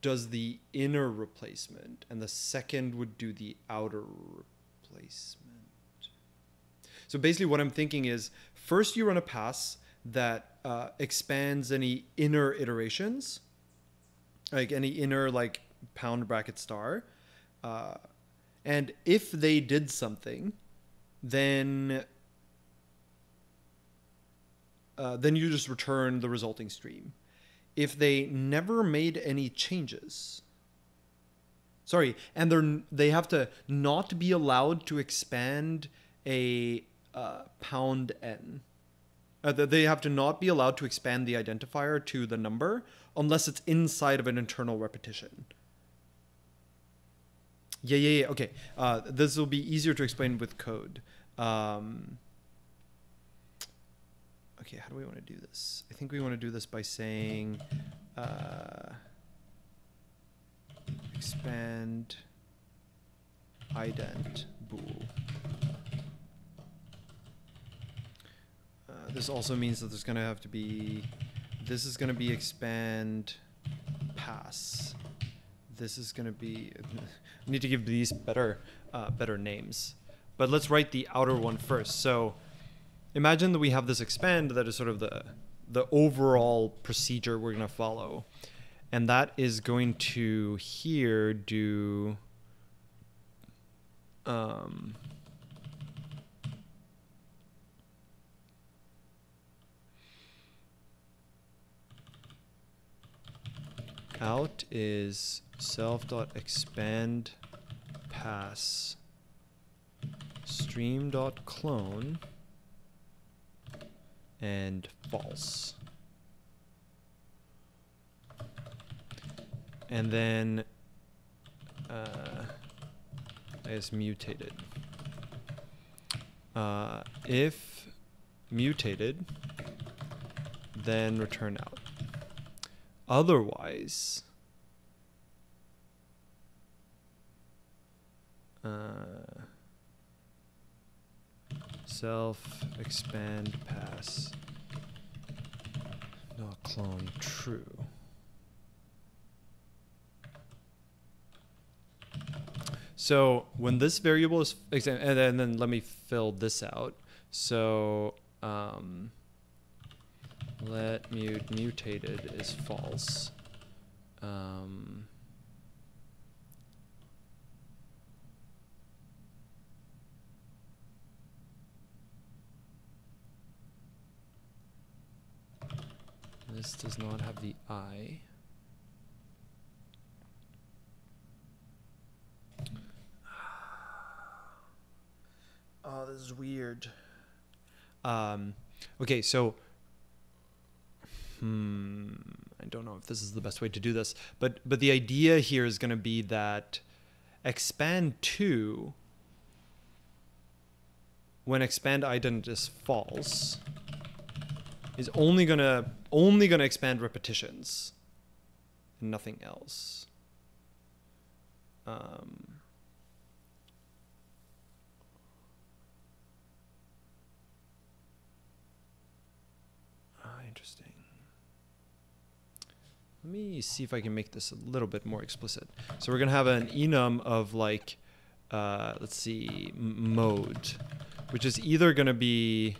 does the inner replacement, and the second would do the outer replacement. So basically, what I'm thinking is first you run a pass that uh, expands any inner iterations, like any inner like pound bracket star. Uh, and if they did something, then uh, then you just return the resulting stream. If they never made any changes, sorry, and they're they have to not be allowed to expand a uh, pound n uh, they have to not be allowed to expand the identifier to the number unless it's inside of an internal repetition. Yeah, yeah, yeah. Okay. Uh, this will be easier to explain with code. Um, okay, how do we want to do this? I think we want to do this by saying uh, expand ident bool. this also means that there's going to have to be this is going to be expand pass this is going to be I need to give these better uh, better names but let's write the outer one first so imagine that we have this expand that is sort of the the overall procedure we're going to follow. And that is going to here do um, out is self.expand pass stream.clone and false. and then uh, I guess mutated. Uh, if mutated, then return out. Otherwise, uh, self expand pass not clone true. So when this variable is, and then, and then let me fill this out. So um, let mut mutated is false. Um, this does not have the I. Oh, this is weird. Um, okay, so hmm, I don't know if this is the best way to do this, but but the idea here is going to be that expand two when expand ident is false is only gonna only gonna expand repetitions and nothing else. Um, ah, interesting. Let me see if I can make this a little bit more explicit. So we're gonna have an enum of like, uh, let's see, mode, which is either gonna be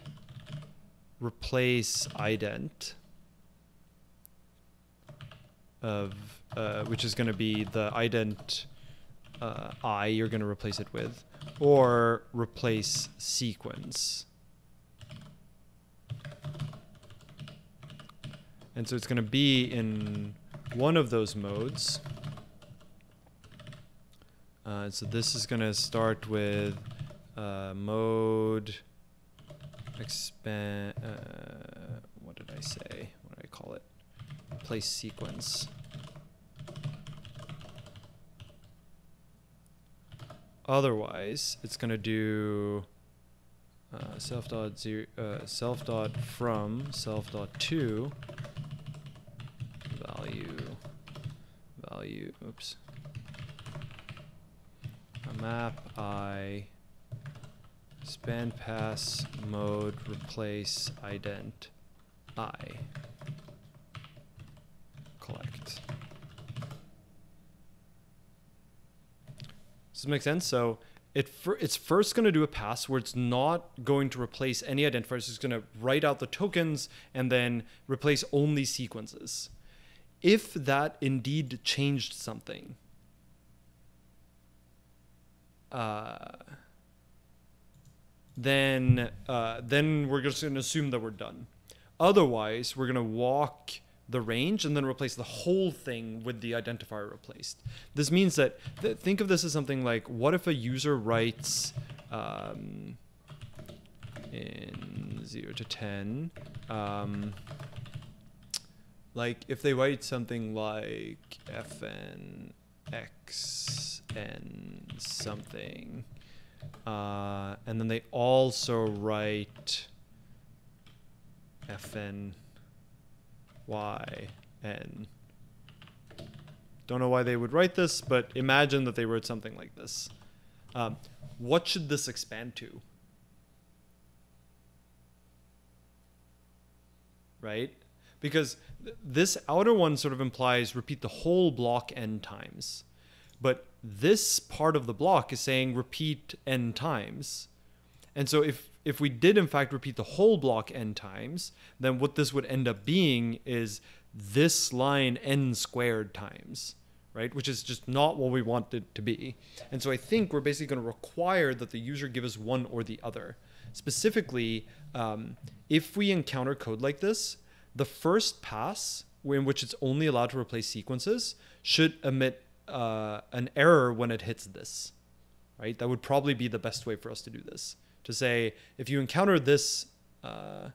replace ident of uh, which is going to be the ident uh, i you're going to replace it with or replace sequence. And so it's going to be in one of those modes. Uh, so this is going to start with uh, mode expand uh, what did I say? What did I call it? Place sequence. Otherwise it's gonna do uh, self dot zero uh, self dot from self dot to value value oops. A map i span pass mode replace ident i. Collect. Does this make sense? So it it's first going to do a pass where it's not going to replace any identifiers it's going to write out the tokens and then replace only sequences. If that indeed changed something uh, then uh, then we're just going to assume that we're done. Otherwise, we're going to walk the range and then replace the whole thing with the identifier replaced. This means that th- think of this as something like what if a user writes um, in 0 to 10 um, like if they write something like fn x n something uh, and then they also write fn y n. Don't know why they would write this, but imagine that they wrote something like this. Um, what should this expand to? Right? Because th- this outer one sort of implies repeat the whole block n times. But this part of the block is saying repeat n times. And so if if we did in fact repeat the whole block n times, then what this would end up being is this line n squared times, right? Which is just not what we want it to be. And so I think we're basically going to require that the user give us one or the other. Specifically, um, if we encounter code like this, the first pass, in which it's only allowed to replace sequences, should emit uh, an error when it hits this, right? That would probably be the best way for us to do this. To say, if you encounter this uh,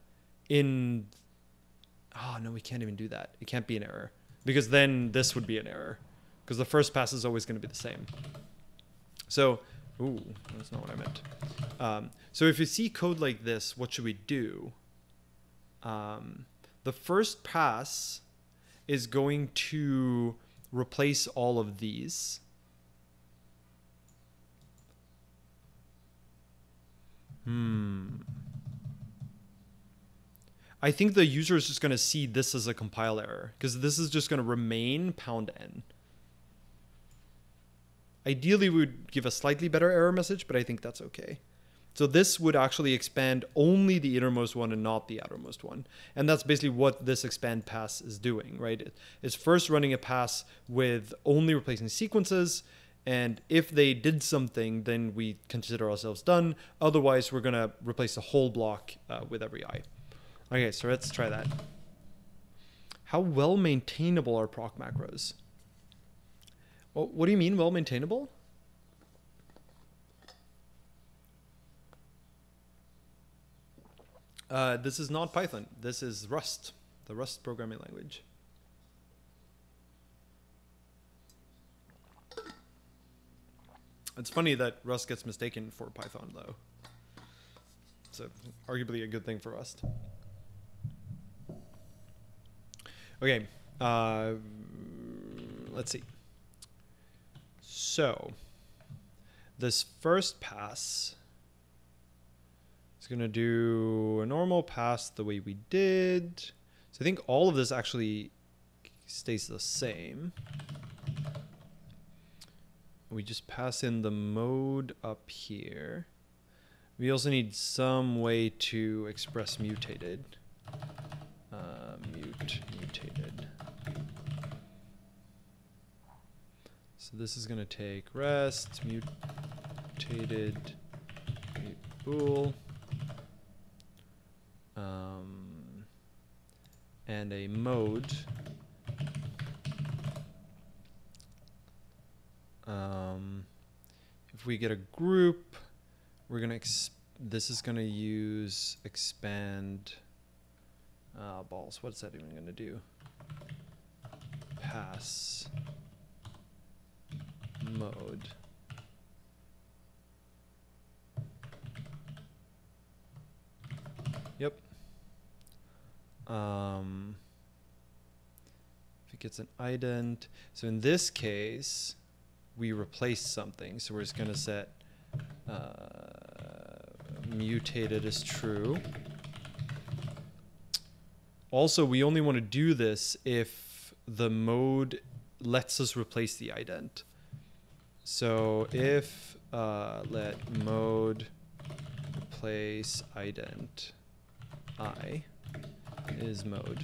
in, oh no, we can't even do that. It can't be an error because then this would be an error. because the first pass is always going to be the same. So, ooh, that's not what I meant. Um, so if you see code like this, what should we do? Um, the first pass is going to replace all of these. Hmm. I think the user is just going to see this as a compile error because this is just going to remain pound n. Ideally, we would give a slightly better error message, but I think that's okay. So this would actually expand only the innermost one and not the outermost one. And that's basically what this expand pass is doing, right? It's first running a pass with only replacing sequences. And if they did something, then we consider ourselves done. Otherwise, we're going to replace the whole block uh, with every eye. Okay, so let's try that. How well maintainable are proc macros? Well, what do you mean well maintainable? Uh, this is not Python. This is Rust, the Rust programming language. It's funny that Rust gets mistaken for Python, though. A, arguably a good thing for Rust. Okay, uh, let's see. So, this first pass is going to do a normal pass the way we did. So I think all of this actually stays the same. We just pass in the mode up here. We also need some way to express mutated. Uh, mut, mutated. So this is going to take rest, mutated, mut bool, um, and a mode. Um, if we get a group, we're to, this is going to use expand uh, balls. What's that even going to do? Pass mode. Yep. Um, if it gets an ident, so in this case, we replace something. So we're just going to set uh, mutated as true. Also, we only want to do this if the mode lets us replace the ident. So if uh, let mode replace ident i is mode,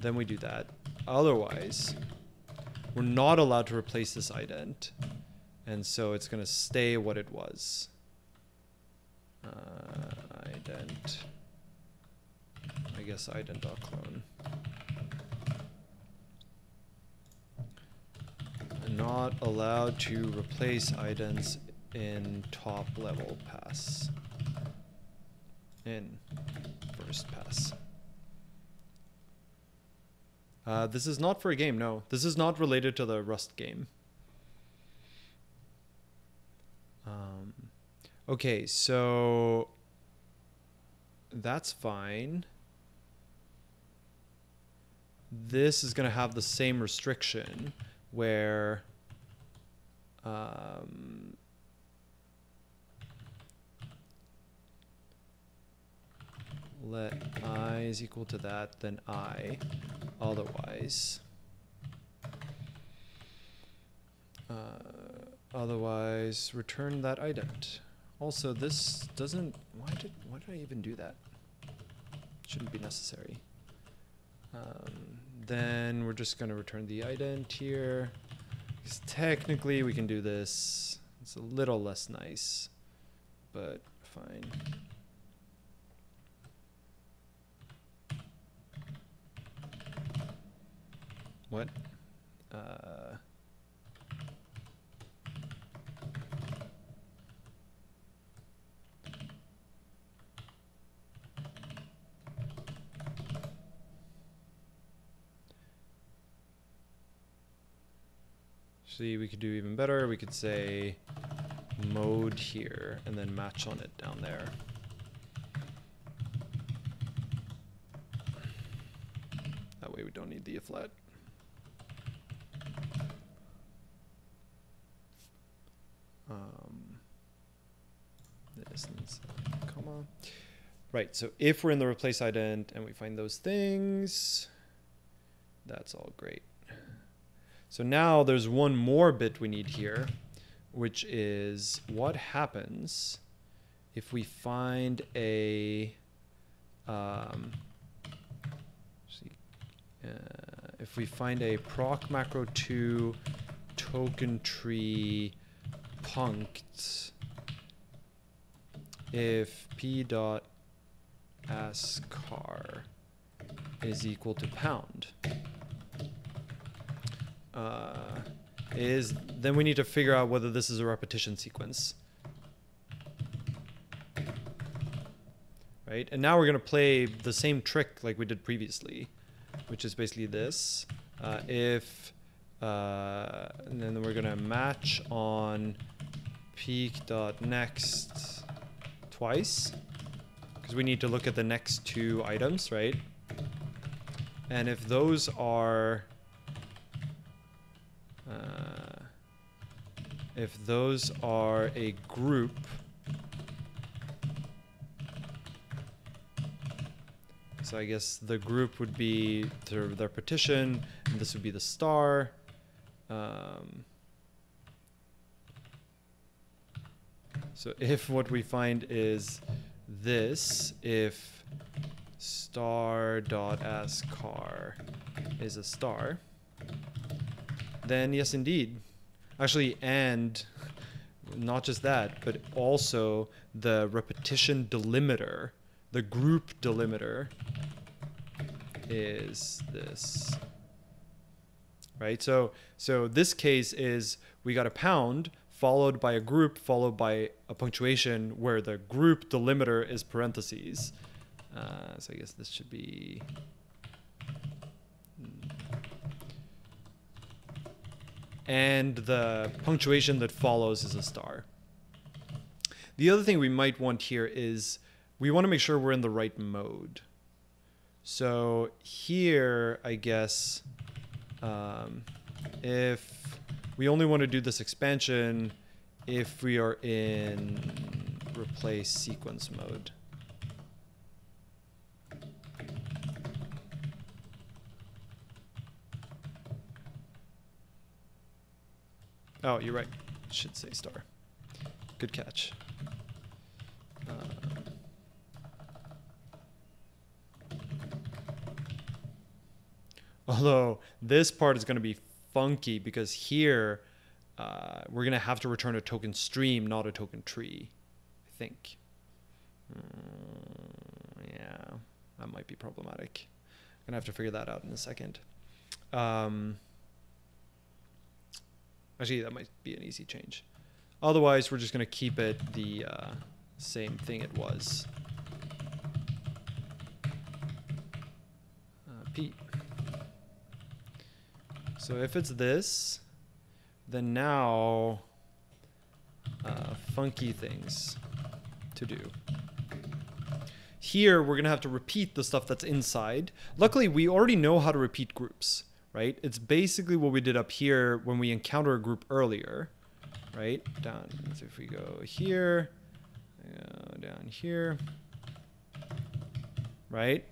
then we do that. Otherwise, we're not allowed to replace this ident, and so it's going to stay what it was. Uh, ident. I guess ident.clone. Not allowed to replace idents in top level pass. In first pass. Uh, this is not for a game, no. This is not related to the Rust game. Um, okay, so that's fine. This is going to have the same restriction where um, let i is equal to that, then i. Otherwise, uh, otherwise return that ident. Also, this doesn't. Why did why did I even do that? Shouldn't be necessary. Um, then we're just going to return the ident here. Because technically we can do this. It's a little less nice, but fine. What? Uh, we could do even better. We could say mode here and then match on it down there. That way we don't need the if Um, this comma. Right, so if we're in the replace ident and we find those things, that's all great. So now there's one more bit we need here, which is what happens if we find a um, see, uh, if we find a proc macro 2 token tree punct if p dot as char is equal to pound. Uh, is then we need to figure out whether this is a repetition sequence. Right? And now we're going to play the same trick like we did previously which is basically this. Uh, if uh, and then we're going to match on peek dot next twice because we need to look at the next two items, right? And if those are uh, if those are a group so I guess the group would be their, their partition and this would be the star um, so if what we find is this if star dot as char is a star, then yes, indeed. Actually, and not just that, but also the repetition delimiter, the group delimiter is this. Right? So so this case is we got a pound followed by a group, followed by a punctuation where the group delimiter is parentheses. Uh, so I guess this should be. Hmm. And the punctuation that follows is a star. The other thing we might want here is we want to make sure we're in the right mode. So here, I guess, um, if we only want to do this expansion if we are in replace sequence mode. Oh, you're right. Should say star. Good catch. Uh, although this part is going to be funky because here uh, we're going to have to return a token stream, not a token tree, I think. Mm, yeah, that might be problematic. I'm going to have to figure that out in a second. Um, actually, that might be an easy change. Otherwise, we're just going to keep it the uh, same thing it was. Uh. So if it's this, then now uh, funky things to do. Here, we're going to have to repeat the stuff that's inside. Luckily, we already know how to repeat groups, right? It's basically what we did up here when we encounter a group earlier, right? Down, so if we go here, go down here, right?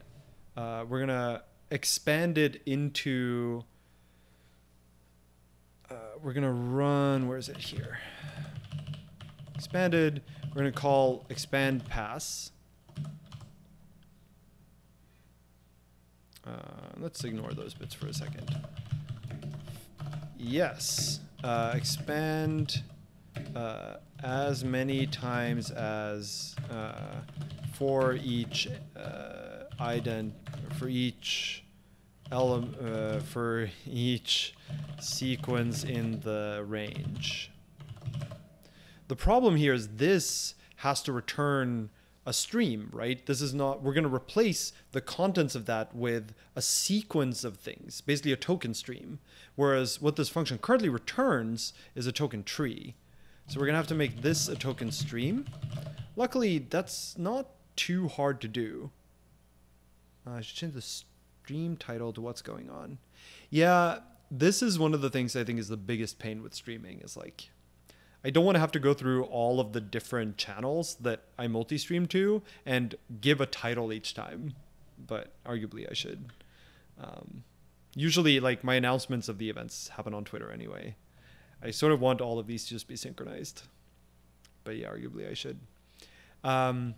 Uh, we're going to expand it into uh, we're gonna run, where is it here? Expanded, we're gonna call expand pass. Uh, let's ignore those bits for a second. Yes, uh, expand uh, as many times as uh, for each uh, ident, for each element, uh, for each sequence in the range. The problem here is this has to return a stream, right? This is not, we're going to replace the contents of that with a sequence of things, basically a token stream. Whereas what this function currently returns is a token tree. So we're going to have to make this a token stream. Luckily, that's not too hard to do. Uh, I should change the stream title to what's going on. Yeah, this is one of the things I think is the biggest pain with streaming is like I don't want to have to go through all of the different channels that I multi-stream to and give a title each time, but arguably I should. Um, usually, like my announcements of the events happen on Twitter anyway. I sort of want all of these to just be synchronized, but yeah, arguably I should. Um,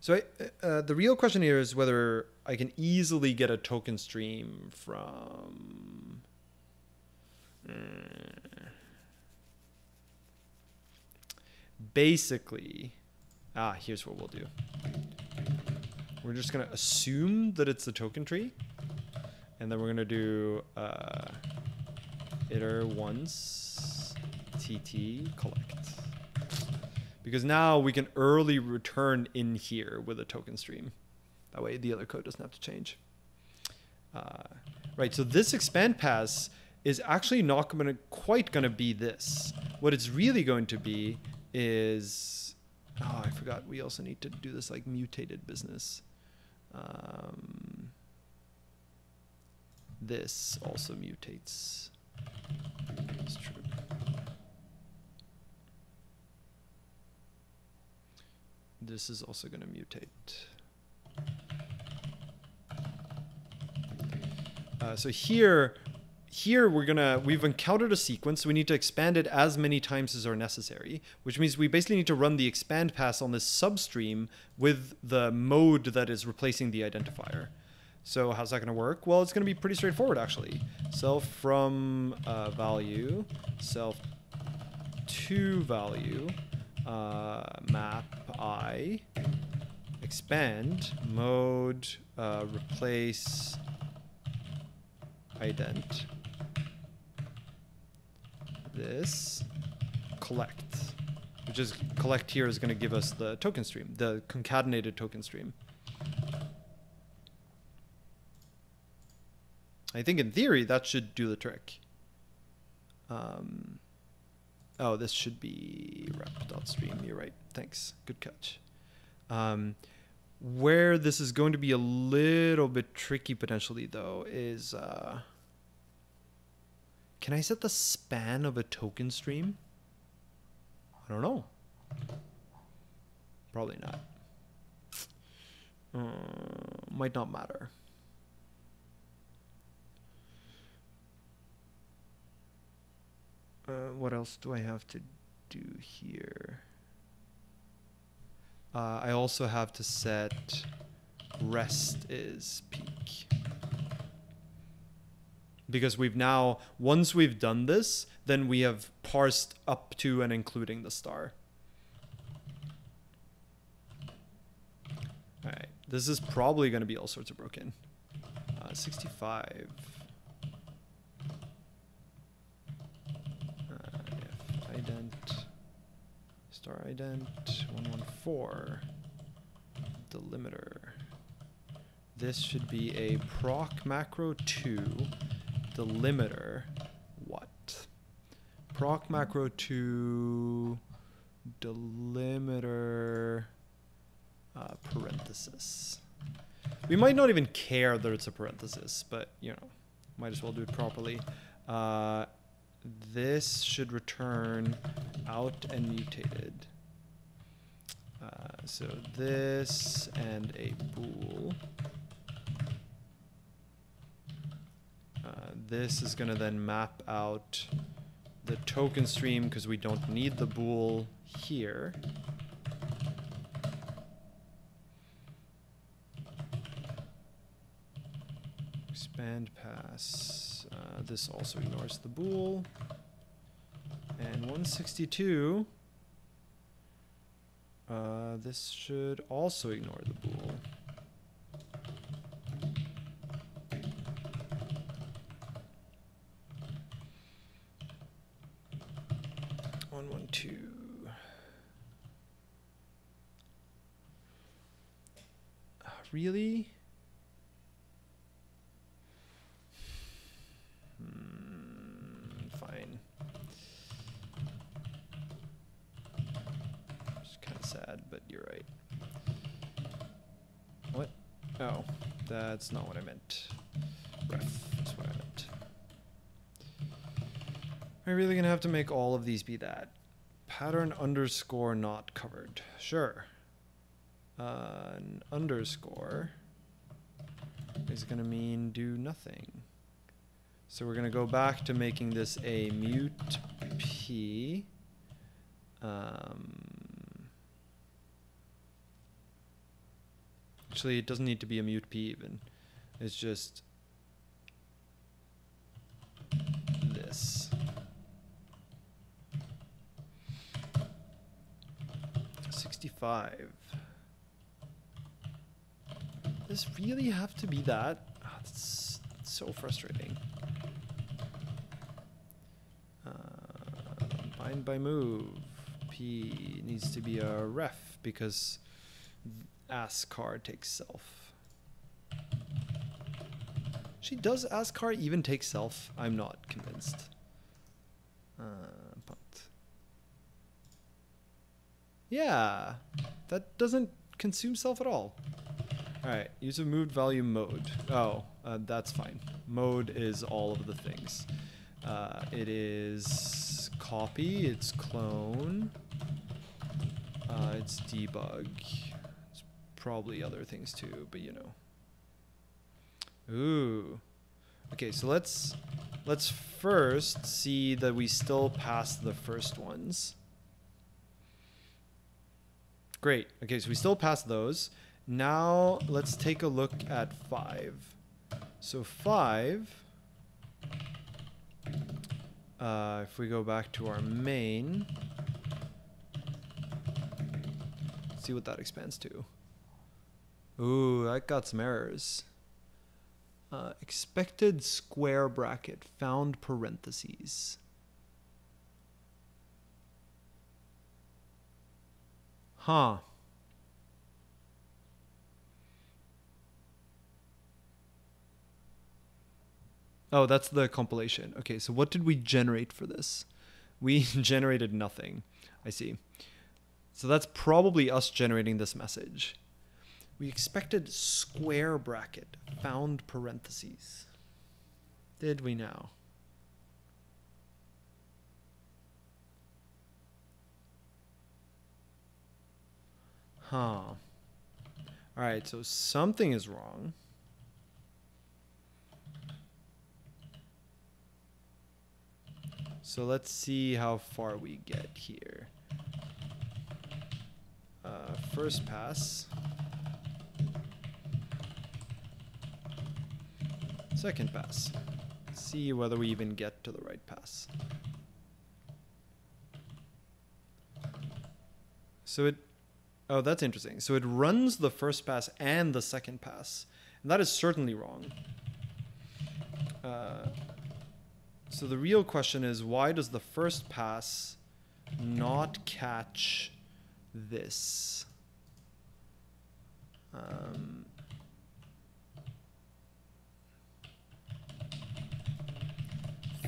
so I, uh, the real question here is whether I can easily get a token stream from. Uh, basically, ah, here's what we'll do. We're just gonna assume that it's the token tree, and then we're gonna do uh, iter once tt collect because now we can early return in here with a token stream. That way the other code doesn't have to change. Uh, right, so this expand pass is actually not gonna, quite going to be this. What it's really going to be is, oh, I forgot, we also need to do this like mutated business. Um, this also mutates. This is also going to mutate. Uh, so here, here we're gonna we've encountered a sequence. So we need to expand it as many times as are necessary, which means we basically need to run the expand pass on this substream with the mode that is replacing the identifier. So how's that going to work? Well, it's going to be pretty straightforward actually. Self from uh, value, self to value, uh, map i, expand, mode, uh, replace, ident, this, collect, which is collect here is going to give us the token stream, the concatenated token stream. I think in theory that should do the trick. Um, oh, this should be rep.stream. You're right. Thanks. Good catch. Um, where this is going to be a little bit tricky potentially though is uh, can I set the span of a token stream? I don't know. Probably not. Uh, might not matter. Uh, what else do I have to do here? Uh, I also have to set rest is peek. Because we've now, once we've done this, then we have parsed up to and including the star. Alright, this is probably going to be all sorts of broken. Uh, 65. Star ident 114 delimiter. This should be a proc macro 2 delimiter what? Proc macro 2 delimiter uh, parenthesis. We might not even care that it's a parenthesis, but you know, might as well do it properly. Uh, this should return out and mutated. Uh, so this and a bool. Uh, this is going to then map out the token stream because we don't need the bool here. Expand pass. Uh, this also ignores the bool. And 162, uh, this should also ignore the bool. One one two. really? Hmm, fine. It's kind of you're right. What? Oh, that's not what I meant. Ref, that's what I meant. Am I really gonna have to make all of these be that? Pattern underscore not covered. Sure. Uh, an underscore is going to mean do nothing. So we're going to go back to making this a mut p. Um, actually, it doesn't need to be a mut p even. It's just this. Sixty-five. Does this really have to be that? Oh, that's so frustrating. Uh, bind by move. P needs to be a ref because as char takes self. She does as char even take self? I'm not convinced. Uh, but yeah, that doesn't consume self at all. All right, use a moved value mode. Oh, uh, that's fine. Mode is all of the things. Uh, it is copy, it's clone, uh, it's debug. Probably other things too, but you know. Ooh. Okay, so let's let's first see that we still pass the first ones. Great. Okay, so we still pass those. Now let's take a look at 5. So 5, uh, if we go back to our main, see what that expands to. Ooh, that got some errors. Uh, expected square bracket, found parentheses. Huh. Oh, that's the compilation. Okay, so what did we generate for this? We generated nothing. I see. So that's probably us generating this message. We expected square bracket, found parentheses. Did we now? Huh. All right, so something is wrong. So let's see how far we get here. Uh, first pass. Second pass. See whether we even get to the right pass. So it, oh, that's interesting. So it runs the first pass and the second pass. And that is certainly wrong. Uh, so the real question is why does the first pass not catch this? Um,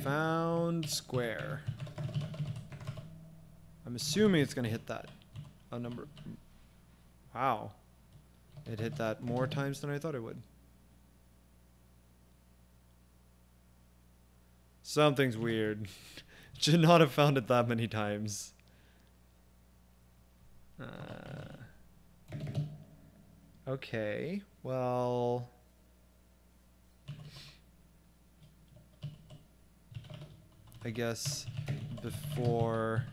found square. I'm assuming it's going to hit that a number. Wow. It hit that more times than I thought it would. Something's weird. Should not have found it that many times. Uh, okay, well... I guess before...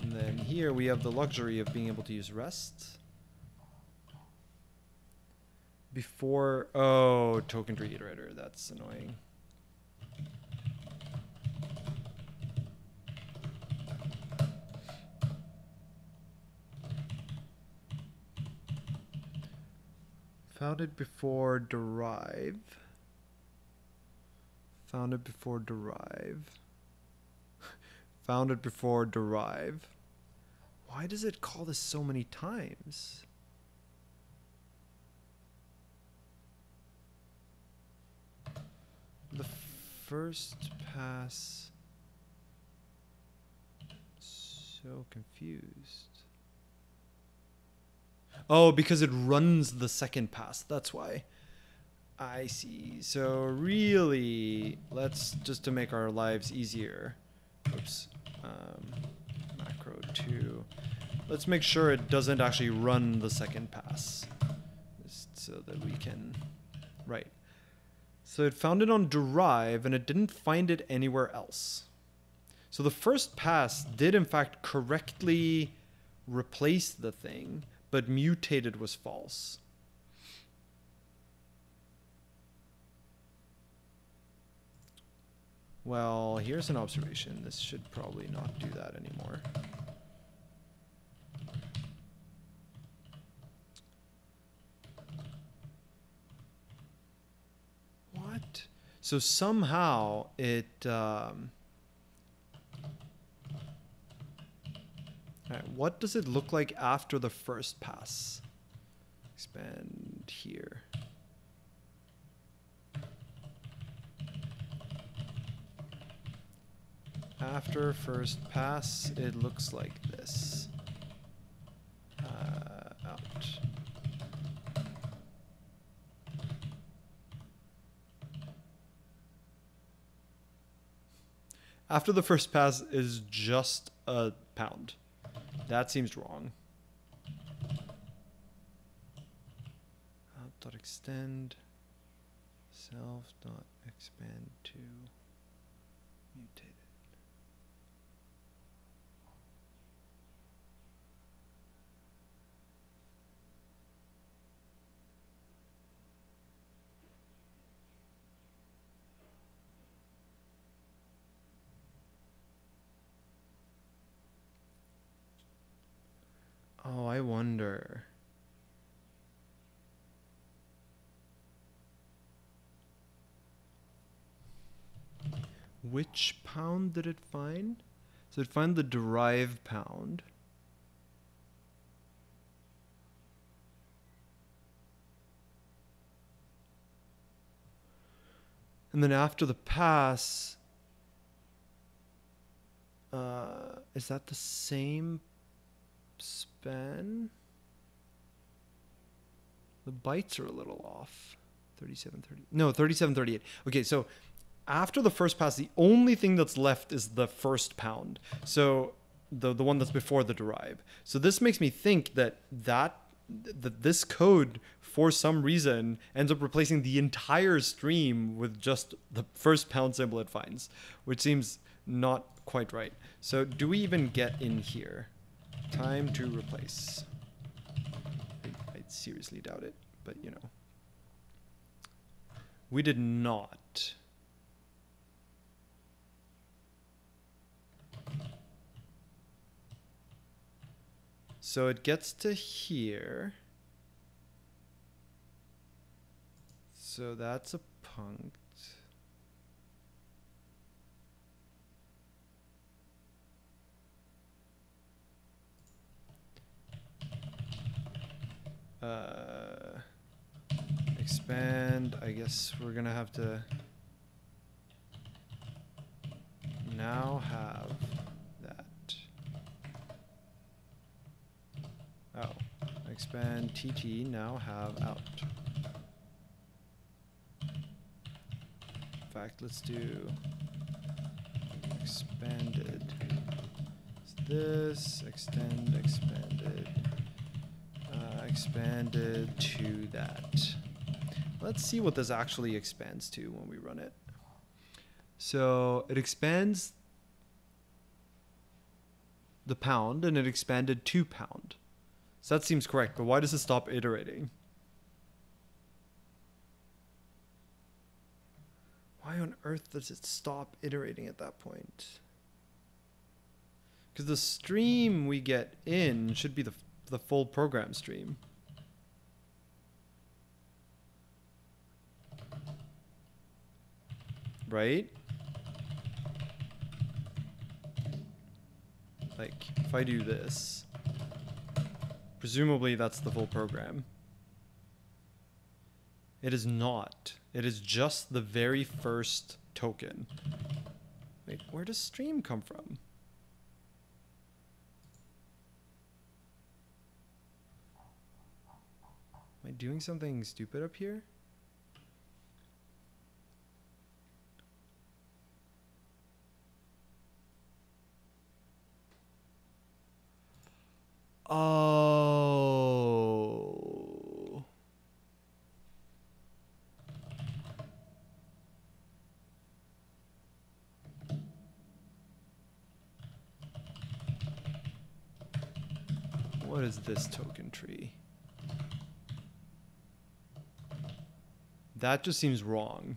And then here we have the luxury of being able to use rest. Before... Oh, token tree iterator. That's annoying. Found it before derive. Found it before derive. Founded before derive. Why does it call this so many times? The first pass. So confused. Oh, because it runs the second pass. That's why. I see. So really, let's just to make our lives easier. Oops. Um, macro two. Let's make sure it doesn't actually run the second pass, just so that we can. Right. So it found it on derive and it didn't find it anywhere else. So the first pass did in fact correctly replace the thing, but mutated was false. Well, here's an observation. This should probably not do that anymore. What? So somehow it. Um, what does it look like after the first pass? Expand here. After first pass, it looks like this. Uh, out. After the first pass is just a pound. That seems wrong. Out dot extend self dot expand to mutated. Oh, I wonder. Which pound did it find? So it find the derive pound. And then after the pass, uh, is that the same span? The bytes are a little off. 3730. No, 3738. Okay, so after the first pass, the only thing that's left is the first pound. So the the one that's before the derive. So this makes me think that that that this code for some reason ends up replacing the entire stream with just the first pound symbol it finds, which seems not quite right. So do we even get in here? Time to replace. I, I seriously doubt it, but you know. We did not. So it gets to here. So that's a punct. Uh, expand. I guess we're gonna have to now have that. Oh, expand TT now have out. In fact, let's do expanded. It's this extend expanded expanded to that. Let's see what this actually expands to when we run it. So it expands the pound and it expanded to pound. So that seems correct, but why does it stop iterating? Why on earth does it stop iterating at that point? Because the stream we get in should be the, the full program stream. Right? Like, if I do this, presumably that's the full program. It is not. It is just the very first token. Wait, where does stream come from? Am I doing something stupid up here? Oh. What is this token tree? That just seems wrong.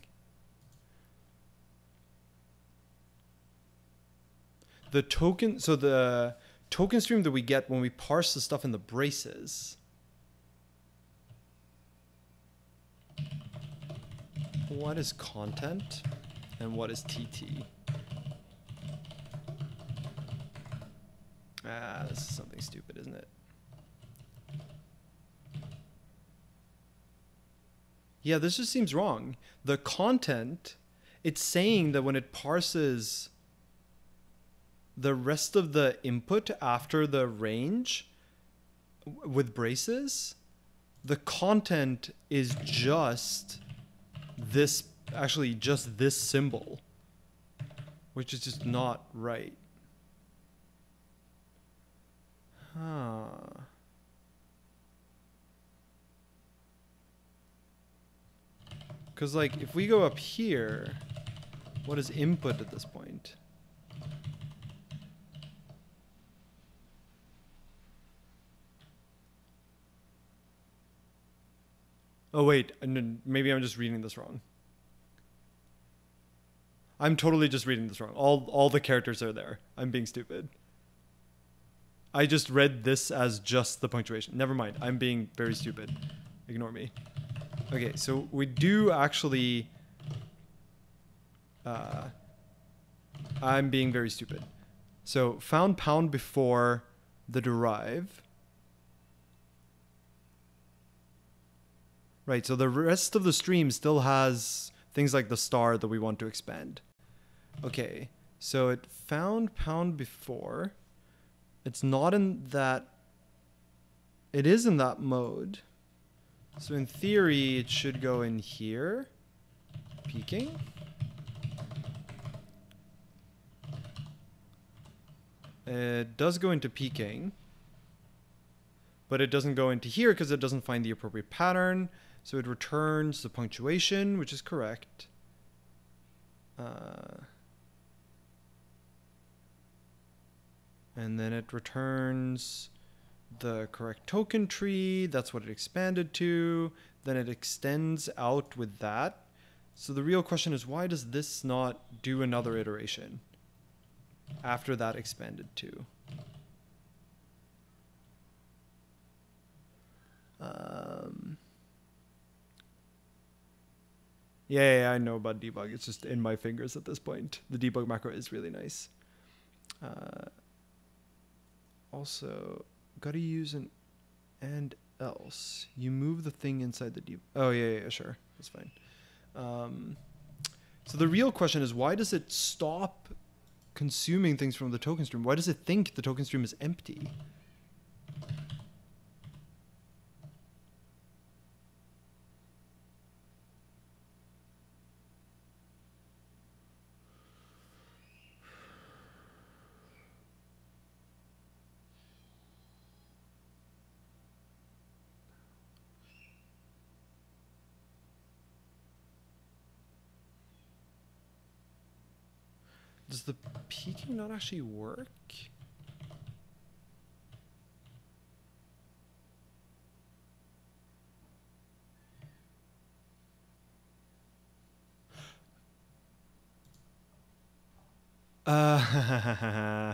The token, so the token stream that we get when we parse the stuff in the braces. What is content and what is TT? Ah, this is something stupid, isn't it? Yeah, this just seems wrong. The content, it's saying that when it parses the rest of the input after the range with braces, the content is just this, actually, just this symbol, which is just not right. Huh. Because, like, if we go up here, what is input at this point? Oh wait, maybe I'm just reading this wrong. I'm totally just reading this wrong. All all the characters are there. I'm being stupid. I just read this as just the punctuation. Never mind. I'm being very stupid. Ignore me. Okay, so we do actually uh, I'm being very stupid. So found pound before the derive. Right, so the rest of the stream still has things like the star that we want to expand. Okay, so it found pound before. It's not in that. It is in that mode. So in theory, it should go in here. Peeking. It does go into peeking. But it doesn't go into here because it doesn't find the appropriate pattern. So it returns the punctuation, which is correct. Uh, and then it returns the correct token tree. That's what it expanded to. Then it extends out with that. So the real question is why does this not do another iteration after that expanded to? Um, yeah, yeah, I know about debug. It's just in my fingers at this point. The debug macro is really nice. Uh, also, gotta use an and else. You move the thing inside the debug. Oh, yeah, yeah, yeah, sure. That's fine. Um, so the real question is why does it stop consuming things from the token stream? Why does it think the token stream is empty? Does the peeking not actually work? Uh,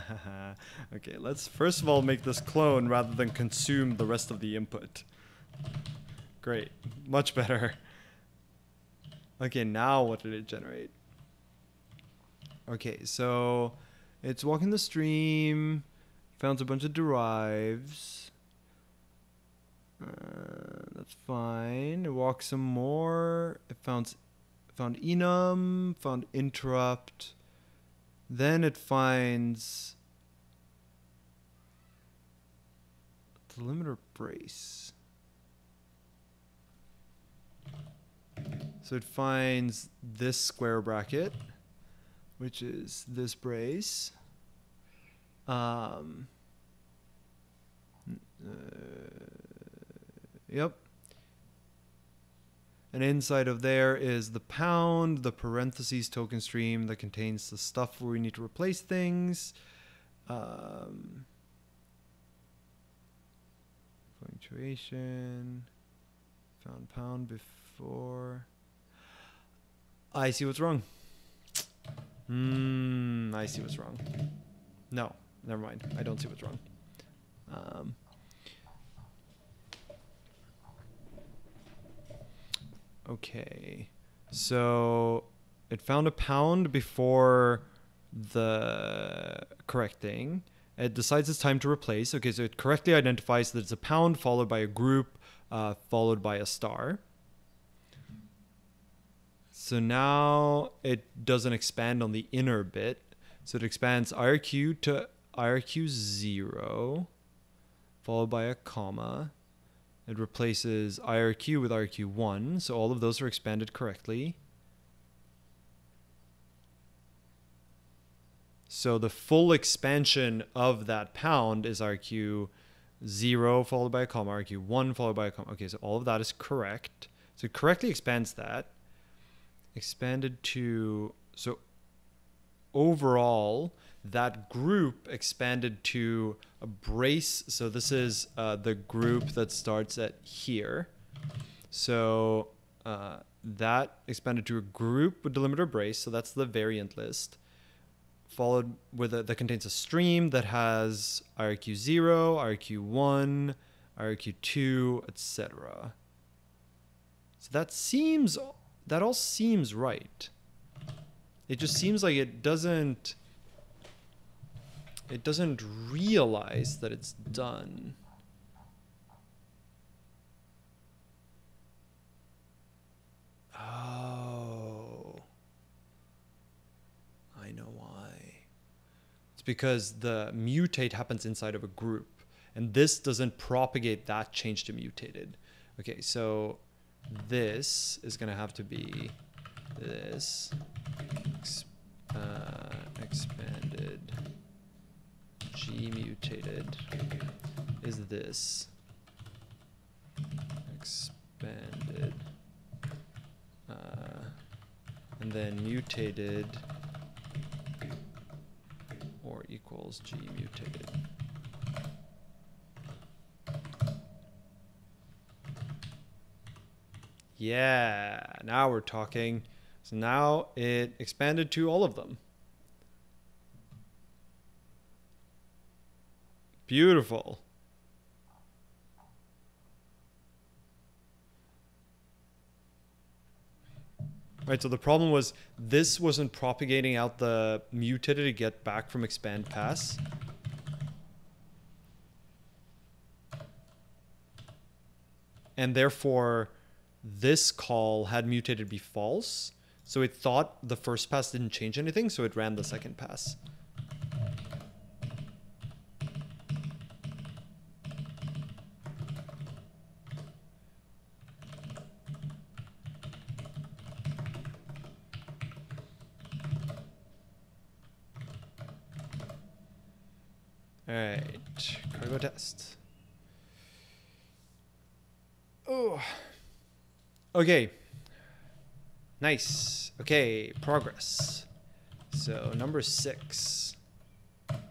okay, let's first of all make this clone rather than consume the rest of the input. Great, much better. Okay, now what did it generate? Okay, so it's walking the stream, found a bunch of derives. Uh, that's fine. It walks some more. It found found enum, found interrupt. Then it finds delimiter brace. So it finds this square bracket, which is this brace. Um, uh, yep. And inside of there is the pound, the parentheses token stream that contains the stuff where we need to replace things. Um, punctuation. Found pound before. I see what's wrong. Hmm, I see what's wrong. No, never mind. I don't see what's wrong. Um, okay, so it found a pound before the correct thing. It decides it's time to replace. Okay, so it correctly identifies that it's a pound followed by a group, uh, followed by a star. So now it doesn't expand on the inner bit. So it expands IRQ to IRQ 0, followed by a comma. It replaces IRQ with IRQ 1. So all of those are expanded correctly. So the full expansion of that pound is RQ zero followed by a comma, RQ one followed by a comma. Okay, so all of that is correct. So it correctly expands that expanded to so overall that group expanded to a brace. So this is uh, the group that starts at here. So uh, that expanded to a group with delimiter brace. So that's the variant list followed with a that contains a stream that has irq 0 irq 1 irq 2 etc so that seems that all seems right. It just seems like it doesn't it doesn't realize that it's done. Oh. I know why. It's because the mutate happens inside of a group and this doesn't propagate that change to mutated. Okay, so this is going to have to be this uh, expanded g mutated. Is this expanded uh, and then mutated or equals g mutated Yeah, now we're talking. So now it expanded to all of them. Beautiful. Right, so the problem was this wasn't propagating out the mutated to get back from expand pass. And therefore, this call had mutated be false. So it thought the first pass didn't change anything, so it ran the second pass. All right, cargo test. Oh. Okay. Nice. Okay, progress. So number six,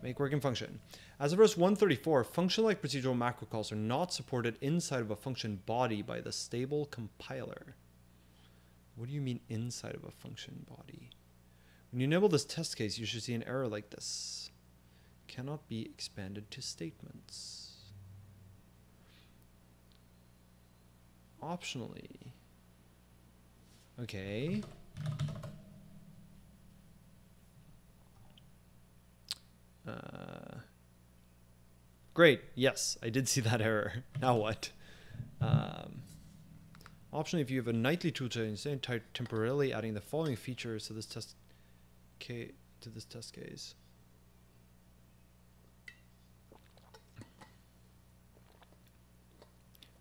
make working function. As of verse 134, function-like procedural macro calls are not supported inside of a function body by the stable compiler. What do you mean inside of a function body? When you enable this test case, you should see an error like this. Cannot be expanded to statements. Optionally, Okay. Uh, great. Yes, I did see that error. Now what? Um, Optionally, if you have a nightly toolchain, instead ty- temporarily adding the following features to this test ca- to this test case.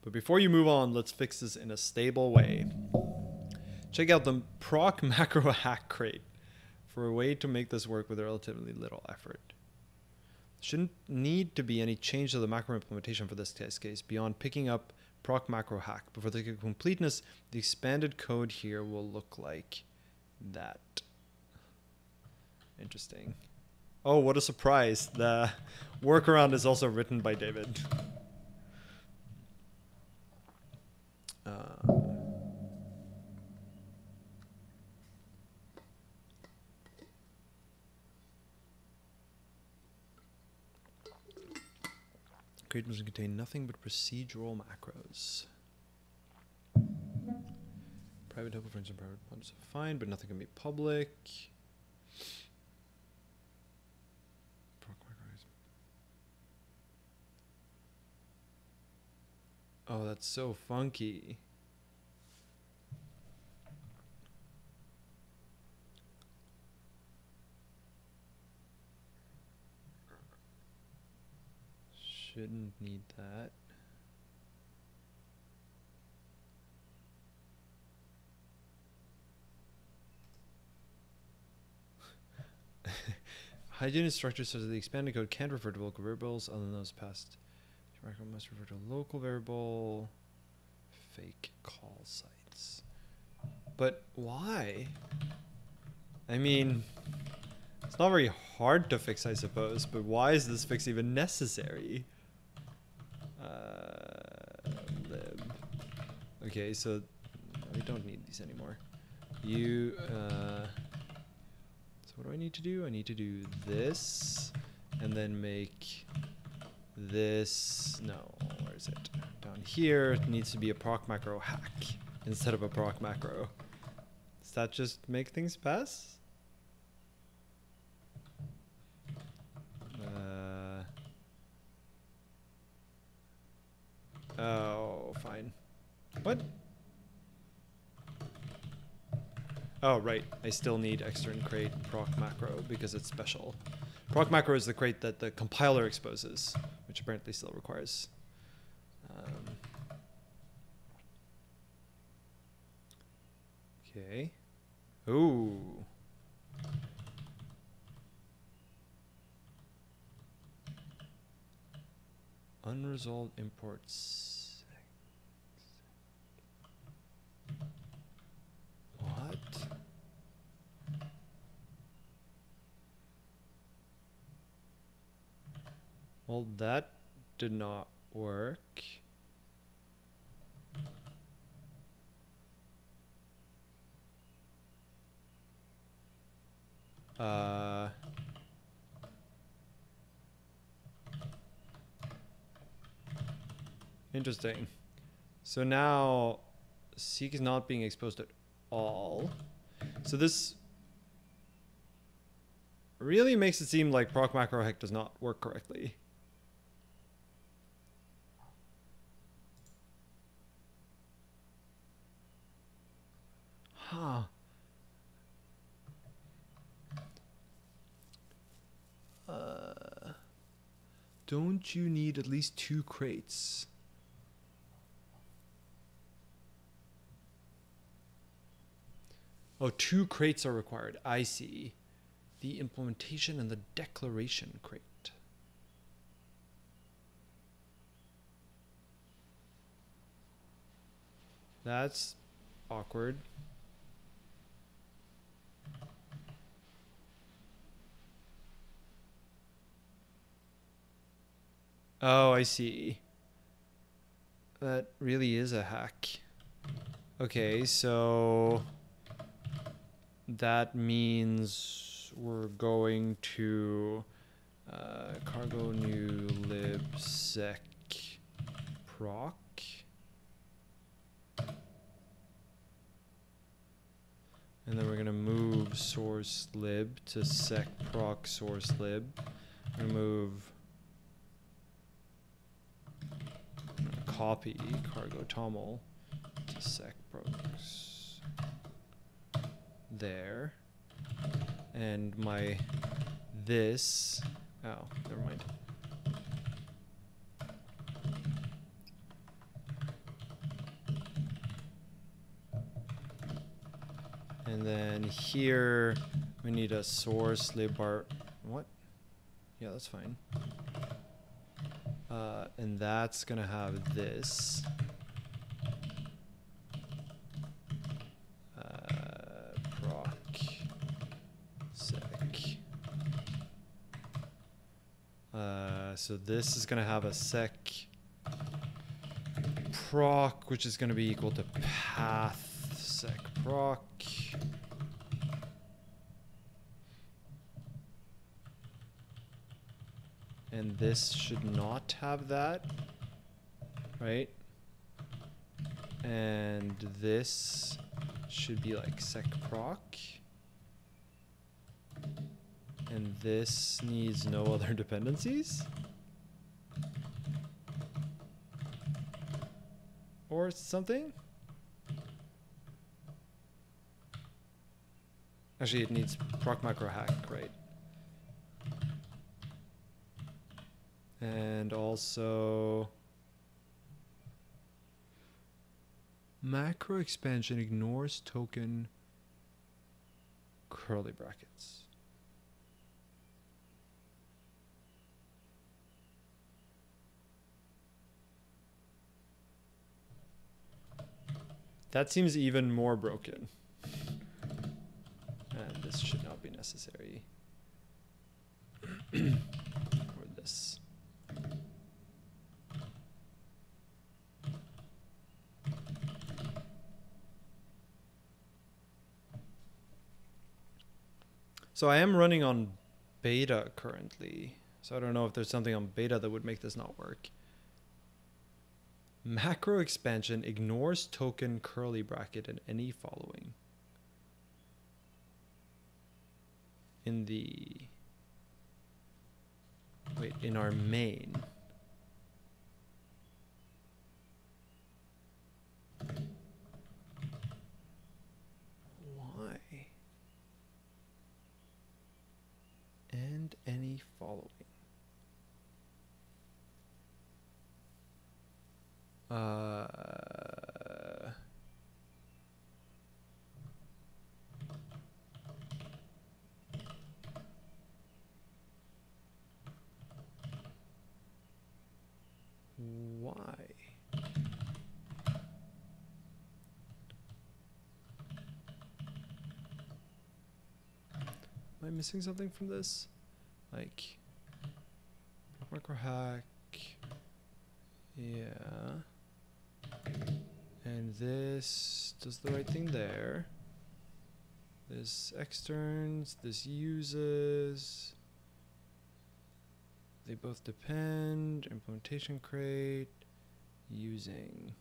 But before you move on, let's fix this in a stable way. Check out the proc macro hack crate for a way to make this work with relatively little effort. Shouldn't need to be any change to the macro implementation for this test case beyond picking up proc macro hack. But for the completeness, the expanded code here will look like that. Interesting. Oh, what a surprise. The workaround is also written by David. Um, Crate must contain nothing but procedural macros. Private helper, for instance, private ones are fine, but nothing can be public. Oh, that's so funky. Shouldn't need that. Hygiene structure says that the expanded code can't refer to local variables other than those passed. Macro must refer to local variable. Fake call sites. But why? I mean, it's not very hard to fix, I suppose, but why is this fix even necessary? Uh, lib. Okay, so we don't need these anymore. You, uh, so what do I need to do? I need to do this, and then make this, no, where is it? Down here, it needs to be a proc macro hack instead of a proc macro. Does that just make things pass? Oh, fine. What? Oh, right. I still need extern crate proc macro because it's special. Proc macro is the crate that the compiler exposes, which apparently still requires. Um, okay. Ooh. Unresolved imports. What? Well, that did not work. Uh, interesting. So now Seq is not being exposed at all. So this really makes it seem like proc macro hack does not work correctly. Huh. Uh, don't you need at least two crates? Oh, two crates are required. I see. The implementation and the declaration crate. That's awkward. Oh, I see. That really is a hack. Okay, so that means we're going to uh, cargo new lib seq proc. And then we're gonna move source lib to seq proc source lib. We're move copy cargo toml to seq procs there, and my this. Oh, never mind. And then here we need a source libbar. What? Yeah, that's fine. Uh, and that's gonna have this. Uh, proc seq. Uh, so this is gonna have a seq proc, which is gonna be equal to path seq proc. And this should not have that, right? And this should be like seq proc. And this needs no other dependencies? Or something? Actually, it needs proc macro hack, right? And also macro expansion ignores token curly brackets. That seems even more broken. And this should not be necessary. or this. So I am running on beta currently. So I don't know if there's something on beta that would make this not work. Macro expansion ignores token curly bracket and any following. In the wait, in our main. Why? And any following. Uh, why? Am I missing something from this? Like micro hack. Yeah. And this does the right thing there. This externs, this uses. They both depend. Implementation crate. Using.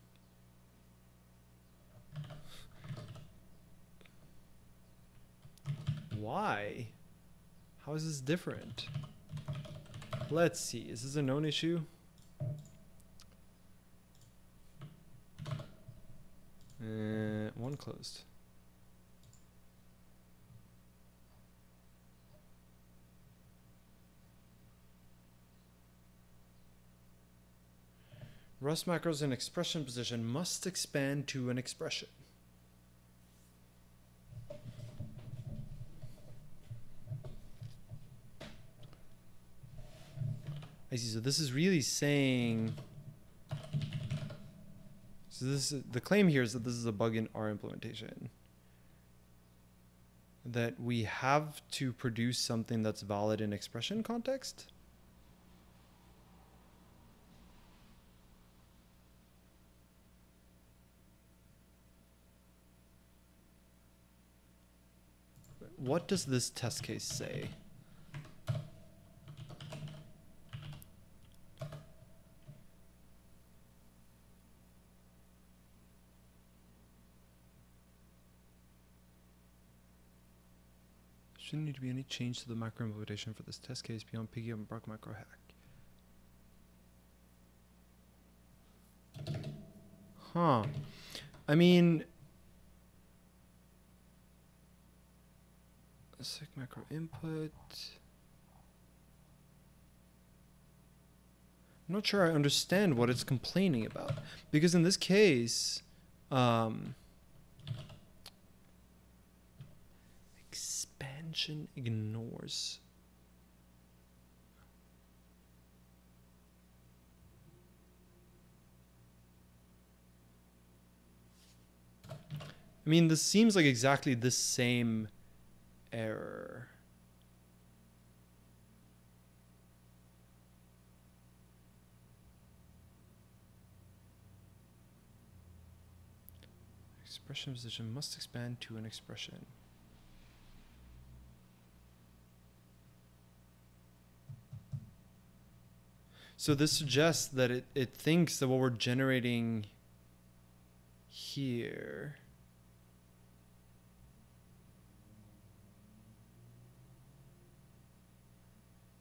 Why? How is this different? Let's see. Is this a known issue? Uh, one closed. Rust macros in expression position must expand to an expression. I see. So this is really saying. So this is, the claim here is that this is a bug in our implementation. That we have to produce something that's valid in expression context. What does this test case say? Shouldn't need to be any change to the macro implementation for this test case beyond Piggy and macro hack. Huh. I mean, seq macro input. I'm not sure I understand what it's complaining about because in this case, um, expansion ignores. I mean, this seems like exactly the same error. Expression position must expand to an expression. So this suggests that it, it thinks that what we're generating here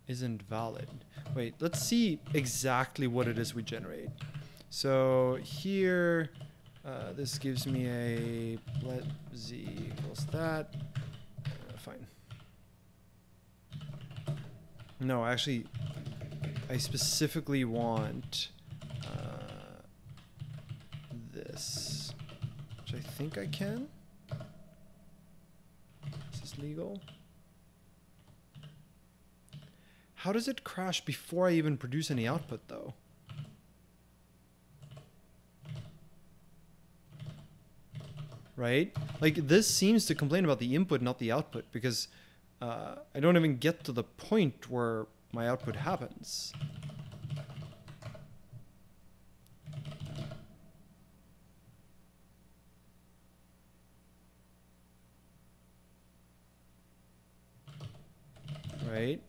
isn't valid. Wait, let's see exactly what it is we generate. So here, uh, this gives me a let z equals that. Uh, fine. No, actually, I specifically want uh, this, which I think I can. Is this legal? How does it crash before I even produce any output though? Right? Like this seems to complain about the input, not the output, because uh, I don't even get to the point where my output happens. Right?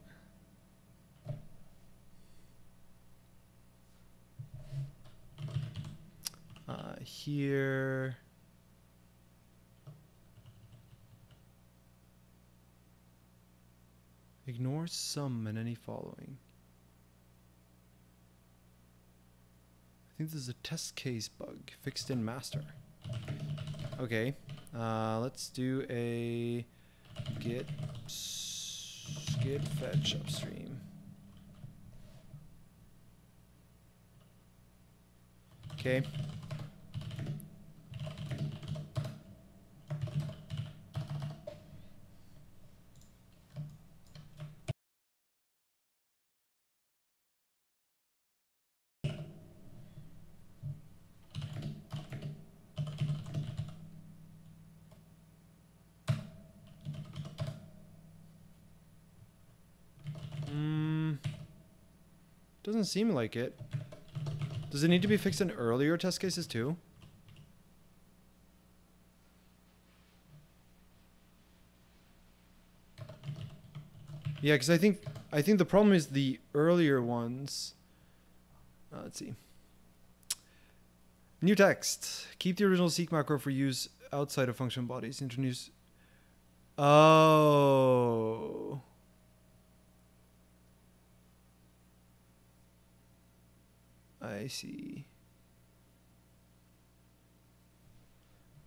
Uh, here. Ignore some and any following. I think this is a test case bug fixed in master. Okay, uh, let's do a git git fetch upstream. Okay. Doesn't seem like it. Does it need to be fixed in earlier test cases too? Yeah, because I think I think the problem is the earlier ones. Uh, let's see. New text. Keep the original seq macro for use outside of function bodies. Introduce. Oh. I see.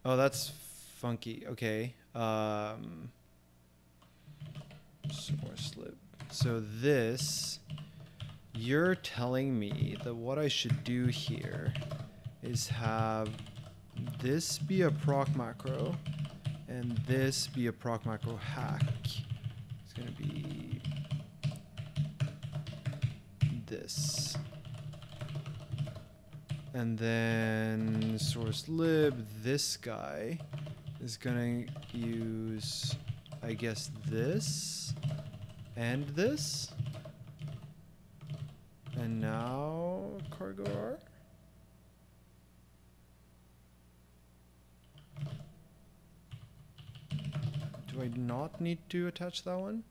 Oh, that's funky. Okay. Um, source lib. So this, you're telling me that what I should do here is have this be a proc macro and this be a proc macro hack. It's going to be this. And then source lib, this guy is gonna use, I guess, this and this. And now cargo R. Do I not need to attach that one?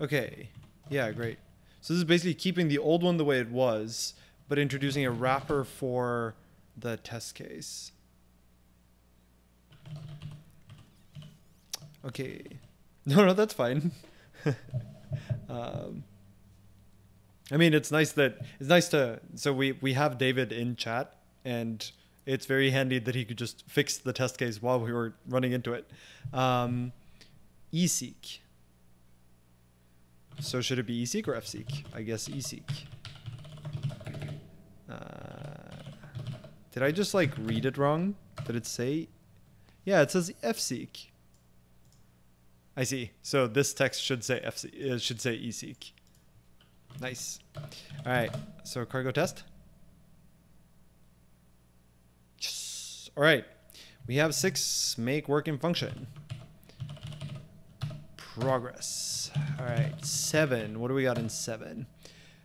Okay. Yeah, great. So this is basically keeping the old one the way it was, but introducing a wrapper for the test case. Okay. No, no, that's fine. um, I mean, it's nice that it's nice to. So we we have David in chat, and it's very handy that he could just fix the test case while we were running into it. Um, eseq. So should it be eseq or fseek? I guess eseq. Uh, did I just like read it wrong? Did it say? Yeah, it says fseek. I see. So this text should say fseek. It should say eseq. Nice. All right. So cargo test. Yes. All right. We have six make working function. Progress. All right. Seven. What do we got in seven?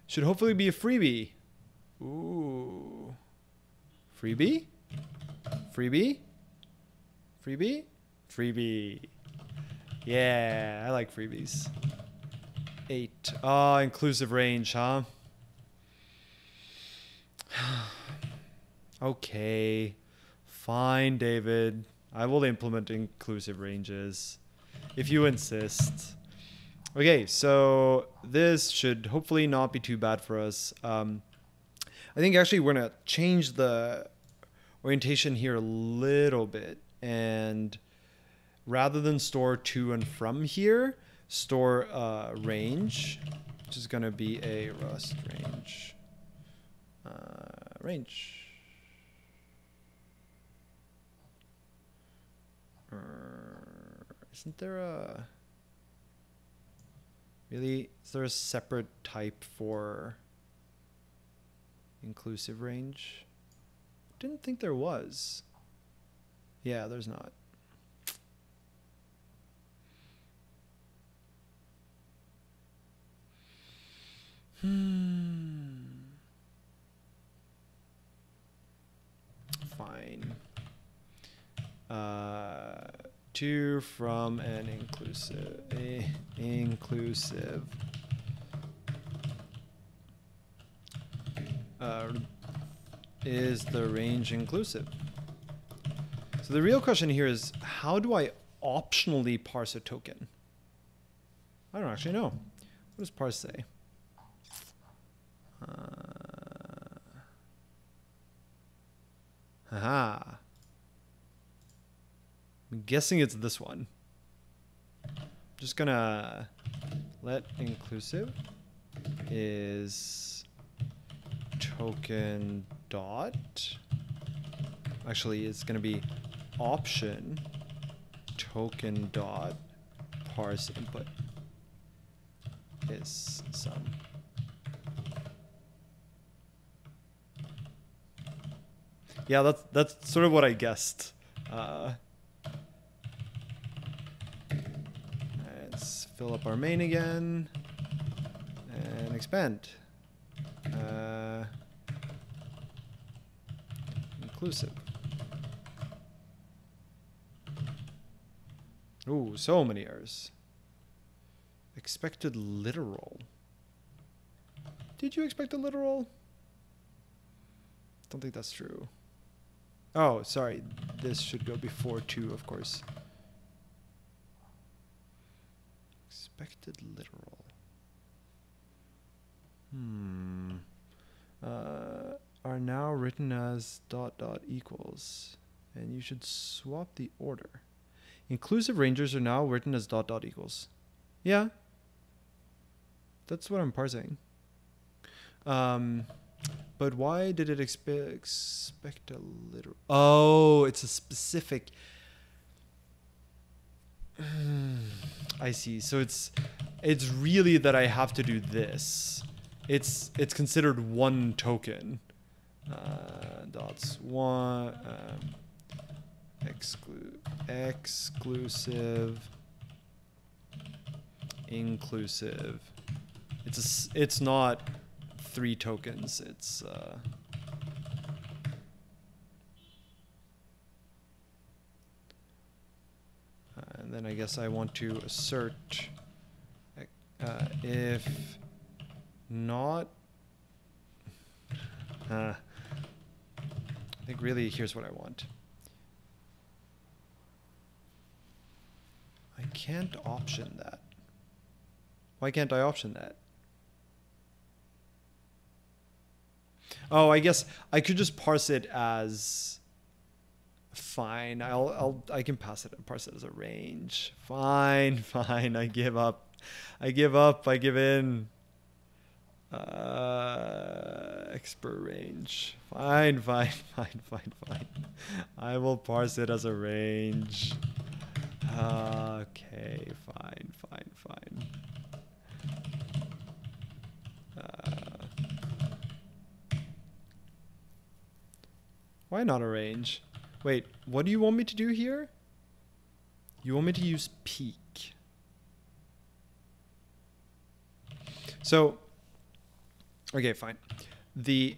Should hopefully be a freebie. Ooh. Freebie? Freebie? Freebie? Freebie. Yeah, I like freebies. Eight. Oh, inclusive range, huh? okay. Fine, David. I will implement inclusive ranges. If you insist. Okay, so this should hopefully not be too bad for us. Um, I think actually we're to change the orientation here a little bit. And rather than store to and from here, store uh, range, which is to be a Rust range. Uh, range. Uh, isn't there a really? Is there a separate type for inclusive range? Didn't think there was. Yeah, there's not. Hmm. Fine. Uh, to from an inclusive a inclusive uh, is the range inclusive? So the real question here is how do I optionally parse a token? I don't actually know. What does parse say? Uh, haha. I'm guessing it's this one. Just gonna let inclusive is token dot. Actually, it's gonna be option token dot parse input is some. Yeah, that's that's sort of what I guessed. Uh, fill up our main again and expand. Uh, inclusive. Ooh, so many errors. Expected literal. Did you expect a literal? Don't think that's true. Oh, sorry. This should go before 2, of course. Expected literal. Hmm. Uh, are now written as dot dot equals. And you should swap the order. Inclusive rangers are now written as dot dot equals. Yeah. That's what I'm parsing. Um, but why did it expe- expect a literal? Oh, it's a specific. I see. So it's it's really that I have to do this. It's it's considered one token. Uh, dots one um, exclu- exclusive inclusive. It's a it's not three tokens. It's uh, and then I guess I want to assert uh, if not. Uh, I think really here's what I want. I can't option that. Why can't I option that? Oh, I guess I could just parse it as fine. I'll I'll I can pass it parse it as a range. Fine, fine. I give up. I give up. I give in. Uh, expr range. Fine, fine, fine, fine, fine. I will parse it as a range. Okay, fine, fine, fine. Uh, why not a range? Wait, what do you want me to do here? You want me to use peek. So, okay, fine. The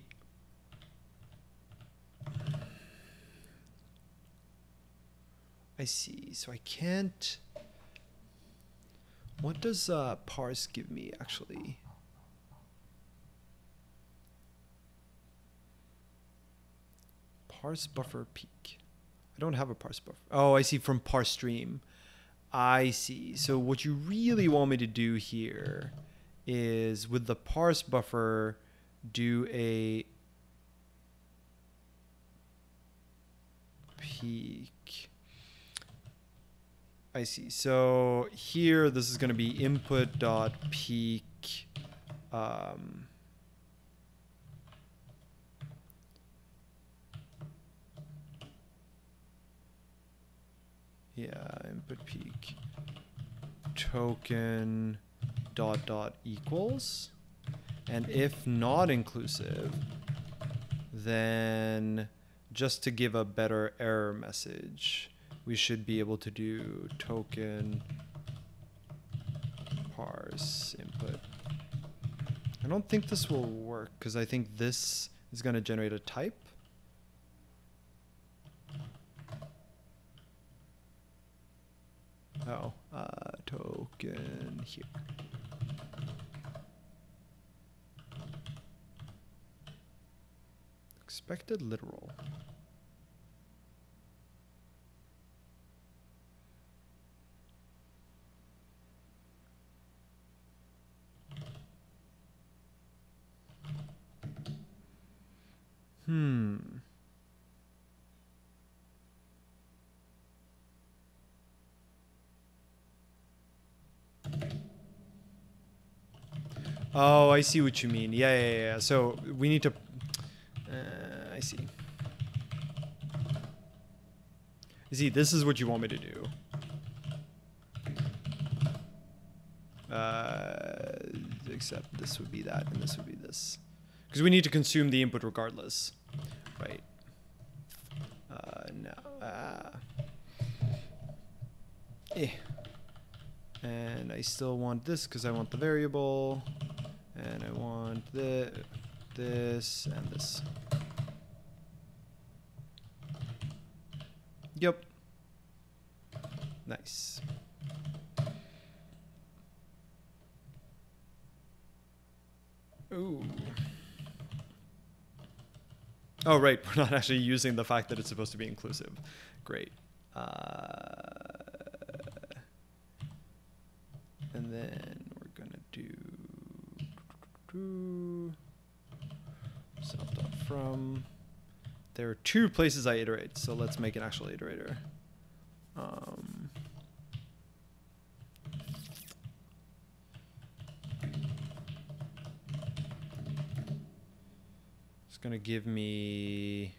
I see. So I can't. What does uh, parse give me actually? Parse buffer peek. I don't have a parse buffer. Oh, I see from parse stream. I see. So what you really want me to do here is with the parse buffer do a peek. I see. So here, this is going to be input dot peek. Um, yeah, input peek token dot dot equals. And if not inclusive, then just to give a better error message, we should be able to do token parse input. I don't think this will work because I think this is going to generate a type. Oh, uh, token here. Expected literal. Hmm. Oh, I see what you mean. Yeah, yeah, yeah. So we need to. Uh, I see. You see, this is what you want me to do. Uh, except this would be that, and this would be this. Because we need to consume the input regardless. Right. Uh, no. Uh, eh. And I still want this because I want the variable. And I want the, this and this. Yep. Nice. Ooh. Oh, right. We're not actually using the fact that it's supposed to be inclusive. Great. Uh, and then we're going to do self dot from. There are two places I iterate, so let's make an actual iterator. Um, it's gonna give me.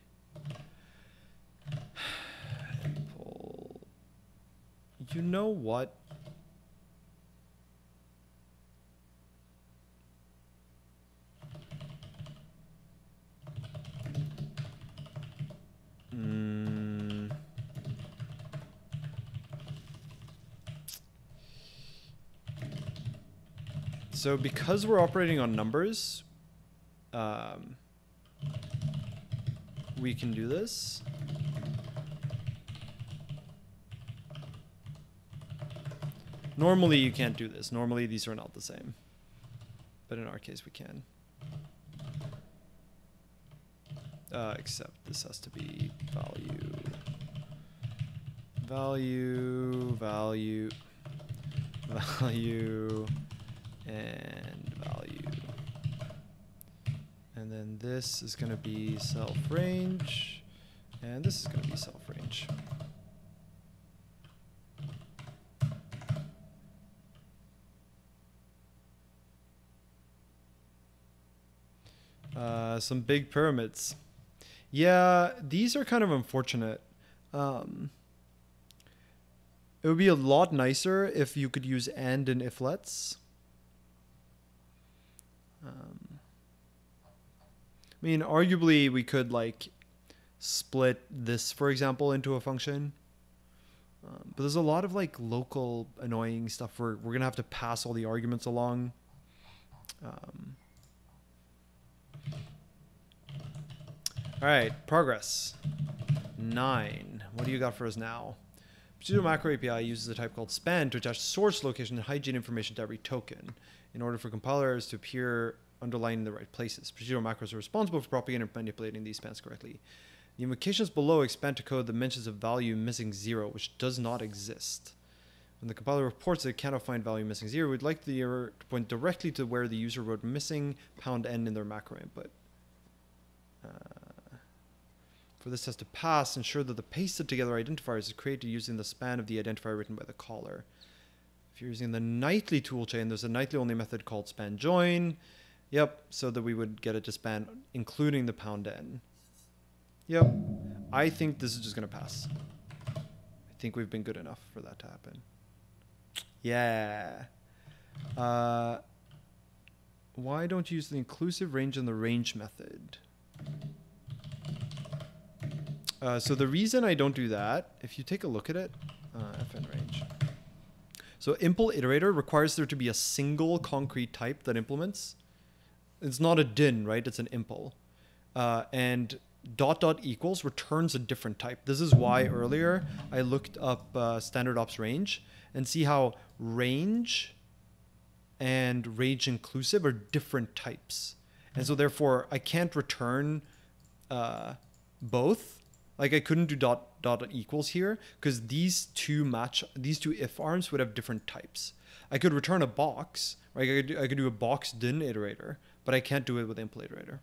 You know what? Mm. So because we're operating on numbers, um, we can do this. Normally you can't do this. Normally these are not the same. But in our case we can. Uh, except this has to be value. Value, value, value, and value. And then this is going to be self range. And this is going to be self range. Uh, some big pyramids. Yeah, these are kind of unfortunate. Um, it would be a lot nicer if you could use and and iflets. Um, I mean, arguably, we could like split this, for example, into a function. Um, but there's a lot of like local annoying stuff where we're gonna have to pass all the arguments along. Um, all right, progress. Nine. What do you got for us now? Procedural Macro API uses a type called span to attach source location and hygiene information to every token in order for compilers to appear underlined in the right places. Procedural macros are responsible for propagating and manipulating these spans correctly. The invocations below expand to code that mentions a value missing zero, which does not exist. When the compiler reports that it cannot find value missing zero, we'd like the error to point directly to where the user wrote missing pound n in their macro input. Uh, for this test to pass, ensure that the pasted together identifiers is created using the span of the identifier written by the caller. If you're using the nightly toolchain, there's a nightly only method called span join. Yep, so that we would get it to span including the pound n. Yep, I think this is just going to pass. I think we've been good enough for that to happen. Yeah. Uh, why don't you use the inclusive range and the range method? Uh, so the reason I don't do that, if you take a look at it, uh, fn range. So impl iterator requires there to be a single concrete type that implements. It's not a dyn, right? It's an impl. Uh, and dot dot equals returns a different type. This is why earlier I looked up uh, standard ops range and see how range and range inclusive are different types. And so therefore I can't return uh, both. Like I couldn't do dot dot equals here because these two match these two if arms would have different types. I could return a box, right? I could do, I could do a box dyn iterator, but I can't do it with impl iterator.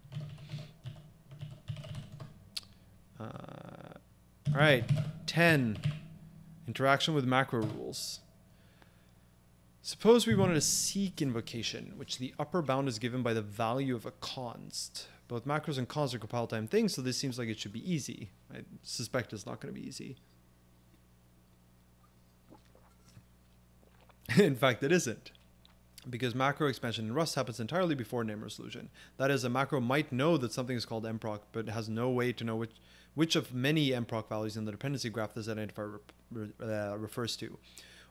Uh, all right, 10. Interaction with macro rules. Suppose we wanted a seq invocation, which the upper bound is given by the value of a const. Both macros and const are compile time things, so this seems like it should be easy. I suspect it's not going to be easy. in fact, it isn't. Because macro expansion in Rust happens entirely before name resolution. That is, a macro might know that something is called nproc, but it has no way to know which which of many nproc values in the dependency graph this identifier re uh, refers to.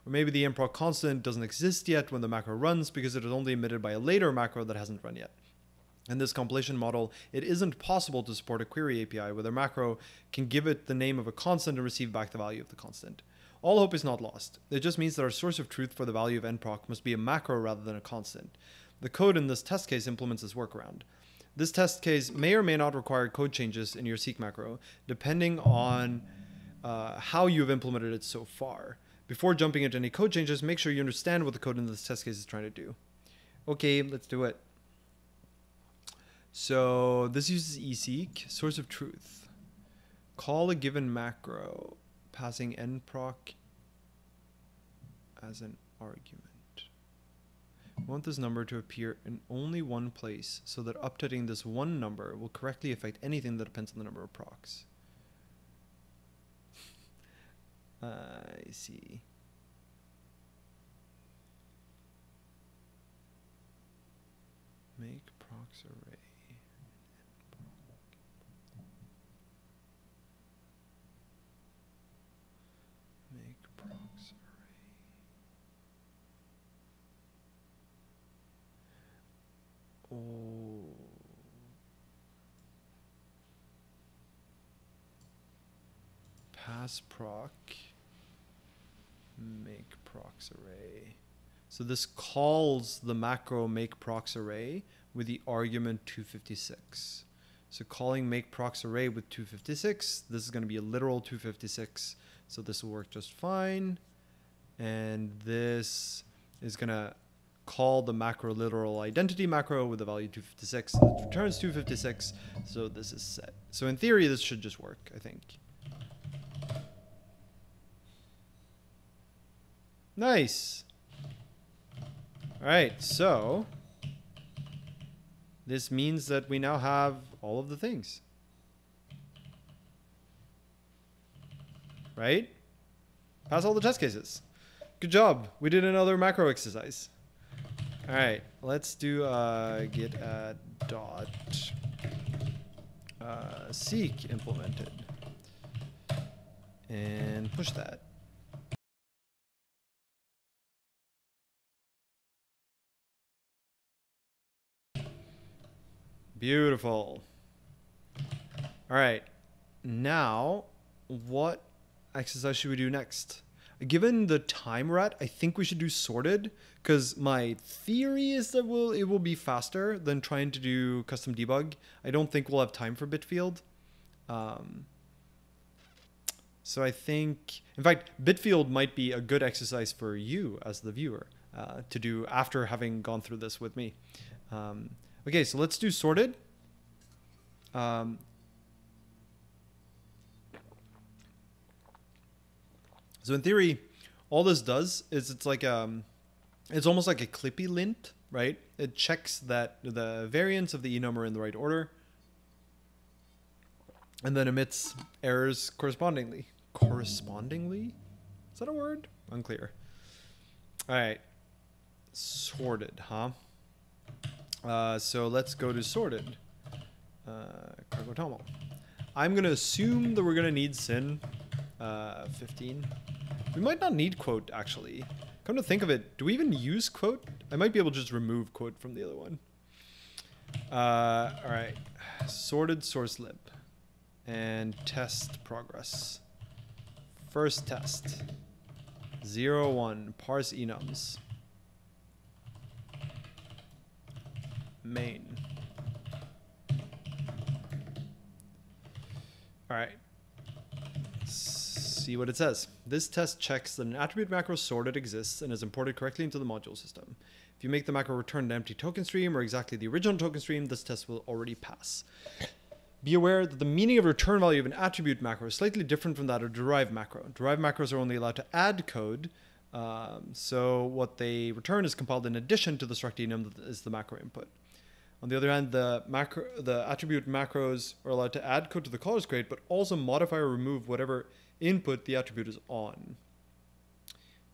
Or maybe the nproc constant doesn't exist yet when the macro runs because it is only emitted by a later macro that hasn't run yet. In this compilation model, it isn't possible to support a query API where the macro can give it the name of a constant and receive back the value of the constant. All hope is not lost. It just means that our source of truth for the value of nproc must be a macro rather than a constant. The code in this test case implements this workaround. This test case may or may not require code changes in your seq macro, depending on uh, how you have implemented it so far. Before jumping into any code changes, make sure you understand what the code in this test case is trying to do. Okay, let's do it. So this uses eseq, source of truth. Call a given macro, passing nproc as an argument. We want this number to appear in only one place so that updating this one number will correctly affect anything that depends on the number of procs. I see. Make procs array. Make procs array. Oh. Pass proc. Make procs array. So this calls the macro make procs array with the argument 256. So calling make procs array with 256, this is going to be a literal 256. So this will work just fine. And this is going to call the macro literal identity macro with the value 256. It returns 256, so this is set. So in theory, this should just work, I think. Nice. All right, so this means that we now have all of the things. Right? Pass all the test cases. Good job. We did another macro exercise. All right, let's do uh, git dot uh, seq implemented and push that. Beautiful. All right. Now, what exercise should we do next? Given the time we're at, I think we should do sorted because my theory is that we'll, it will be faster than trying to do custom debug. I don't think we'll have time for Bitfield. Um, so I think, in fact, Bitfield might be a good exercise for you as the viewer uh, to do after having gone through this with me. Um, Okay, so let's do sorted. Um, so in theory, all this does is it's like um, it's almost like a clippy lint, right? It checks that the variants of the enum are in the right order, and then emits errors correspondingly. Correspondingly, is that a word? Unclear. All right, sorted, huh? Uh, so let's go to sorted. Uh, cargo toml. I'm going to assume that we're going to need syn uh, 15. We might not need quote, actually. Come to think of it, do we even use quote? I might be able to just remove quote from the other one. Uh, all right. Sorted source lib. And test progress. First test. zero one Parse enums. main. All right. See what it says. This test checks that an attribute macro sorted exists and is imported correctly into the module system. If you make the macro return an empty token stream or exactly the original token stream, this test will already pass. Be aware that the meaning of return value of an attribute macro is slightly different from that of derived macro. Derived macros are only allowed to add code, um, so what they return is compiled in addition to the struct enum that is the macro input. On the other hand, the macro, the attribute macros are allowed to add code to the callers crate, but also modify or remove whatever input the attribute is on.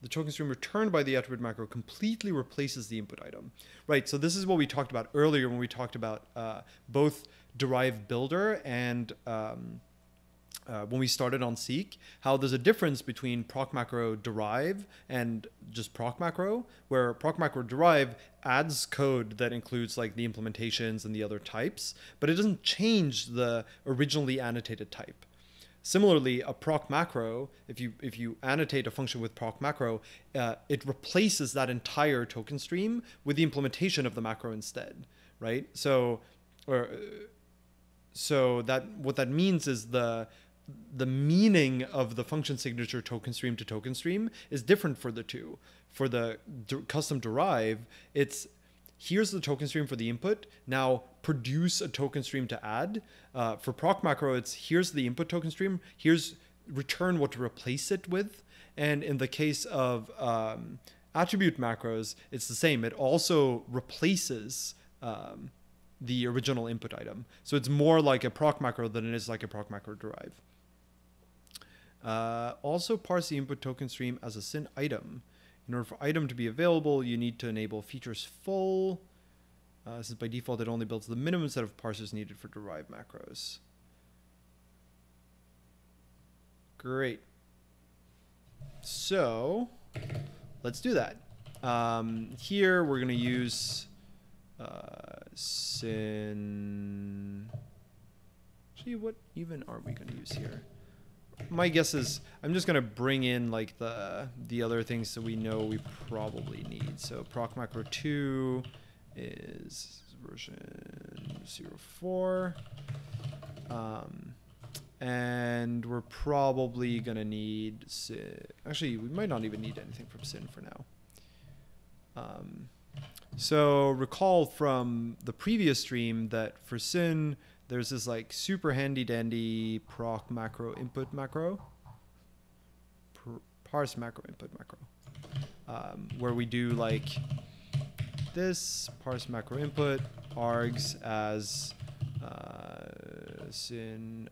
The token stream returned by the attribute macro completely replaces the input item. Right, so this is what we talked about earlier when we talked about uh, both derive builder and um, uh, when we started on seq, how there's a difference between proc macro derive and just proc macro, where proc macro derive adds code that includes like the implementations and the other types, but it doesn't change the originally annotated type. Similarly, a proc macro, if you if you annotate a function with proc macro, uh, it replaces that entire token stream with the implementation of the macro instead, right? So, or so that what that means is the the meaning of the function signature token stream to token stream is different for the two. For the custom derive, it's here's the token stream for the input. Now produce a token stream to add. Uh, for proc macro, it's here's the input token stream. Here's return what to replace it with. And in the case of um, attribute macros, it's the same. It also replaces um, the original input item. So it's more like a proc macro than it is like a proc macro derive. Uh, also parse the input token stream as a syn item. In order for item to be available, you need to enable features full. Uh, since by default it only builds the minimum set of parsers needed for derived macros. Great. So let's do that. Um, here we're going to use uh, syn. Actually, what even are we going to use here? My guess is I'm just gonna bring in like the the other things that we know we probably need. So proc macro two is version 04. Um, and we're probably gonna need syn. actually we might not even need anything from syn for now. Um, So recall from the previous stream that for syn, there's this like super handy dandy proc macro input macro, parse macro input macro, um, where we do like this parse macro input args as uh, syn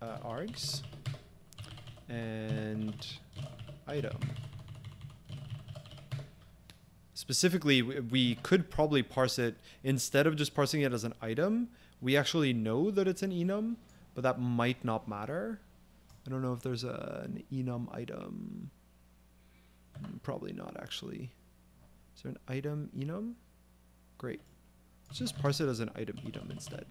uh, args and item. Specifically, we- we could probably parse it instead of just parsing it as an item. We actually know that it's an enum, but that might not matter. I don't know if there's a, an enum item. Mm, Probably not actually. Is there an item enum? Great. Let's just parse it as an item enum instead.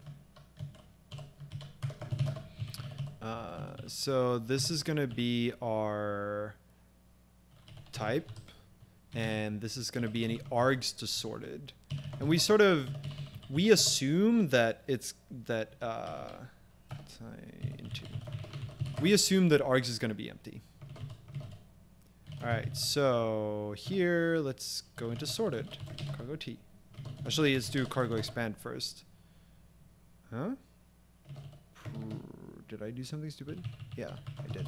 Uh, so this is going to be our type, and this is going to be any args to sorted. And we sort of we assume that it's that uh, we assume that args is going to be empty. All right, so here let's go into sorted cargo T. Actually, let's do cargo expand first. Huh? Did I do something stupid? Yeah, I did.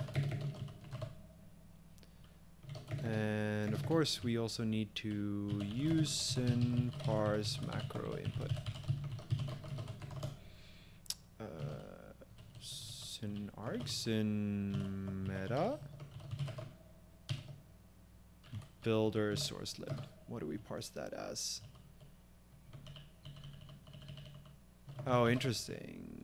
And of course, we also need to use syn parse macro input. Uh, syn arg, syn meta, builder source lib. What do we parse that as? Oh, interesting.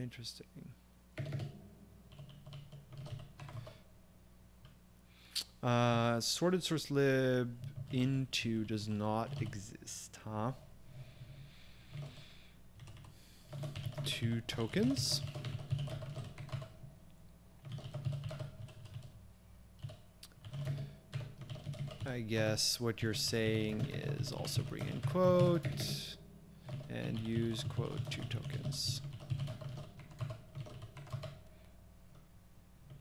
Interesting. Uh, sorted source lib into does not exist, huh? Two tokens. I guess what you're saying is also bring in quote and use quote two tokens.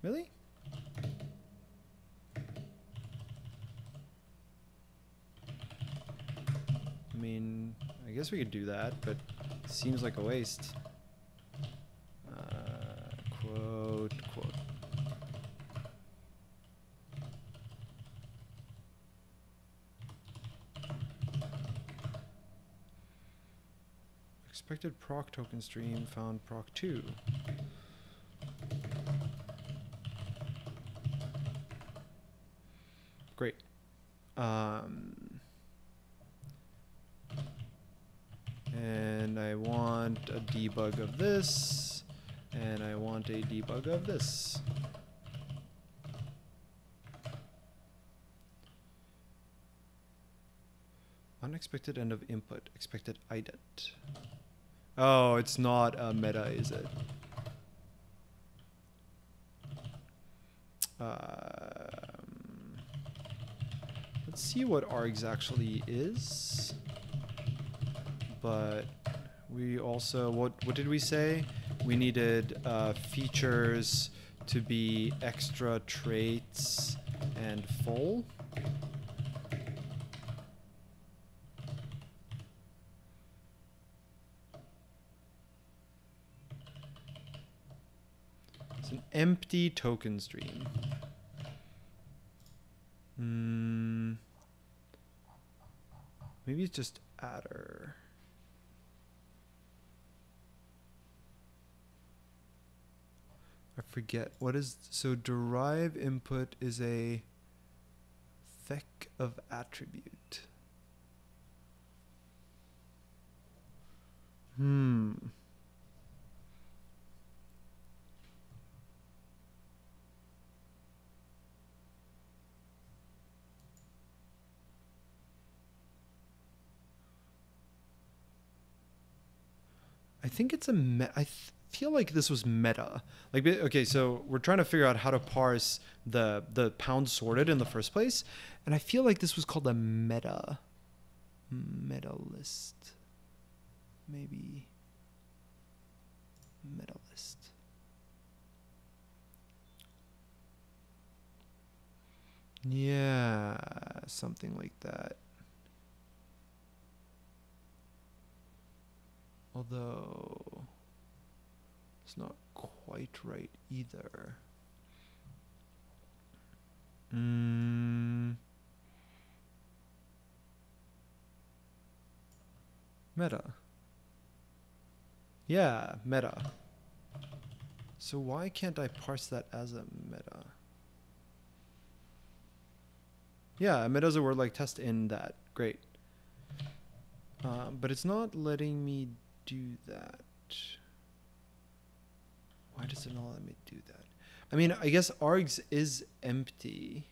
Really? I mean, I guess we could do that, but seems like a waste. Uh, quote, quote. Expected proc token stream found proc 2. Great. Um, and I want a debug of this, and I want a debug of this. Unexpected end of input, expected ident. Oh, it's not a meta, is it? Um, let's see what args actually is. But we also what what did we say? We needed uh, features to be extra traits and full. It's an empty token stream. Hmm. Maybe it's just adder. I forget what is so derive input is a Vec of attribute. Hmm. I think it's a me- I th- feel like this was meta. Like okay, so we're trying to figure out how to parse the the pound sorted in the first place, and I feel like this was called a meta meta list. maybe meta list. Yeah, something like that. Although it's not quite right either. Mm. Meta. Yeah, meta. So why can't I parse that as a meta? Yeah, meta is a word like test in that. Great. Um, but it's not letting me do that. Why does it not let me do that? I mean, I guess args is empty.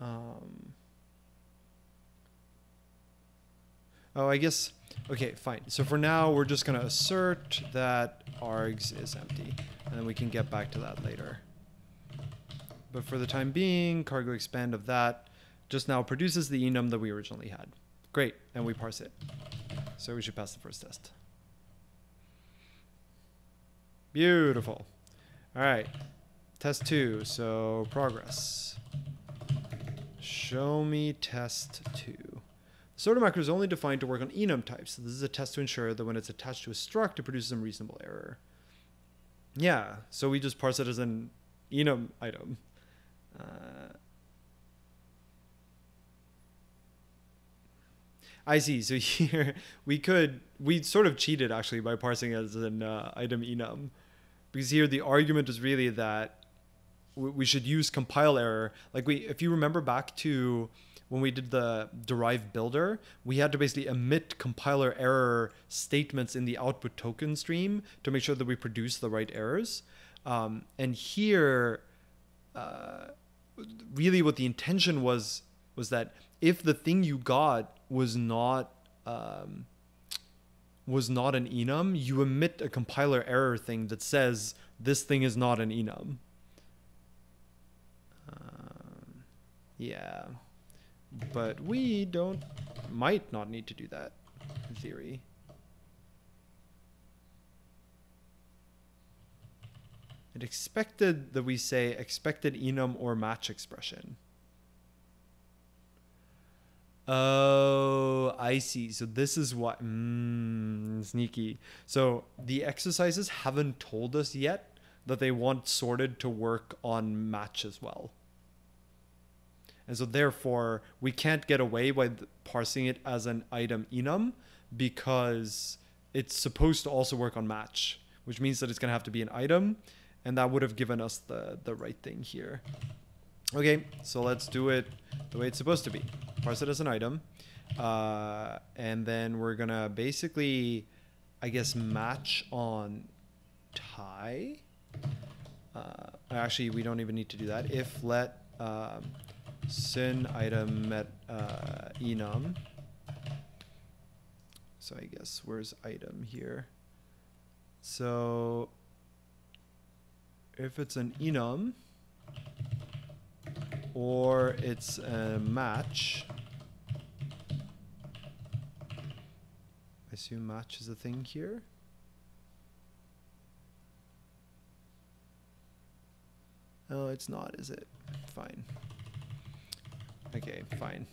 Um, oh, I guess. Okay, fine. So for now, we're just going to assert that args is empty. And then we can get back to that later. But for the time being, cargo expand of that just now produces the enum that we originally had. Great, and we parse it. So we should pass the first test. Beautiful. All right, test two, so progress. Show me test two. The sorter macro is only defined to work on enum types. So this is a test to ensure that when it's attached to a struct, it produces some reasonable error. Yeah, so we just parse it as an enum item. Uh, I see. So here we could we sort of cheated actually by parsing as an uh, item enum, because here the argument is really that we should use compile error. Like we, if you remember back to when we did the derive builder, we had to basically emit compiler error statements in the output token stream to make sure that we produce the right errors. Um, and here, uh, really, what the intention was was that if the thing you got was not um, was not an enum, you emit a compiler error thing that says this thing is not an enum. Um, yeah, but we don't might not need to do that in theory. It expected that we say expected enum or match expression. Oh, I see. So this is what mm, sneaky. So the exercises haven't told us yet that they want sorted to work on match as well. And so therefore, we can't get away by parsing it as an item enum because it's supposed to also work on match, which means that it's going to have to be an item and that would have given us the, the right thing here. Okay, so let's do it the way it's supposed to be. Parse it as an item. Uh, and then we're going to basically, I guess, match on tie. Uh, actually, we don't even need to do that. If let um, syn item met uh, enum. So I guess where's item here? So if it's an enum or it's a match, I assume match is a thing here. Oh, it's not, is it? Fine. Okay, fine.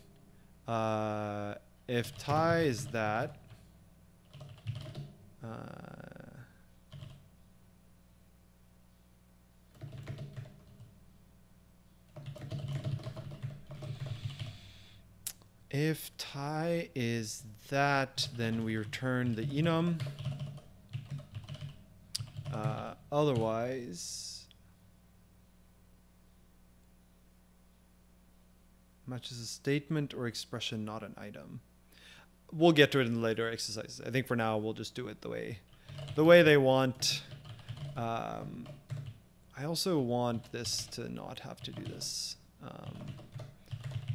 Uh, if tie is that, uh, If tie is that, then we return the enum. Uh, otherwise, matches a statement or expression, not an item. We'll get to it in later exercises. I think for now we'll just do it the way, the way they want. Um, I also want this to not have to do this. Um,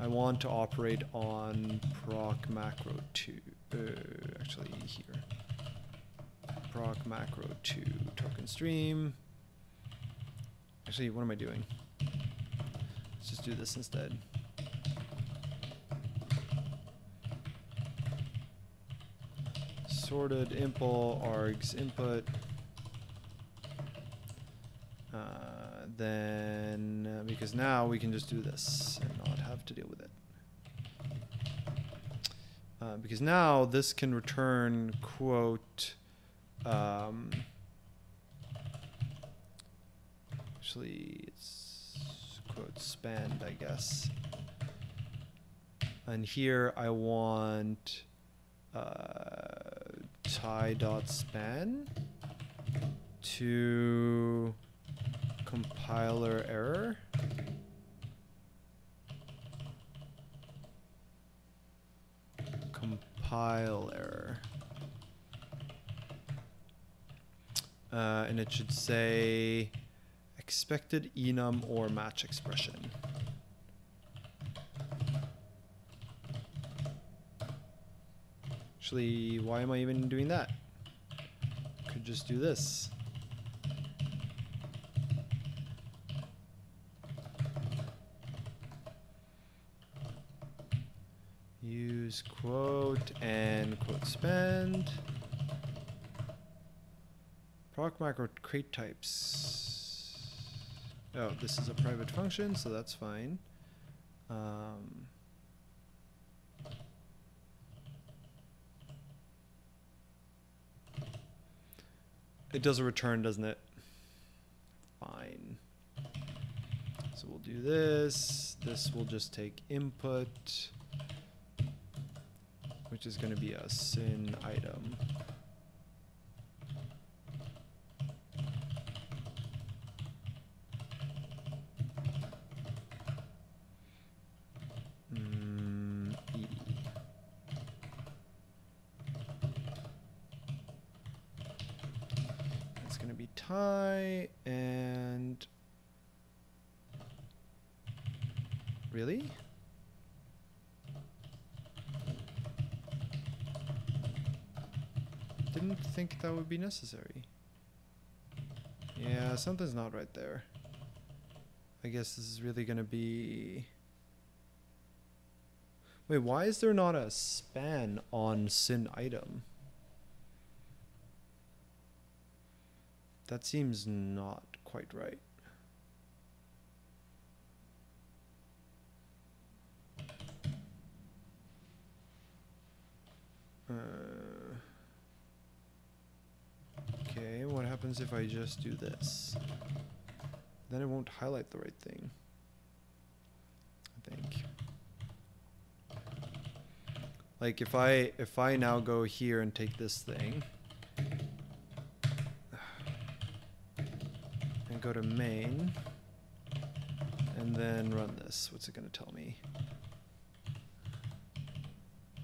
I want to operate on proc macro 2, uh, actually here. Proc macro 2 token stream. Actually, what am I doing? Let's just do this instead. Sorted impl args input. Uh, then, uh, because now we can just do this and not have to deal with it. Uh, because now this can return quote. Um, actually, it's quote spanned, I guess. And here I want uh, tie dot span to compiler error. Compile error. Uh, and it should say expected enum or match expression. Actually, why am I even doing that? Could just do this. Use quote and quote spanned. Proc macro crate types. Oh, this is a private function, so that's fine. Um, it does a return, doesn't it? Fine. So we'll do this. This will just take input, which is going to be a syn item. It's going to be tie and really didn't think that would be necessary. Yeah, something's not right there. I guess this is really going to be Wait, why is there not a span on syn item? That seems not quite right. Uh, okay, what happens if I just do this? Then it won't highlight the right thing. I think. Like if I if I now go here and take this thing and go to main and then run this, what's it gonna tell me?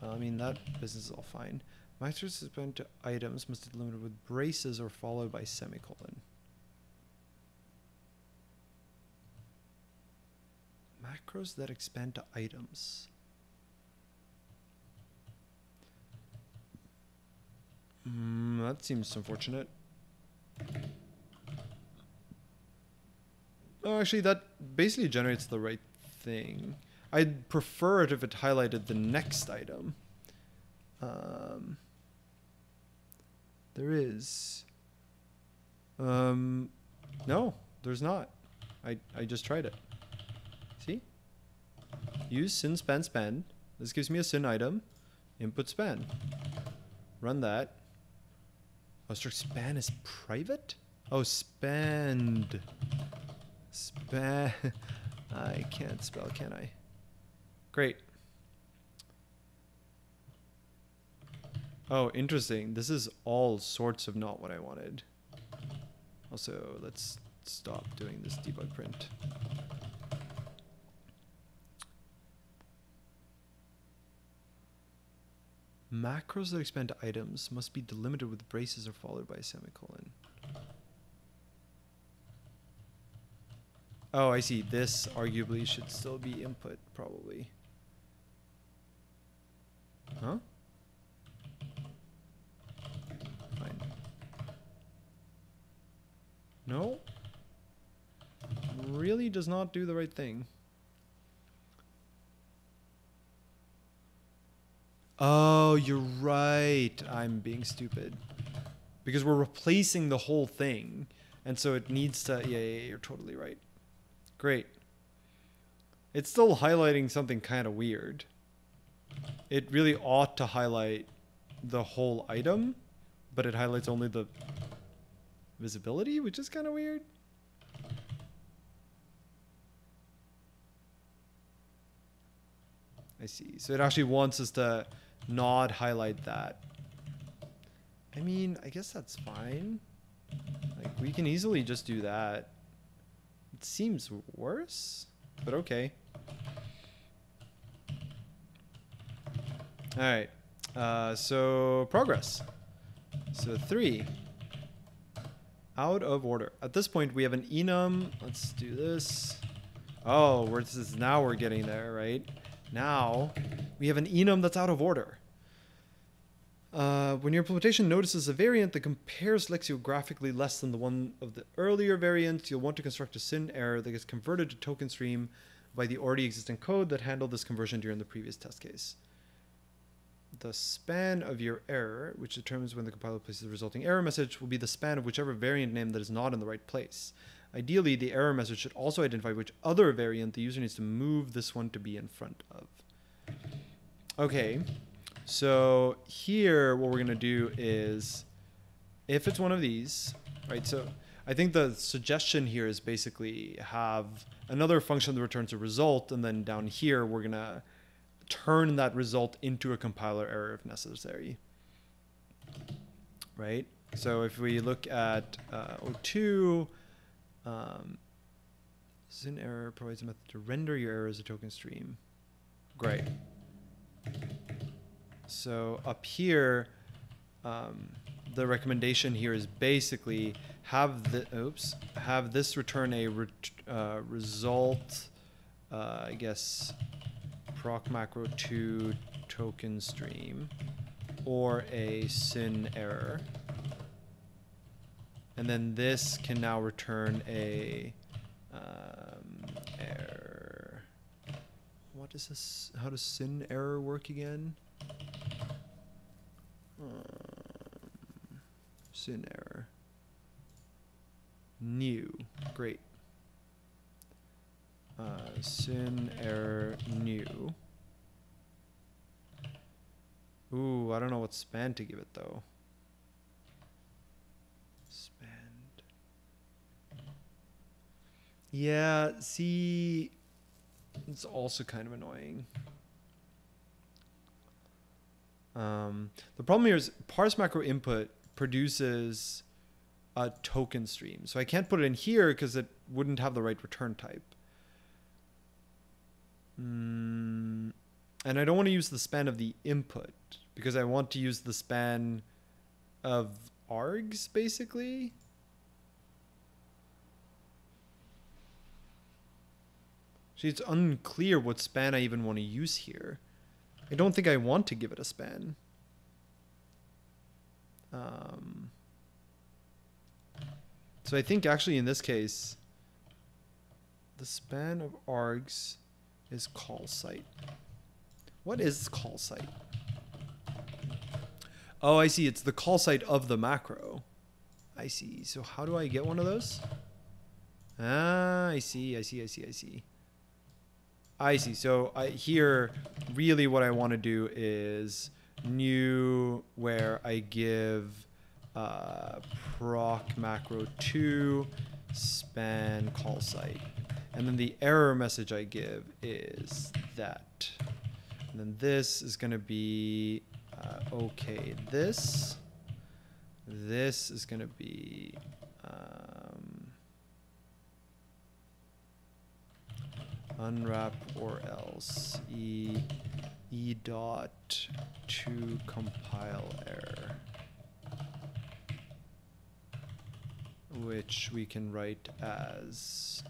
Well, I mean that business is all fine. Macros suspend to items must be limited with braces or followed by semicolon. Macros that expand to items. Mm, that seems unfortunate. Oh, actually, that basically generates the right thing. I'd prefer it if it highlighted the next item. Um, there is. Um, no, there's not. I, I just tried it. See? Use syn span span. This gives me a syn item. Input span. Run that. Oh, strict span is private? Oh, spend. Span. I can't spell, can I? Great. Oh, interesting. This is all sorts of not what I wanted. Also, let's stop doing this debug print. Macros that expand to items must be delimited with braces or followed by a semicolon. Oh, I see. This arguably should still be input, probably. Huh? Fine. No? Really does not do the right thing. Oh, you're right. I'm being stupid. Because we're replacing the whole thing. And so it needs to. Yeah, yeah, you're totally right. Great. It's still highlighting something kind of weird. It really ought to highlight the whole item, but it highlights only the visibility, which is kind of weird. I see. So it actually wants us to not highlight that. I mean, I guess that's fine. Like, we can easily just do that. It seems worse, but okay. All right. Uh, so progress. So three. Out of order. At this point, we have an enum. Let's do this. Oh, we're, this is now we're getting there, right? Now we have an enum that's out of order. Uh, when your implementation notices a variant that compares lexicographically less than the one of the earlier variants, you'll want to construct a SYN error that gets converted to token stream by the already existing code that handled this conversion during the previous test case. The span of your error, which determines when the compiler places the resulting error message, will be the span of whichever variant name that is not in the right place. Ideally, the error message should also identify which other variant the user needs to move this one to be in front of. Okay, so here what we're gonna do is, if it's one of these, right? So I think the suggestion here is basically have another function that returns a result, and then down here we're gonna turn that result into a compiler error if necessary. Right? So if we look at uh, O2, um, SYN error provides a method to render your error as a token stream. Great. So up here, um, the recommendation here is basically have the oops have this return a ret, uh, result. Uh, I guess proc macro 2 token stream or a SYN error. And then this can now return a um, error. What is this? How does SYN error work again? Um, SYN error. New. Great. Uh, SYN error new. Ooh, I don't know what span to give it though. Spend. Yeah, see, it's also kind of annoying. Um, the problem here is parse macro input produces a token stream. So I can't put it in here because it wouldn't have the right return type. Mm, and I don't want to use the span of the input because I want to use the span of args basically. See, it's unclear what span I even want to use here. I don't think I want to give it a span. Um, so I think actually in this case, the span of args is call site. What is call site? Oh, I see. It's the call site of the macro. I see. So how do I get one of those? Ah, I see. I see. I see. I see. I see. So I, here, really what I want to do is new where I give uh, proc macro 2 span call site. And then the error message I give is that. And then this is going to be uh, okay. This. This is going to be. Um, unwrap or else e e dot to compile error which we can write as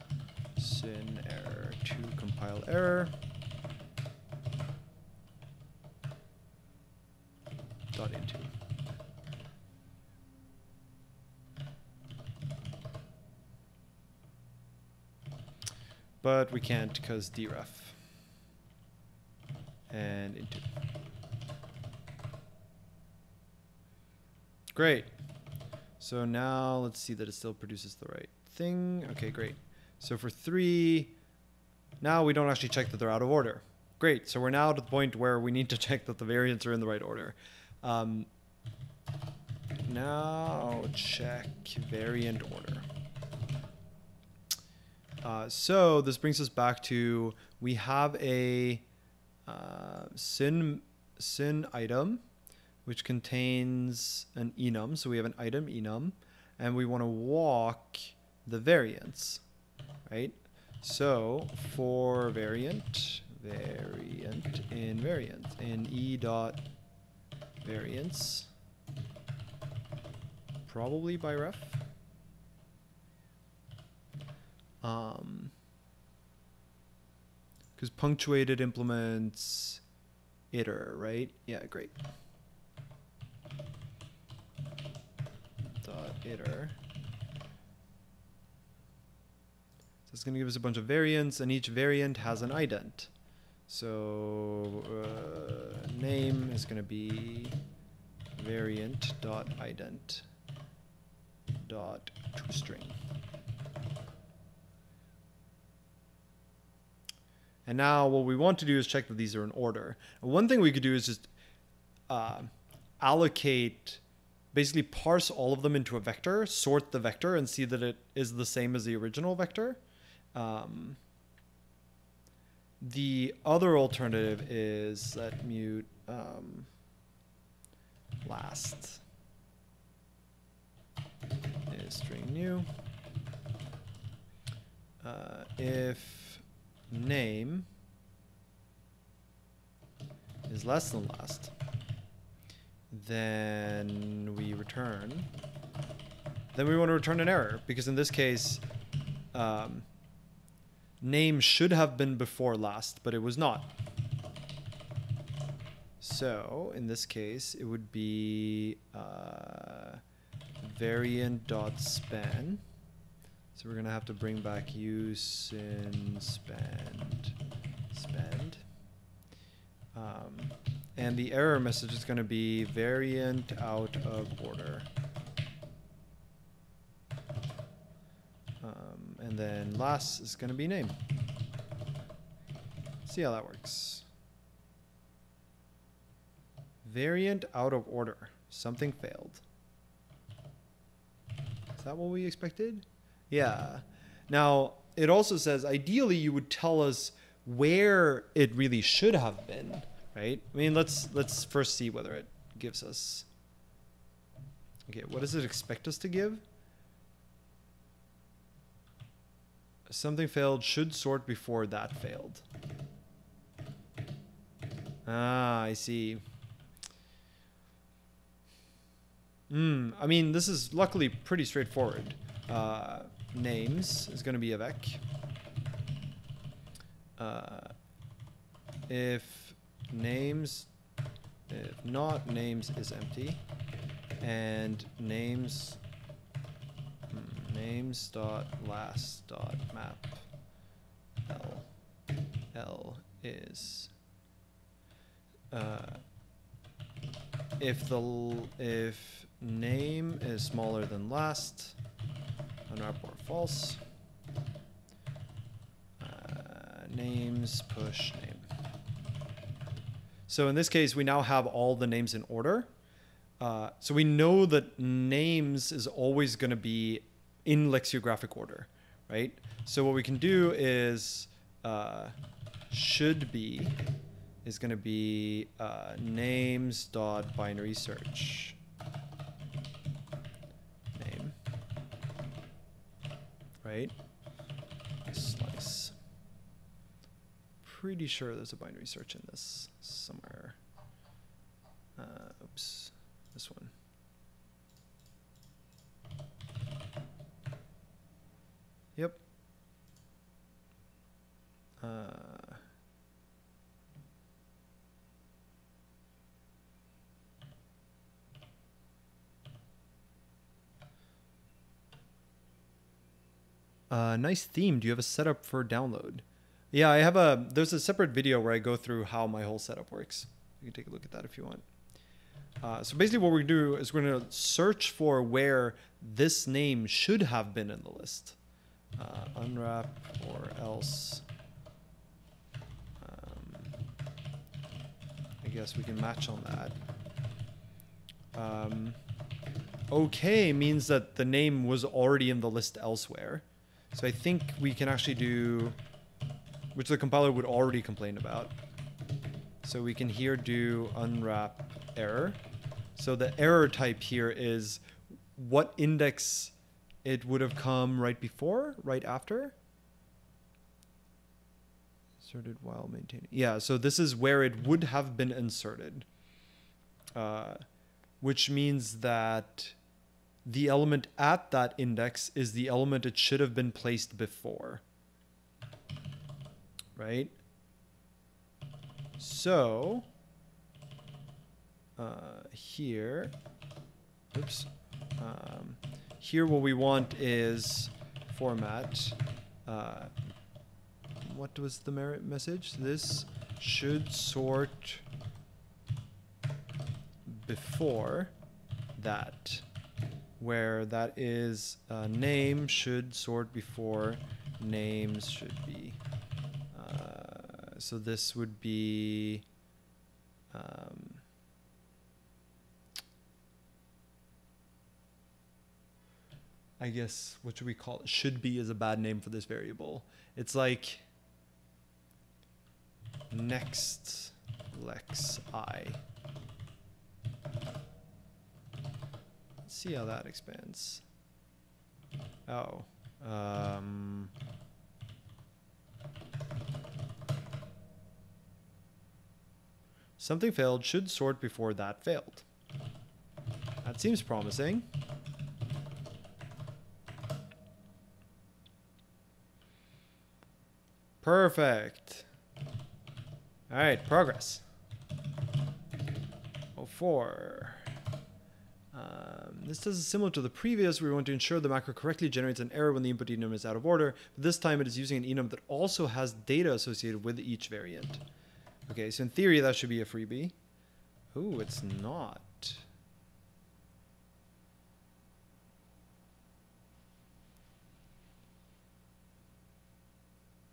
SYN error to compile error dot into. But we can't because deref and into. Great. So now let's see that it still produces the right thing. Okay, great. So for three, now we don't actually check that they're out of order. Great. So we're now to the point where we need to check that the variants are in the right order. Um, now check variant order. Uh, so this brings us back to we have a uh, syn syn item which contains an enum. So we have an item enum, and we want to walk the variants, right? So for variant, variant in variant in e dot variants, probably by ref. Um, because punctuated implements iter, right? Yeah, great. Dot iter. So it's going to give us a bunch of variants, and each variant has an ident. So uh, name is going to be variant dot ident dot toString. And now what we want to do is check that these are in order. One thing we could do is just uh, allocate, basically parse all of them into a vector, sort the vector, and see that it is the same as the original vector. Um, the other alternative is let mut um, last is string new. Uh, if name is less than last, then we return. Then we want to return an error because in this case, um, name should have been before last, but it was not. So in this case, it would be uh, variant.span. So we're gonna have to bring back use in spend spend. Um, and the error message is gonna be variant out of order. And then last is gonna be name. See how that works. Variant out of order. Something failed. Is that what we expected? Yeah. Now, it also says ideally you would tell us where it really should have been, right? I mean, let's let's first see whether it gives us Okay, what does it expect us to give? Something failed should sort before that failed. Ah, I see. Hmm, I mean, this is luckily pretty straightforward. Uh, names is going to be a vec. Uh, if names, if not names is empty, and names names dot last dot map l. L is uh, if the if name is smaller than last unwrap or false. Uh, names push name. So in this case we now have all the names in order. Uh, so we know that names is always going to be in lexicographic order, right? So what we can do is uh, should be is going to be uh, names dot binary search name, right? Slice. Pretty sure there's a binary search in this somewhere. Uh, oops this one. Uh, uh, nice theme. Do you have a setup for download? Yeah, I have a. There's a separate video where I go through how my whole setup works. You can take a look at that if you want. Uh, so basically, what we're going to do is we're going to search for where this name should have been in the list. Uh, unwrap or else. Um, I guess we can match on that. Um, okay means that the name was already in the list elsewhere. So I think we can actually do, which the compiler would already complain about. So we can here do unwrap error. So the error type here is what index it would have come right before, right after. Inserted while maintaining. Yeah, so this is where it would have been inserted. Uh, which means that the element at that index is the element it should have been placed before. Right? So, uh, here, oops, um, here what we want is format. Uh, what was the merit message? This should sort before that where that is uh, name should sort before names should be. Uh, so this would be. Um, I guess what should we call it? Should be is a bad name for this variable. It's like next lex i. Let's see how that expands. Oh. Um, something failed should sort before that failed. That seems promising. Perfect. All right, progress. Oh, four. Um, this is similar to the previous. Where we want to ensure the macro correctly generates an error when the input enum is out of order. But this time it is using an enum that also has data associated with each variant. Okay, so in theory that should be a freebie. Ooh, it's not.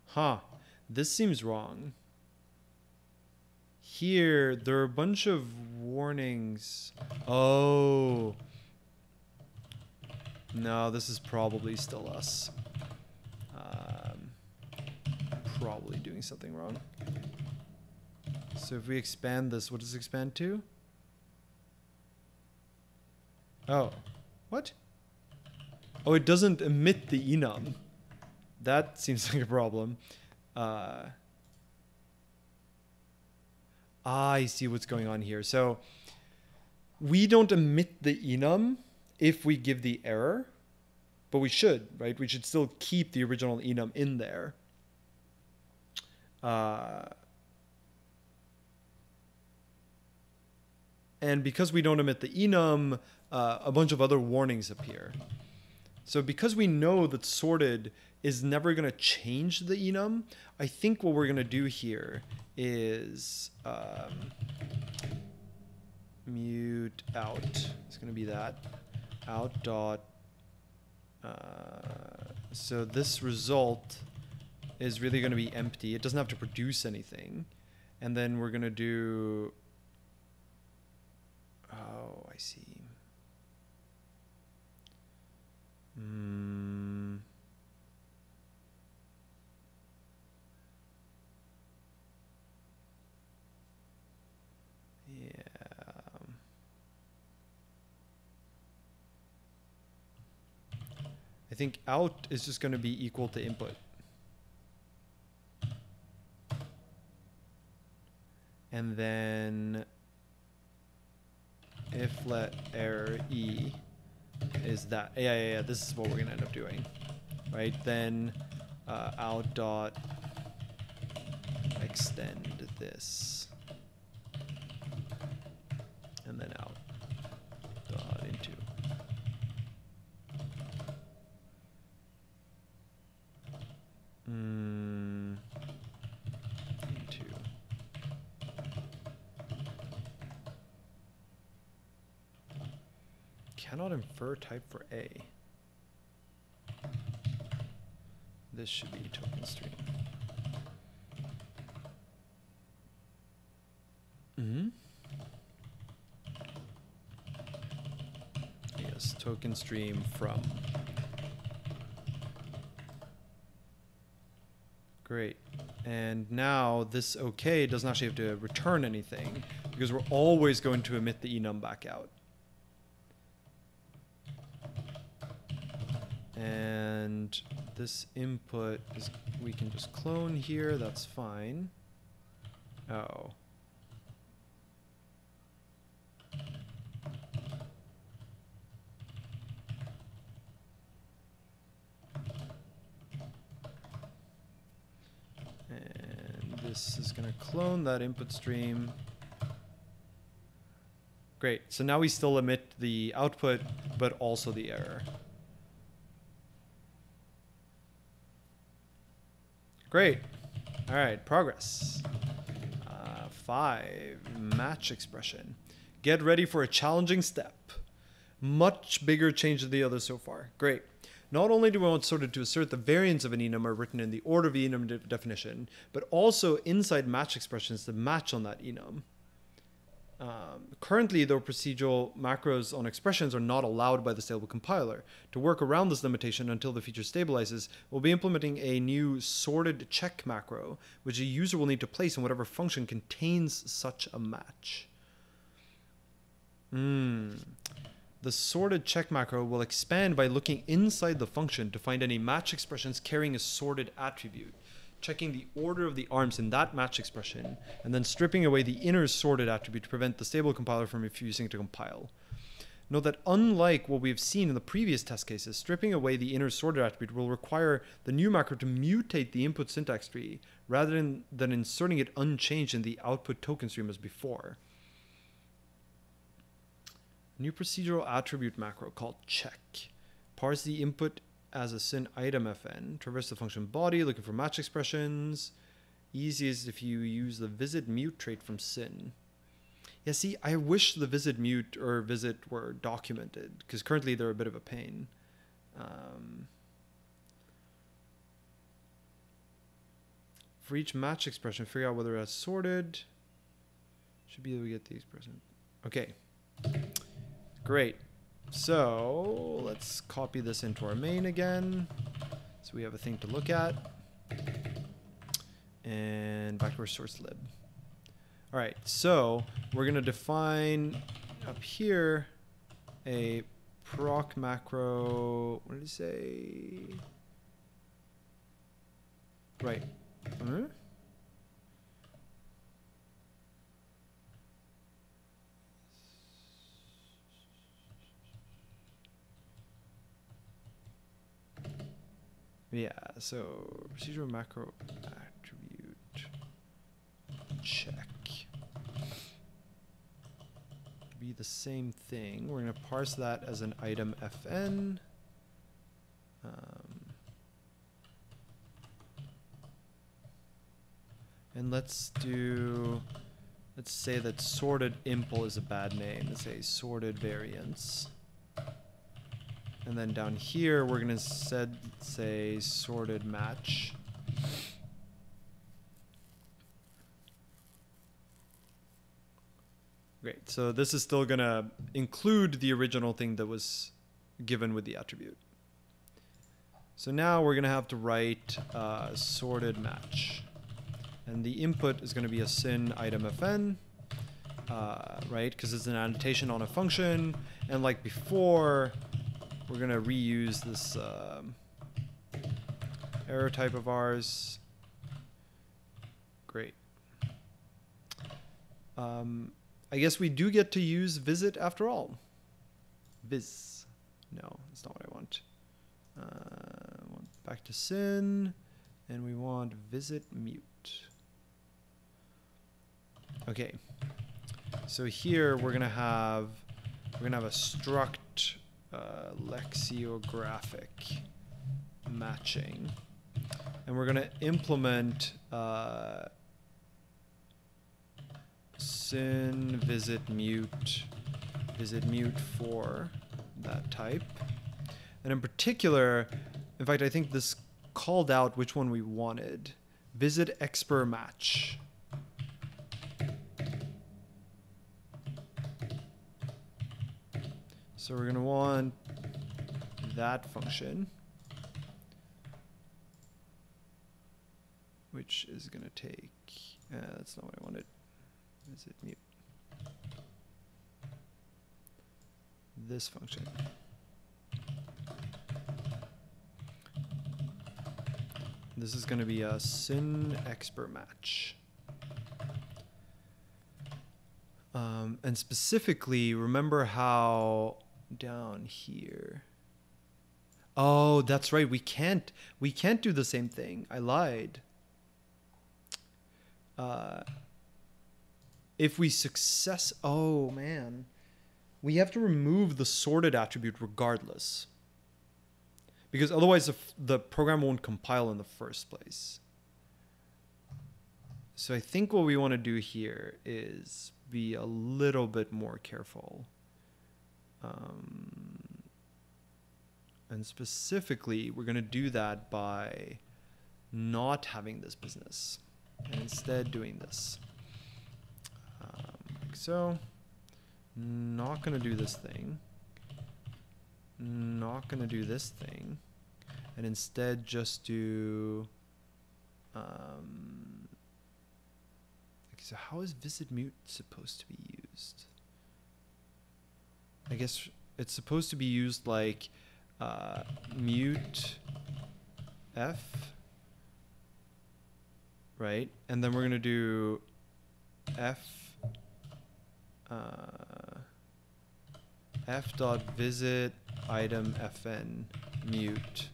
Huh. This seems wrong. Here, there are a bunch of warnings. Oh. No, this is probably still us. Um, probably doing something wrong. So if we expand this, what does it expand to? Oh. What? Oh, it doesn't emit the enum. That seems like a problem. Uh, I see what's going on here. So we don't emit the enum if we give the error, but we should, right? We should still keep the original enum in there. Uh, and because we don't emit the enum, uh, a bunch of other warnings appear. So because we know that sorted is never going to change the enum, I think what we're going to do here is um, mute out. It's going to be that out dot. Uh, so this result is really going to be empty. It doesn't have to produce anything. And then we're going to do. Oh, I see. Hmm. Think out is just going to be equal to input. And then if let error e is that yeah yeah yeah this is what we're gonna end up doing right? Then uh, out dot extend this. And then out dot into mm, into cannot infer type for A. This should be token stream. hmm Yes, token stream from. Great. And now this OK doesn't actually have to return anything because we're always going to emit the enum back out. And this input is we can just clone here, that's fine. Oh. This is going to clone that input stream. Great. So now we still emit the output, but also the error. Great. All right, progress. Uh, five, match expression. Get ready for a challenging step. Much bigger change than the others so far. Great. Not only do we want sorted to assert the variants of an enum are written in the order of the enum de definition, but also inside match expressions to match on that enum. Um, currently, though, procedural macros on expressions are not allowed by the stable compiler. To work around this limitation until the feature stabilizes, we'll be implementing a new sorted check macro, which a user will need to place in whatever function contains such a match. Hmm. The sorted check macro will expand by looking inside the function to find any match expressions carrying a sorted attribute checking the order of the arms in that match expression, and then stripping away the inner sorted attribute to prevent the stable compiler from refusing to compile. Note that unlike what we've seen in the previous test cases, stripping away the inner sorted attribute will require the new macro to mutate the input syntax tree rather than, than inserting it unchanged in the output token stream as before. New procedural attribute macro called check. Parse the input as a syn item fn, traverse the function body, looking for match expressions. Easiest if you use the visit mut trait from syn. Yeah, see, I wish the visit mut or visit were documented because currently they're a bit of a pain. Um, for each match expression, figure out whether it's sorted. Should be able to get the expression. Okay, great. So let's copy this into our main again. So we have a thing to look at. And back to our source lib. All right, so we're going to define up here a proc macro. What did he say? Right. Huh? Yeah, so procedural macro attribute check. Be the same thing. We're going to parse that as an item fn. Um, and let's do, let's say that sorted impl is a bad name. Let's say sorted variants. And then down here, we're going to set, say sorted match. Great. So this is still going to include the original thing that was given with the attribute. So now we're going to have to write uh, sorted match. And the input is going to be a syn item fn, uh, right? Because it's an annotation on a function. And like before, we're going to reuse this um, error type of ours. Great. Um, I guess we do get to use visit after all. Viz. No, that's not what I want. Uh, I want back to syn, and we want visit mut. Okay. So here we're gonna have we're gonna have a struct uh, lexicographic matching, and we're gonna implement uh, syn visit mut visit mut for that type. And in particular, in fact, I think this called out which one we wanted. Visit expr match. So we're going to want that function, which is going to take, uh, that's not what I wanted. Visit mut. This function. This is going to be a syn expr match. Um, and specifically, remember how down here. Oh, that's right. We can't we can't do the same thing. I lied. Uh, if we success oh man. We have to remove the sorted attribute regardless. Because otherwise the, the program won't compile in the first place. So I think what we want to do here is be a little bit more careful. Um, and specifically, we're going to do that by not having this business and instead doing this. Um, like so. Not going to do this thing. Not going to do this thing. And instead just do... Um, okay, so how is visit mut supposed to be used? I guess it's supposed to be used like uh, mute f, right? And then we're gonna do f uh, f dot visit item fn mute.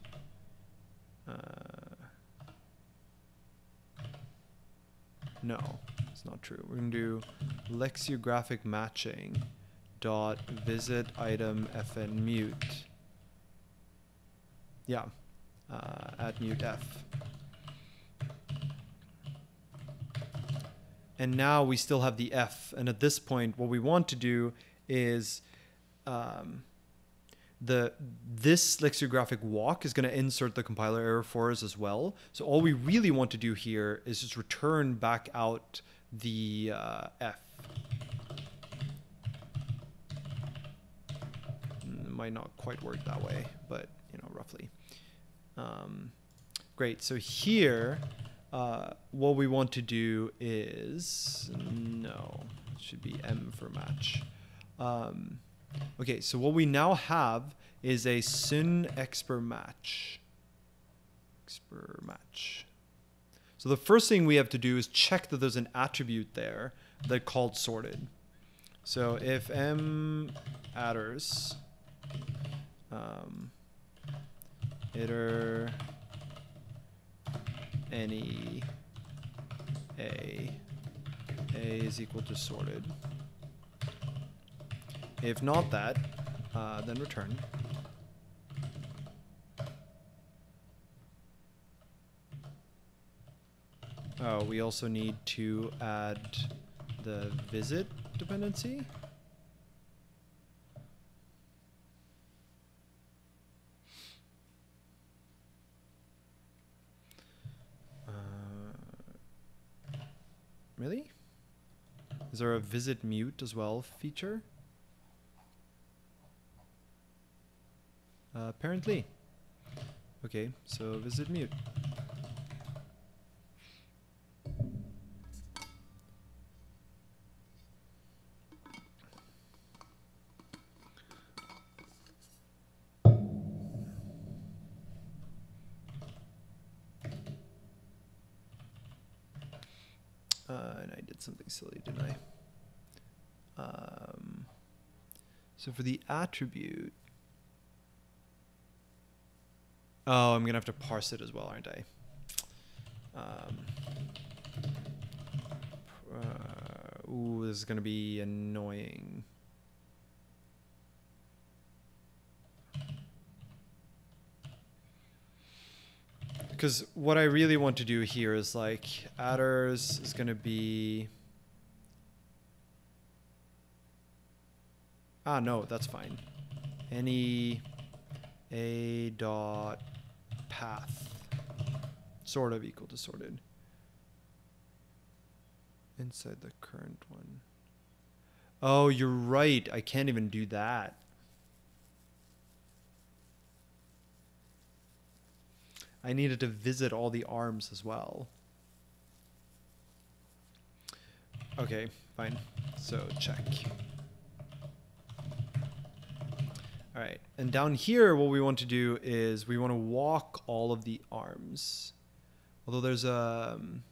Uh, no, it's not true. We're gonna do lexicographic matching dot visit item fn mute. Yeah, uh, at mute f. And now we still have the f. And at this point, what we want to do is um, the this lexicographic walk is going to insert the compiler error for us as well. So all we really want to do here is just return back out the uh, f. Mm, It might not quite work that way, but you know, roughly. Um, great. So here, uh, what we want to do is no, it should be m for match. Um, okay, so what we now have is a syn expr match. Expr match. So the first thing we have to do is check that there's an attribute there that called sorted. So if m attrs um, iter any a a is equal to sorted. If not that, uh, then return. Oh, we also need to add the visit dependency. Really? Is there a visit mut as well feature? Uh, apparently. Okay, so visit mut. Uh, and I did something silly, didn't I? Um, so for the attribute, oh, I'm gonna have to parse it as well, aren't I? Um, uh, ooh, this is gonna be annoying. Because what I really want to do here is like attrs is going to be. Ah, no, that's fine. any a dot path sort of equal to sorted inside the current one. Oh, you're right. I can't even do that. I needed to visit all the arms as well. Okay, fine. So check. All right, and down here, what we want to do is we want to walk all of the arms. Although there's a, um,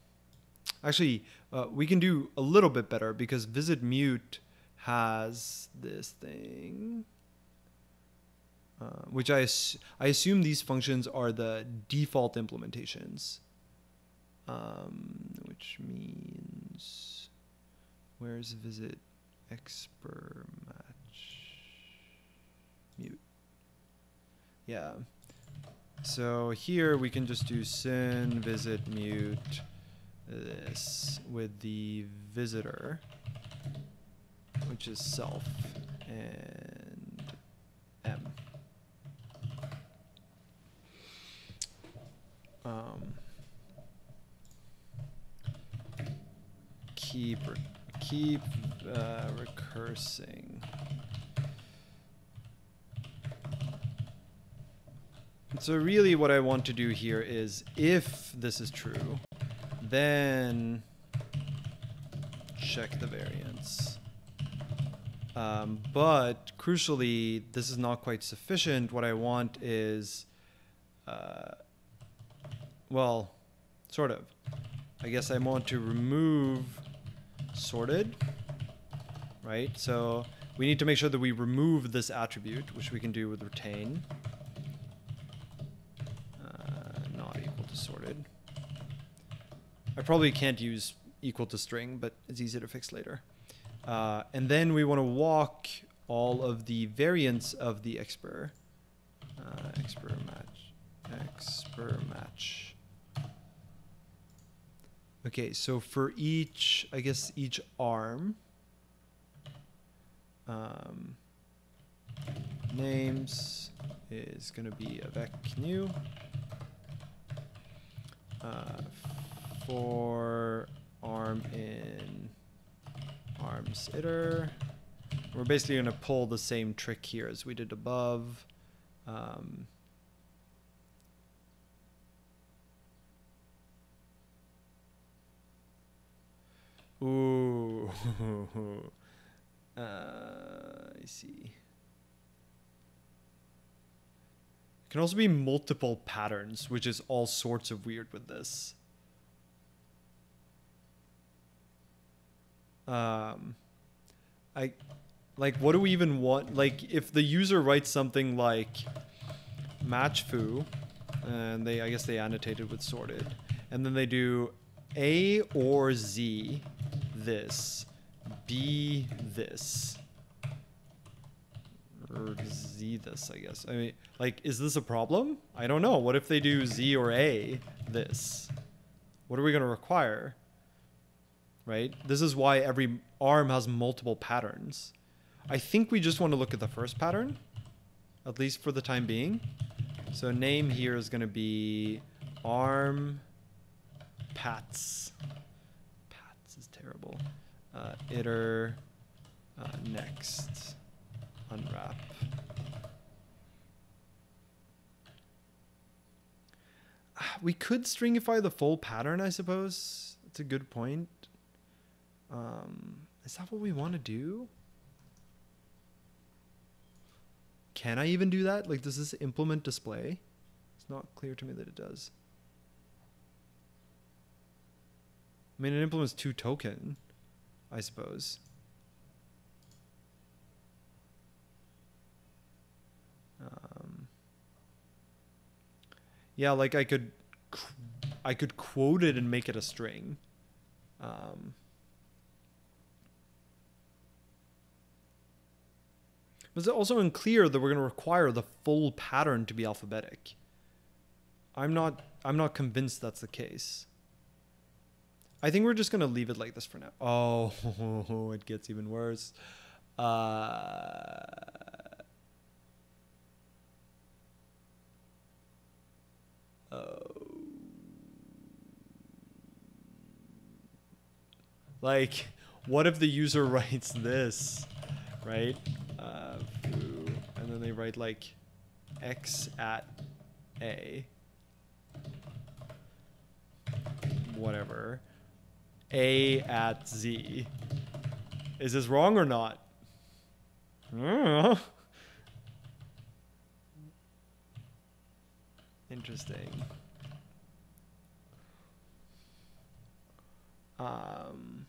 actually, uh, we can do a little bit better because visit mut has this thing, uh, which I I assume these functions are the default implementations, um, which means where's visit expr match mute. Yeah. So here we can just do syn visit mut this with the visitor, which is self and m. Um, keep keep uh, recursing. So really what I want to do here is if this is true, then check the variants. Um, but crucially, this is not quite sufficient. What I want is, uh, well, sort of. I guess I want to remove sorted, right? So we need to make sure that we remove this attribute, which we can do with retain. Uh, not equal to sorted. I probably can't use equal to string, but it's easy to fix later. Uh, and then we want to walk all of the variants of the expr. Uh, match. Expr match. Okay, so for each, I guess each arm, um, names is going to be avec new. Uh, for arm in arms iter. We're basically going to pull the same trick here as we did above. Um, ooh. uh, I see. Can also be multiple patterns, which is all sorts of weird with this. um i like what do we even want like if the user writes something like match foo and they i guess they annotated with sorted and then they do a or z this. B this. Or z this i guess. I mean like is this a problem? I don't know. What if they do z or a this? What are we going to require? Right? This is why every arm has multiple patterns. I think we just want to look at the first pattern, at least for the time being. So name here is going to be arm pats. Pats is terrible. Uh, iter uh, next unwrap. We could stringify the full pattern, I suppose. That's a good point. Um, is that what we want to do? Can I even do that? Like, does this implement display? It's not clear to me that it does. I mean, it implements two token, I suppose. Um, yeah, like I could, I could quote it and make it a string. Um, But it's also unclear that we're going to require the full pattern to be alphabetic. I'm not I'm not convinced that's the case. I think we're just gonna leave it like this for now. Oh, it gets even worse. Uh. Oh. Like, what if the user writes this, right? Uh, and then they write like x at a, whatever a at z. Is this wrong or not? Interesting. Um,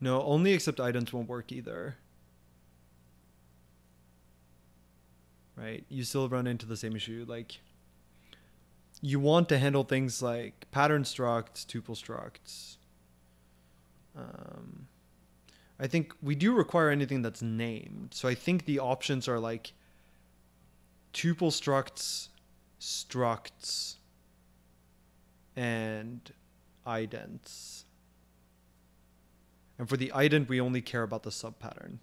No, only accept items won't work either. Right? You still run into the same issue. Like, you want to handle things like pattern structs, tuple structs. Um, I think we do require anything that's named. So I think the options are like tuple structs, structs, and idents. And for the ident, we only care about the subpattern.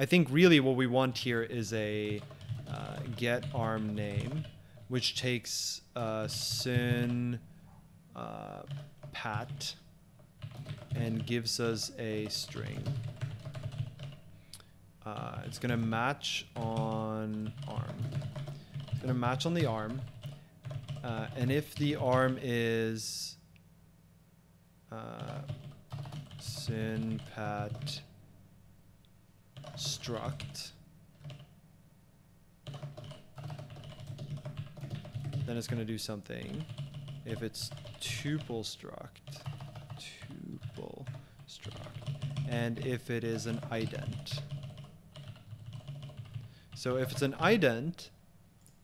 I think really what we want here is a uh, get arm name, which takes uh, syn uh, pat and gives us a string. Uh, it's going to match on arm. It's going to match on the arm. Uh, and if the arm is uh, synpat struct, then it's going to do something. If it's tuple struct, tuple struct, and if it is an ident. So if it's an ident,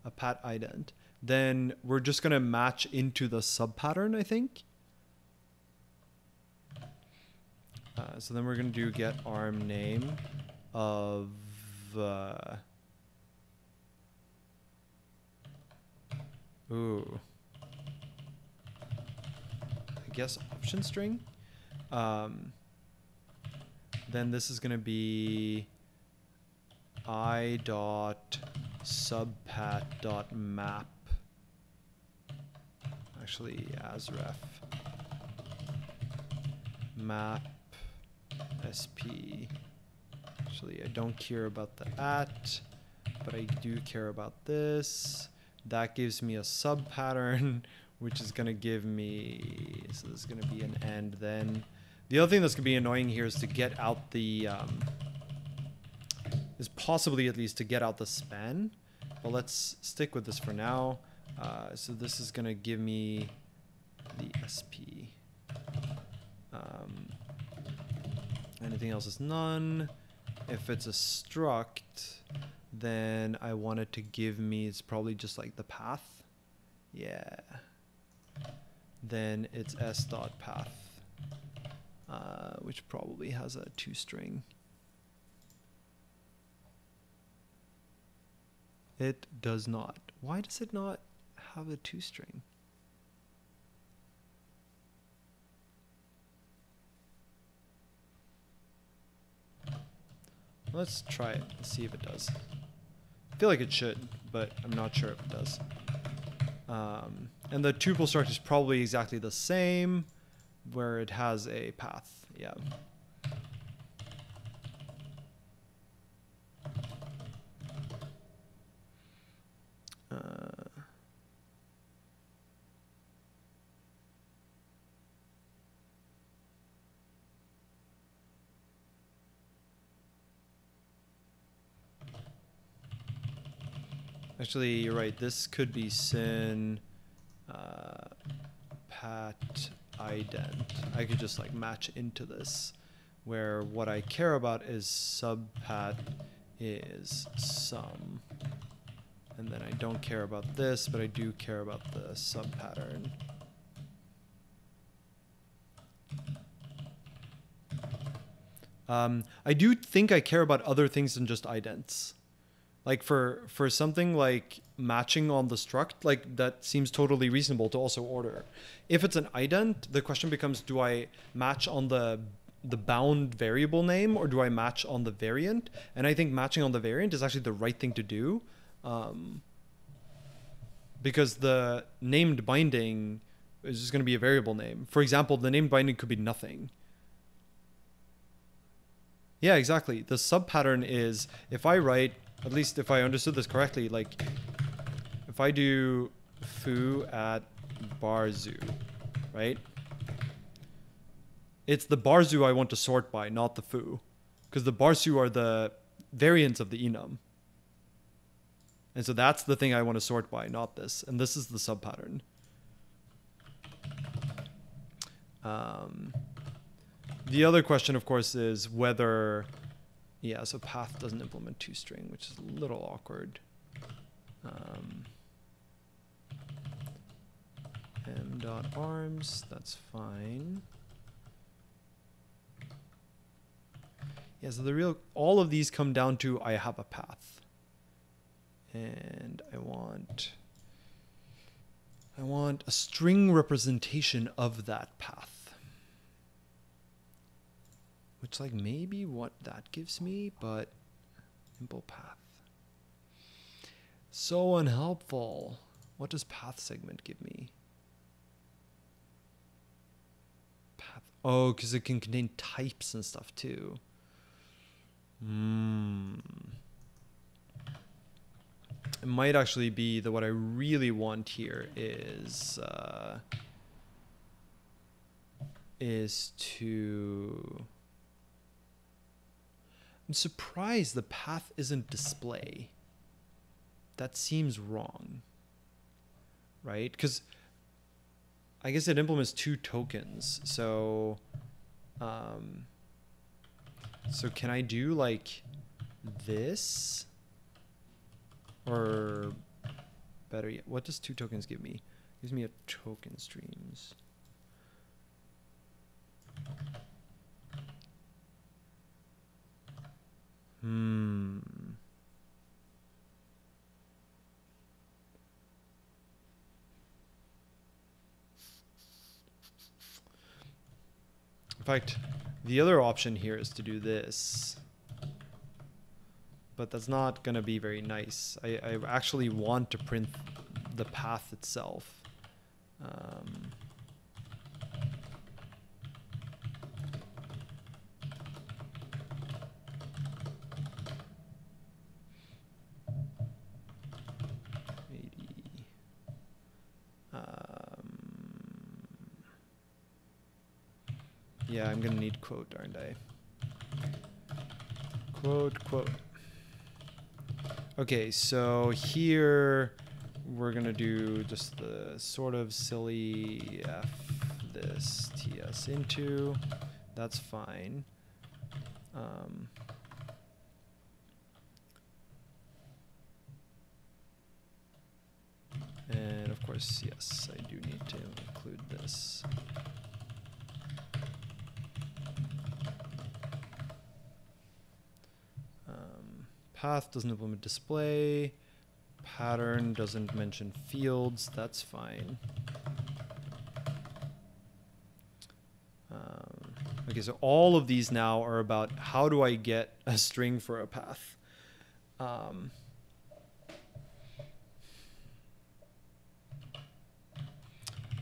a pat ident, then we're just going to match into the subpattern, I think. Uh, so then we're going to do get arm name of uh, ooh. I guess option string. Um, then this is going to be i dot subpat dot map. Actually as ref. Map sp actually i don't care about the at but i do care about this. That gives me a sub pattern which is going to give me so this is going to be an end then. The other thing that's going to be annoying here is to get out the um, is possibly at least to get out the span but let's stick with this for now. Uh, so this is going to give me the sp um, anything else is none if it's a struct then I want it to give me it's probably just like the path. Yeah. Then it's s dot path uh, which probably has a toString. It does not. Why does it not have a toString Let's try it and see if it does. I feel like it should, but I'm not sure if it does. Um, and the tuple struct is probably exactly the same, where it has a path. Yeah. Actually, you're right. This could be syn uh, pat ident. I could just like match into this, where what I care about is subpat is some, and then I don't care about this, but I do care about the sub pattern. Um, I do think I care about other things than just idents like for for something like matching on the struct like that seems totally reasonable to also order if it's an ident the question becomes do i match on the the bound variable name or do I match on the variant? And I think matching on the variant is actually the right thing to do. Um, because the named binding is just going to be a variable name. For example, the named binding could be nothing. Yeah, exactly. The sub pattern is if I write, at least if I understood this correctly, like if I do foo at barzu, right? It's the barzu I want to sort by, not the foo. Because the barzu are the variants of the enum. And so that's the thing I want to sort by, not this. And this is the sub pattern. Um, the other question, of course, is whether, yeah, so path doesn't implement toString, which is a little awkward. Um, m dot arms, that's fine. Yeah, so the real, all of these come down to I have a path. And I want, I want a string representation of that path. Which like maybe what that gives me, but simple path. So unhelpful. What does path segment give me? Path. Oh, because it can contain types and stuff too. Hmm. It might actually be that what I really want here is uh, is to. I'm surprised the path isn't display. That seems wrong. Right? Because I guess it implements ToTokens. So, um, so can I do like this? Or better yet, what does ToTokens give me? gives me a token streams. Hmm. In fact, the other option here is to do this. But that's not going to be very nice. I, I actually want to print the path itself. Um, Yeah, I'm gonna need quote, aren't I? Quote, quote. Okay, so here we're gonna do just the sort of silly f this ts into. That's fine. Um, and of course, yes, I do need to include this. Path doesn't implement display. Pattern doesn't mention fields. That's fine. Um, okay, so all of these now are about how do I get a string for a path. Um,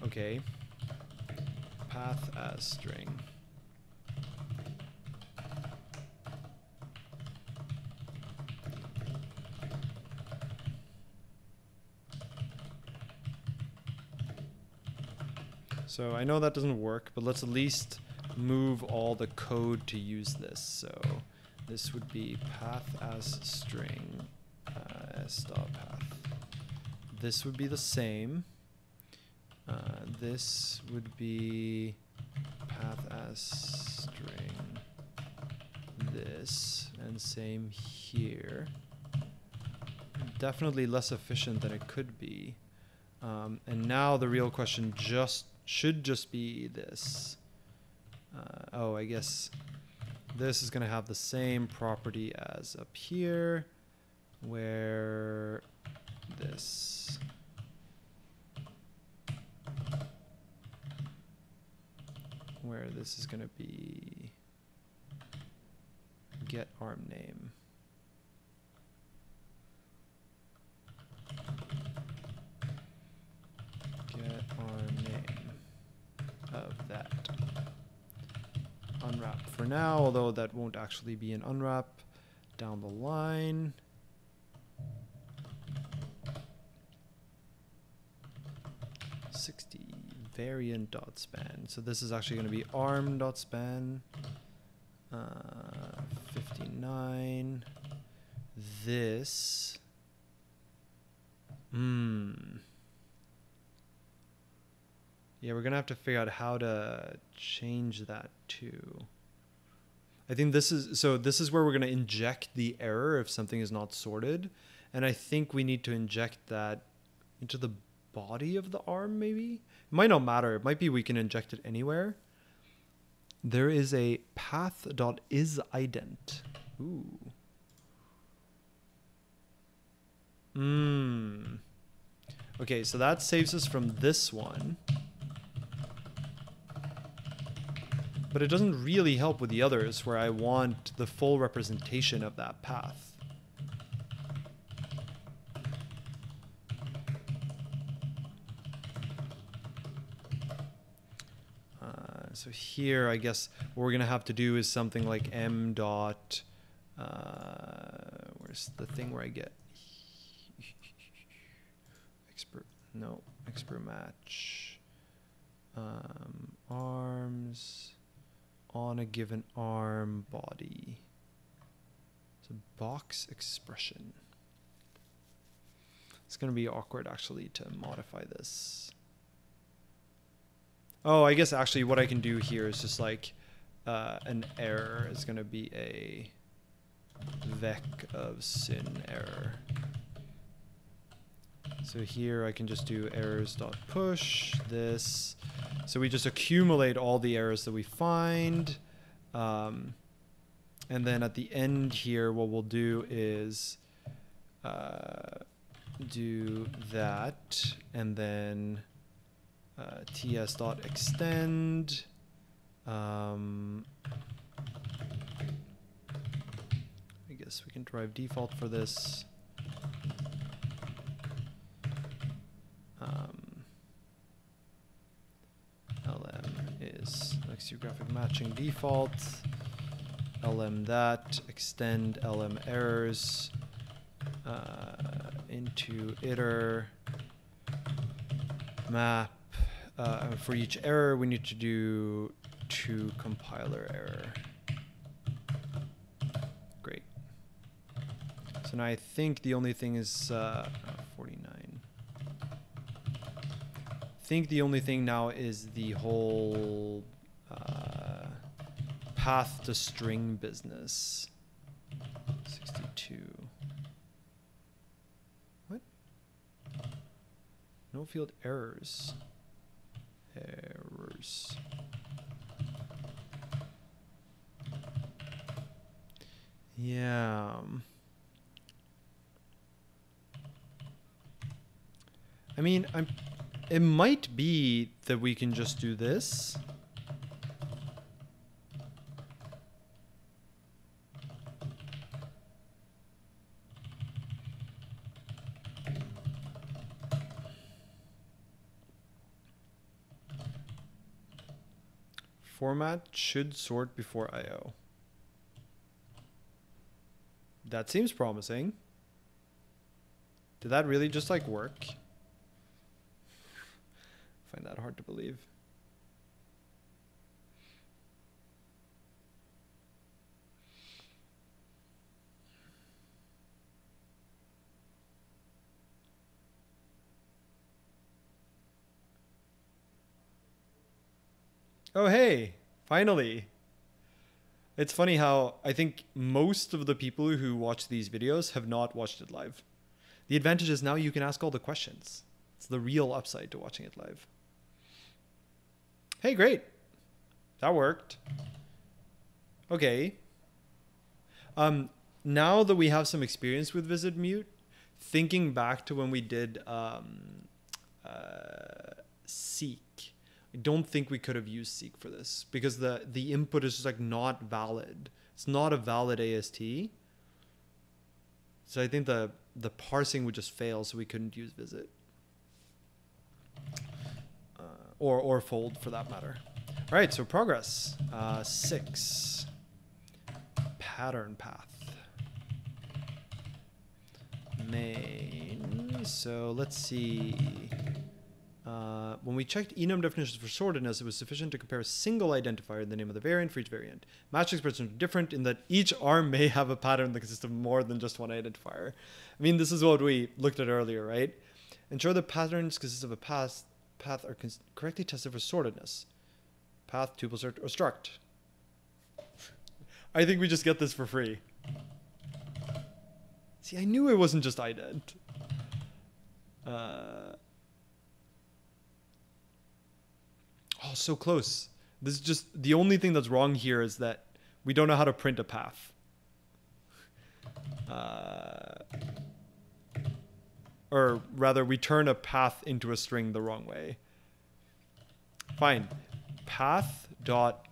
okay. Path as string. So I know that doesn't work, but let's at least move all the code to use this. So this would be path as string uh, dot path. This would be the same. Uh, this would be path as string this and same here. Definitely less efficient than it could be. Um, and now the real question just should just be this. Uh, oh, I guess this is going to have the same property as up here, where this. Where this is going to be get arm name. Get arm name of that. Unwrap for now, although that won't actually be an unwrap down the line. Sixty variant dot span. So this is actually going to be arm dot span. Uh, 59. This. Hmm. Yeah, we're to have to figure out how to change that too. I think this is so this is where we're to inject the error if something is not sorted. And I think we need to inject that into the body of the arm maybe. It might not matter. It might be we can inject it anywhere. There is a path.isIdent. Ooh. Hmm. Okay, so that saves us from this one. But it doesn't really help with the others where I want the full representation of that path. Uh, so here, I guess what we're going to have to do is something like m dot, uh, where's the thing where I get expr, no, expr match, um, arms, on a given arm body. So box expression. It's going to be awkward actually to modify this. Oh, I guess actually what I can do here is just like uh, an error is going to be a vec of syn error. So here I can just do errors dot push this. So we just accumulate all the errors that we find. Um, and then at the end here, what we'll do is uh, do that and then uh, ts dot extend. Um, I guess we can derive default for this. Um, lm is lexicographic matching default. lm that extend lm errors uh, into iter map. Uh, for each error, we need to do to compiler error. Great. So now I think the only thing is uh, 49. I think the only thing now is the whole uh, path to string business. 62. What? No field errors. Errors. Yeah. um, I mean, I'm. It might be that we can just do this. Format should sort before I/O. That seems promising. Did that really just like work? Find that hard to believe. Oh, hey, finally. It's funny how I think most of the people who watch these videos have not watched it live. The advantage is now you can ask all the questions. It's the real upside to watching it live. Hey, great. That worked. Okay. Um, now that we have some experience with Visit mut, thinking back to when we did um, uh, Seq, I don't think we could have used seq for this because the the input is just like not valid. It's not a valid AST. So I think the the parsing would just fail, so we couldn't use visit. Uh, or or fold for that matter. All right, so progress uh, six pattern path main. So let's see. Uh, when we checked enum definitions for sortedness, it was sufficient to compare a single identifier, in the name of the variant, for each variant. Match expressions are different in that each arm may have a pattern that consists of more than just one identifier. I mean, this is what we looked at earlier, right? Ensure the patterns consist of a path, path are cons- correctly tested for sortedness. Path, tuples are struct. I think we just get this for free. See, I knew it wasn't just ident. Uh, oh, so close. This is just the only thing that's wrong here is that we don't know how to print a path. Uh, or rather, we turn a path into a string the wrong way. Fine. Path dot.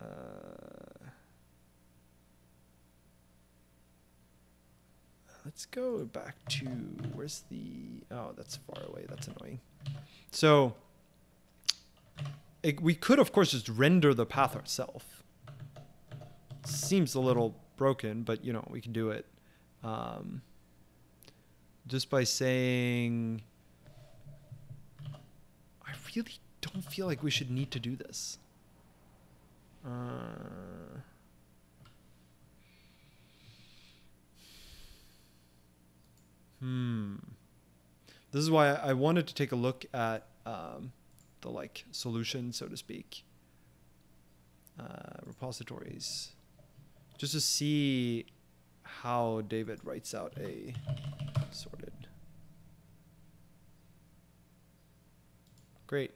Uh, let's go back to where's the oh that's far away that's annoying so it, we could of course just render the path ourselves seems a little broken but you know we can do it um, just by saying i really don't feel like we should need to do this uh, Hmm. This is why I wanted to take a look at um, the like solution, so to speak, uh, repositories, just to see how David writes out a sorted. Great.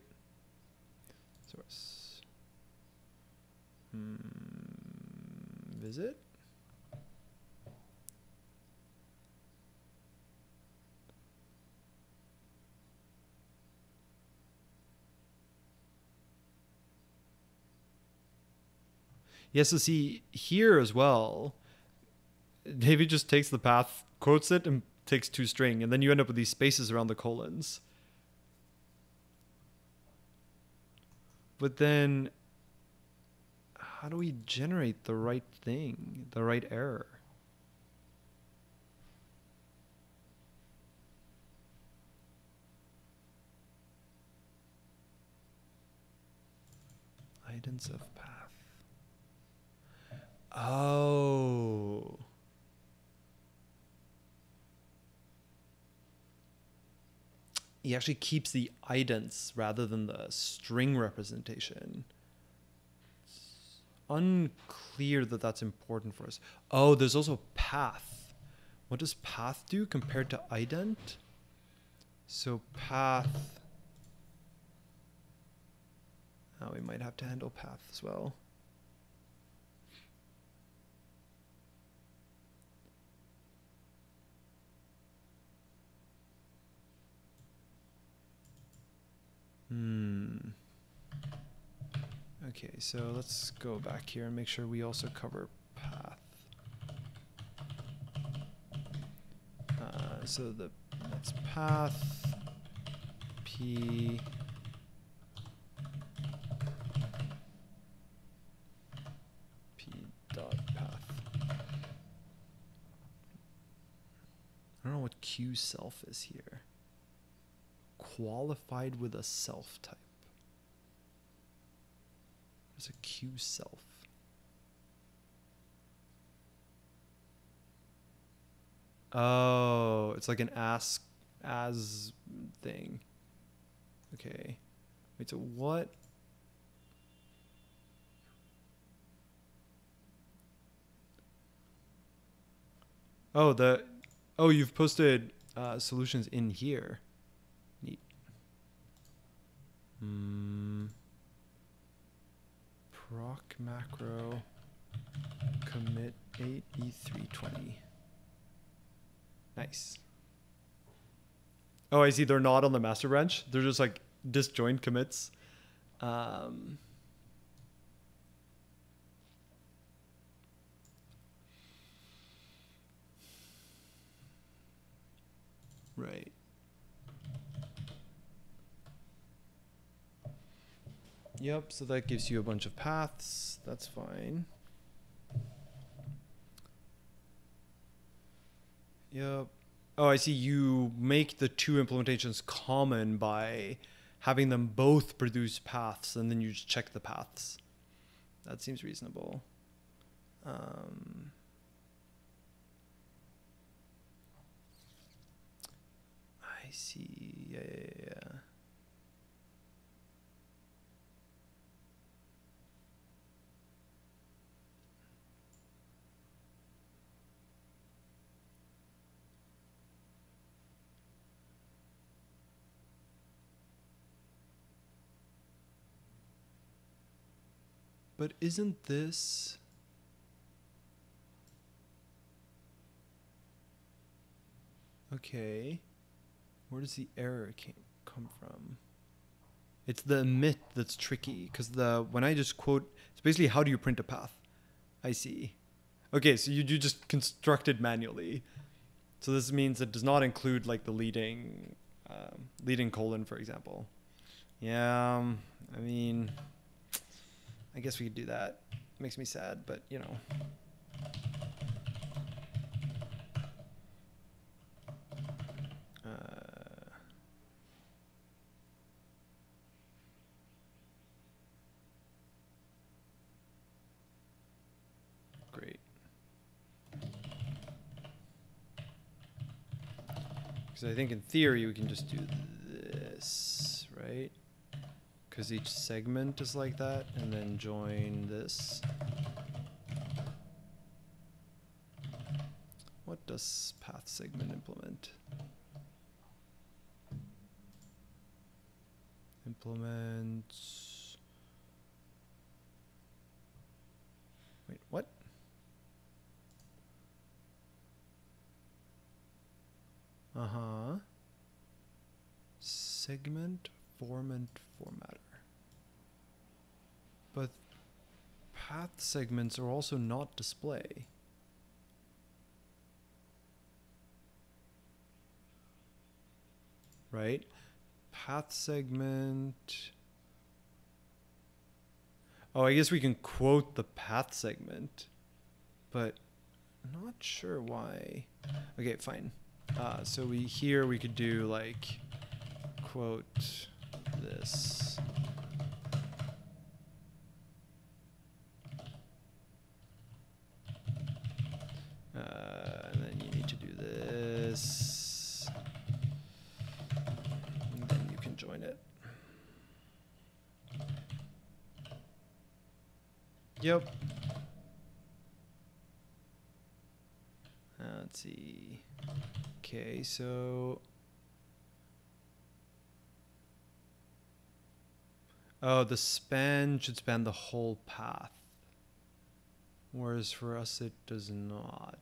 Source. Hmm. Visit. Yes, so see here as well, David just takes the path, quotes it, and takes two string, and then you end up with these spaces around the colons. But then, how do we generate the right thing, the right error? Idents of path. Oh. He actually keeps the idents rather than the string representation. It's unclear that that's important for us. Oh, there's also path. What does path do compared to ident? So path. Oh, we might have to handle path as well. Hmm. Okay, so let's go back here and make sure we also cover path. Uh, so the that's path p p dot path. I don't know what q self is here qualified with a self type. There's a Q self. Oh, it's like an ask as thing. Okay. Wait, so what? Oh, the oh, you've posted uh, solutions in here. Mm, proc macro commit 8e320. Nice. Oh, I see. They're not on the master branch. They're just like disjoint commits. Um, right. Yep, so that gives you a bunch of paths. That's fine. Yep. Oh, I see. You make the two implementations common by having them both produce paths, and then you just check the paths. That seems reasonable. Um, I see. Yeah, yeah, yeah. But isn't this Okay. Where does the error came, come from? It's the emit that's tricky because the when I just quote, it's basically how do you print a path? I see. Okay, so you, you just constructed manually. So this means it does not include like the leading um, leading colon, for example. Yeah, um, I mean, I guess we could do that. It Makes me sad, but you know. Uh, great. Because I think in theory we can just do this, right? Because each segment is like that, and then join this. What does path segment implement? Implements. Wait, what? Uh huh. Segment formant formatter. But path segments are also not display. Right? Path segment. Oh, I guess we can quote the path segment, but not sure why. Okay, fine. Uh, so we here we could do like quote this. Uh, and then you need to do this. And then you can join it. Yep. Uh, let's see. Okay, so. Oh, the span should span the whole path. Whereas for us, it does not.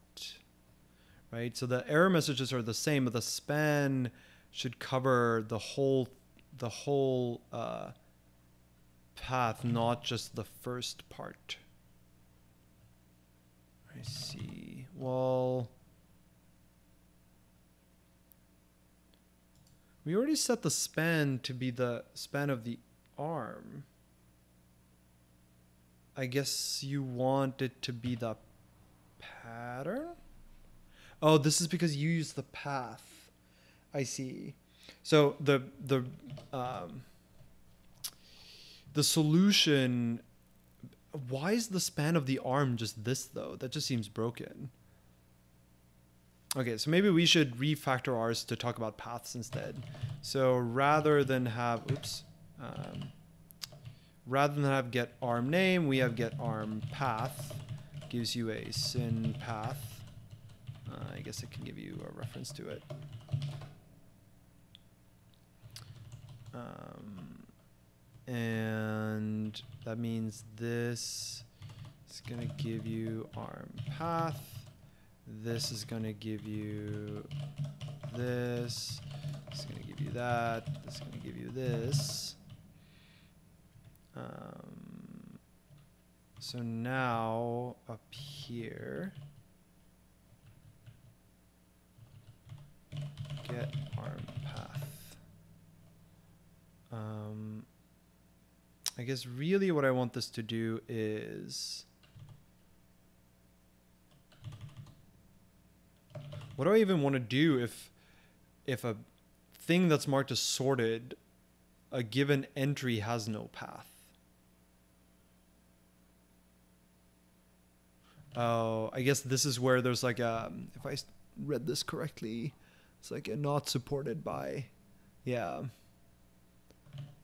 Right? So the error messages are the same, but the span should cover the whole the whole uh, path, not just the first part. I see. Well, we already set the span to be the span of the arm. I guess you want it to be the pattern? Oh, this is because you use the path. I see. So the the um, the solution why is the span of the arm just this though? That just seems broken. Okay, so maybe we should refactor ours to talk about paths instead. So rather than have oops, um, rather than have get arm name, we have get arm path. Gives you a syn path. Uh, I guess it can give you a reference to it. Um, and that means this is going to give you arm path this is going to give you this. This is going to give you that. This is going to give you this. Um, so now up here, get arm path. Um, I guess really what I want this to do is. What do I even want to do if if a thing that's marked as sorted, a given entry has no path? Oh, I guess this is where there's like a if I read this correctly, it's like not supported by. Yeah.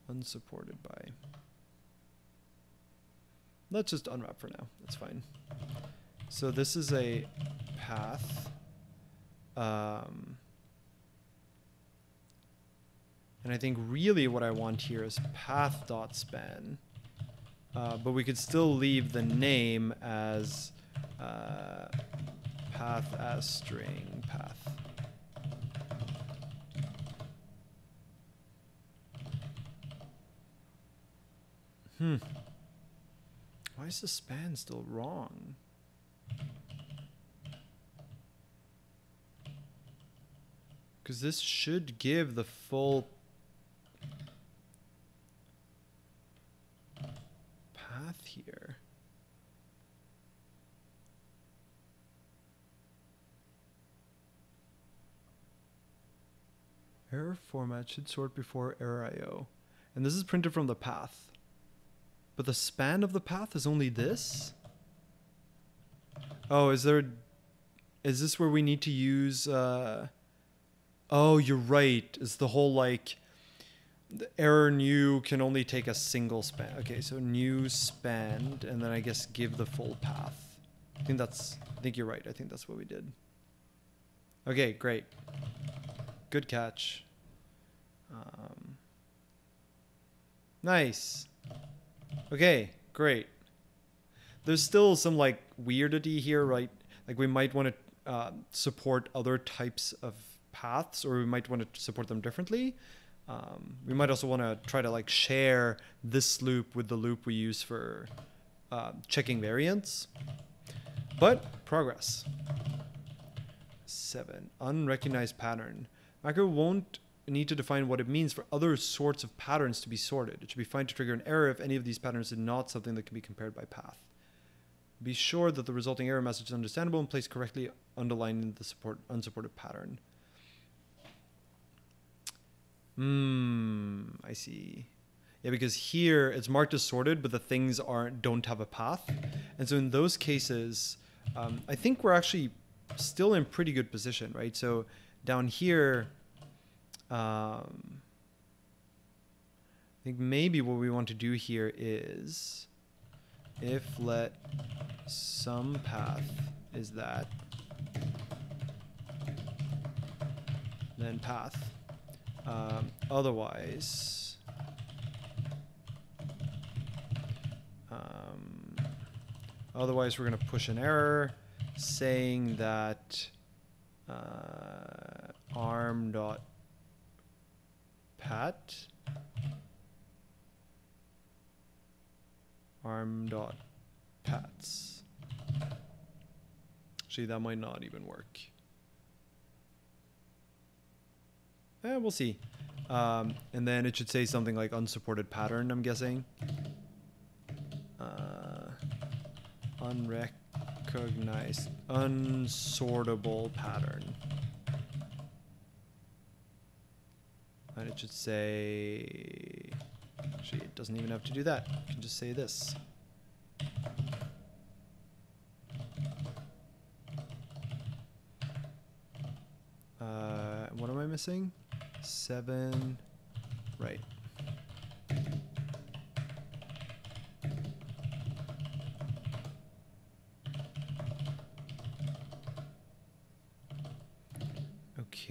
Unsupported by. Let's just unwrap for now. That's fine. So this is a path. Um, and I think really what I want here is path dot span. Uh, but we could still leave the name as uh, path as string path. Hmm. Why is the span still wrong? Because this should give the full path here. Error format should sort before error IO. And this is printed from the path. But the span of the path is only this? Oh, is there is this where we need to use uh Oh, you're right. It's the whole like the error new can only take a single span. Okay, so new span and then I guess give the full path. I think that's I think you're right. I think that's what we did. Okay, great. Good catch. Um, nice. Okay, great. There's still some like weirdity here, right? Like we might want to uh, support other types of paths, or we might want to support them differently. Um, we might also want to try to like share this loop with the loop we use for uh, checking variants. But progress. Seven unrecognized pattern. Macro won't need to define what it means for other sorts of patterns to be sorted. It should be fine to trigger an error if any of these patterns is not something that can be compared by path. Be sure that the resulting error message is understandable and placed correctly underlining the support unsupported pattern. Hmm, I see. Yeah, because here it's marked as sorted, but the things aren't don't have a path, and so in those cases, um, I think we're actually still in pretty good position, right? So down here, um, I think maybe what we want to do here is if let some path is that, then path. Um, otherwise, um, otherwise we're going to push an error saying that uh, arm dot pat arm dot pats. Actually, that might not even work. Eh, we'll see. Um, and then it should say something like unsupported pattern, I'm guessing. Uh, unrecognized, unsortable pattern. And it should say. Actually, it doesn't even have to do that. It can just say this. Uh, what am I missing? Seven. Right.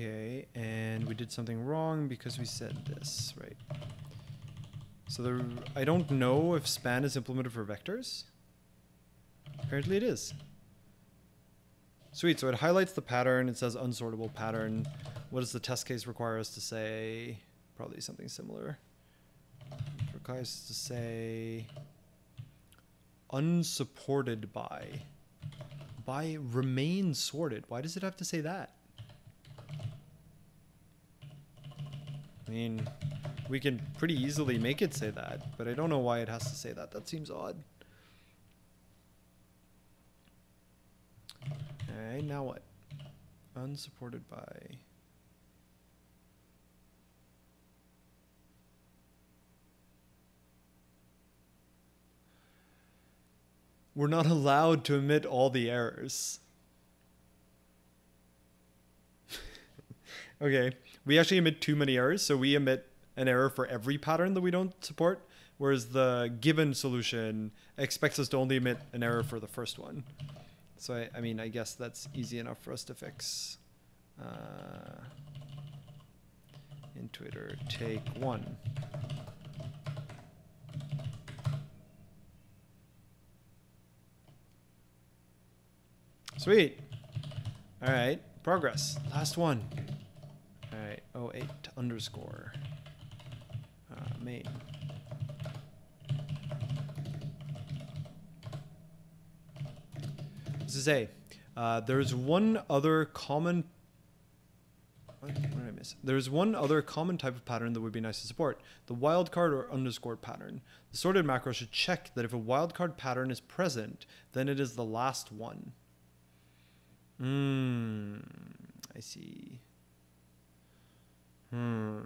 Okay, and we did something wrong because we said this, right? So the I don't know if span is implemented for vectors. Apparently it is. Sweet. So it highlights the pattern. It says unsortable pattern. What does the test case require us to say? Probably something similar. It requires us to say unsupported by. By remain sorted. Why does it have to say that? I mean, we can pretty easily make it say that, but I don't know why it has to say that. That seems odd. Alright, now what? Unsupported by. We're not allowed to omit all the errors. okay, we actually emit too many errors, so we emit an error for every pattern that we don't support, whereas the given solution expects us to only emit an error for the first one. So I, I mean, I guess that's easy enough for us to fix. Uh, into iter take one. Sweet. All right, progress. Last one. Right, 08 underscore uh, main. This is A. Uh, there's one other common. There's one other common type of pattern that would be nice to support: the wildcard or underscore pattern. The sorted macro should check that if a wildcard pattern is present, then it is the last one. Hmm. I see. Hmm.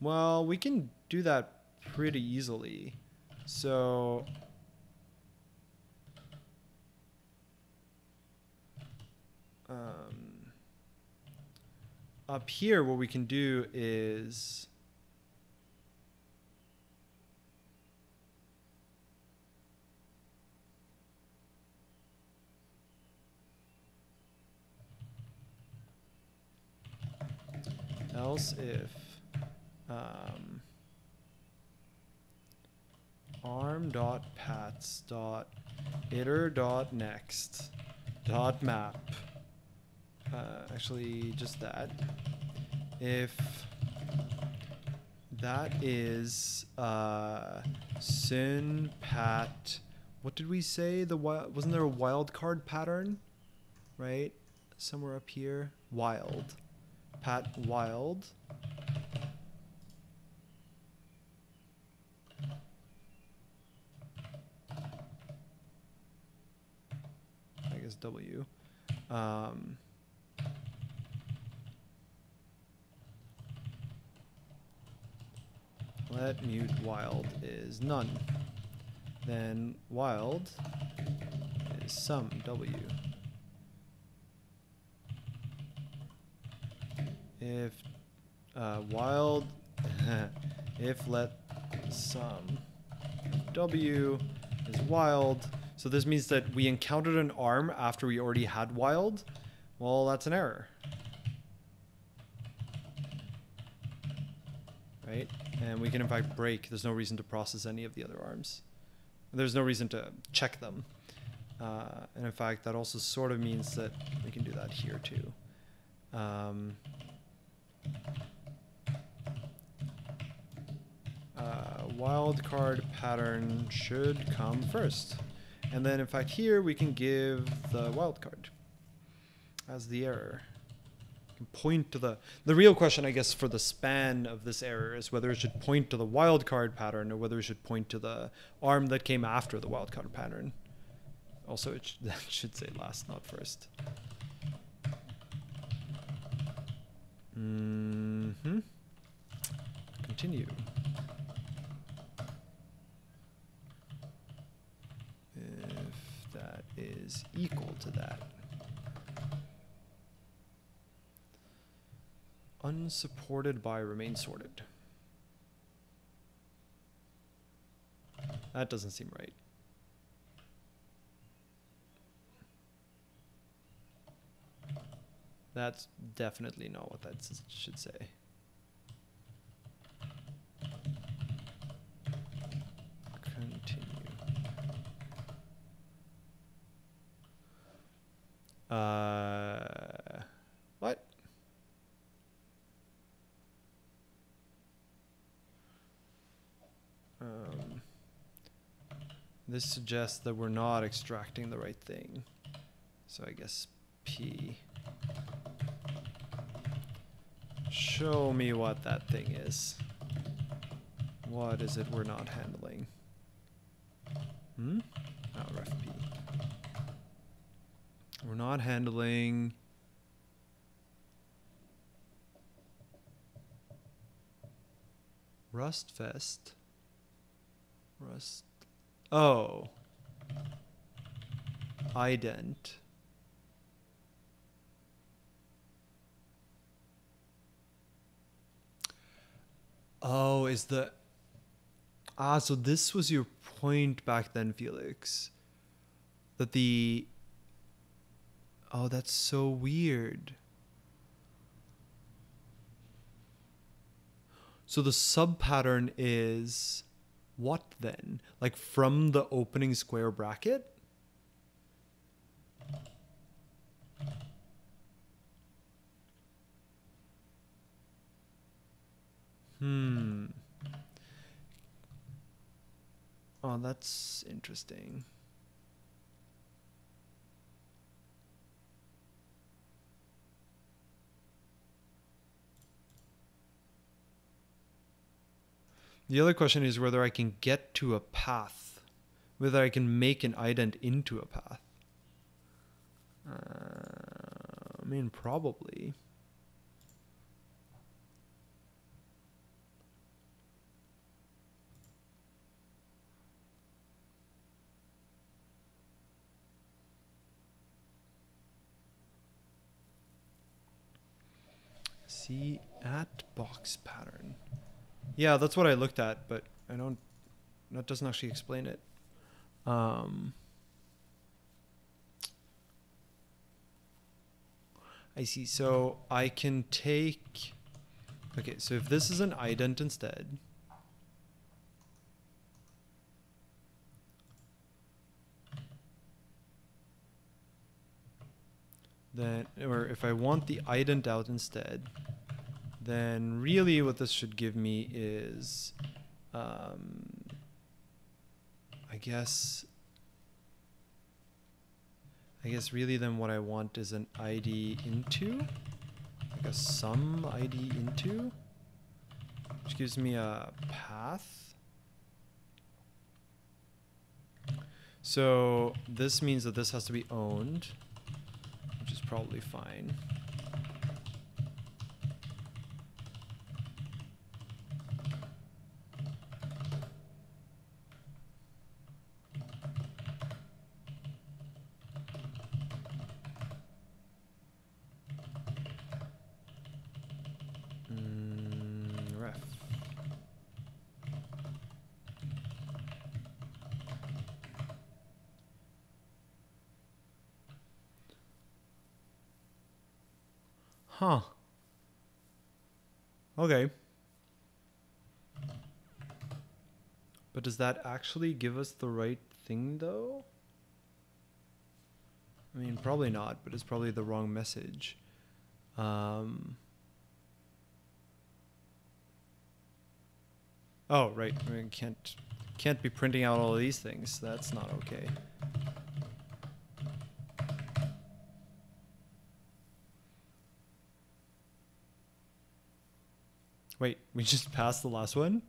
Well, we can do that pretty easily. So um, up here, what we can do is else if um, arm dot map uh, actually just that. If that is uh, syn pat what did we say? The wasn't there a wild card pattern? Right? Somewhere up here? Wild pat wild I guess W. Um, let mut wild is none. Then wild is some W. If uh, wild, if let some W is wild, so this means that we encountered an arm after we already had wild. Well, that's an error. Right? And we can in fact break. There's no reason to process any of the other arms. There's no reason to check them. Uh, and in fact, that also sort of means that we can do that here too. Um, uh, wildcard pattern should come first. And then in fact here we can give the wildcard as the error. can point to the the real question I guess for the span of this error is whether it should point to the wildcard pattern or whether it should point to the arm that came after the wildcard pattern. Also it sh that should say last not first. Mm-hmm. Continue. If that is equal to that. Unsupported by remain sorted. That doesn't seem right. That's definitely not what that should say. Continue. Uh, what? Um, this suggests that we're not extracting the right thing. So I guess P. Show me what that thing is. What is it we're not handling? Hmm? Oh, ref. We're not handling. Rustfest. Rust. Oh. Ident. Oh, is the. Ah, so this was your point back then, Felix. That the. Oh, that's so weird. So the sub pattern is what then? Like from the opening square bracket? Hmm. Oh, that's interesting. The other question is whether I can get to a path, whether I can make an ident into a path. Uh, I mean, probably. See at box pattern. Yeah, that's what I looked at, but I don't. That doesn't actually explain it. Um, I see. So I can take. Okay, so if this is an ident instead. Then, or if I want the ident out instead, then really what this should give me is, um, I guess, I guess really then what I want is an ID into, like a sum ID into, which gives me a path. So this means that this has to be owned, which is probably fine. Mm, ref. Huh. Okay. But does that actually give us the right thing though? I mean, probably not, but it's probably the wrong message. Um, oh, right. I mean, can't can't be printing out all of these things. That's not okay. Wait, we just passed the last one?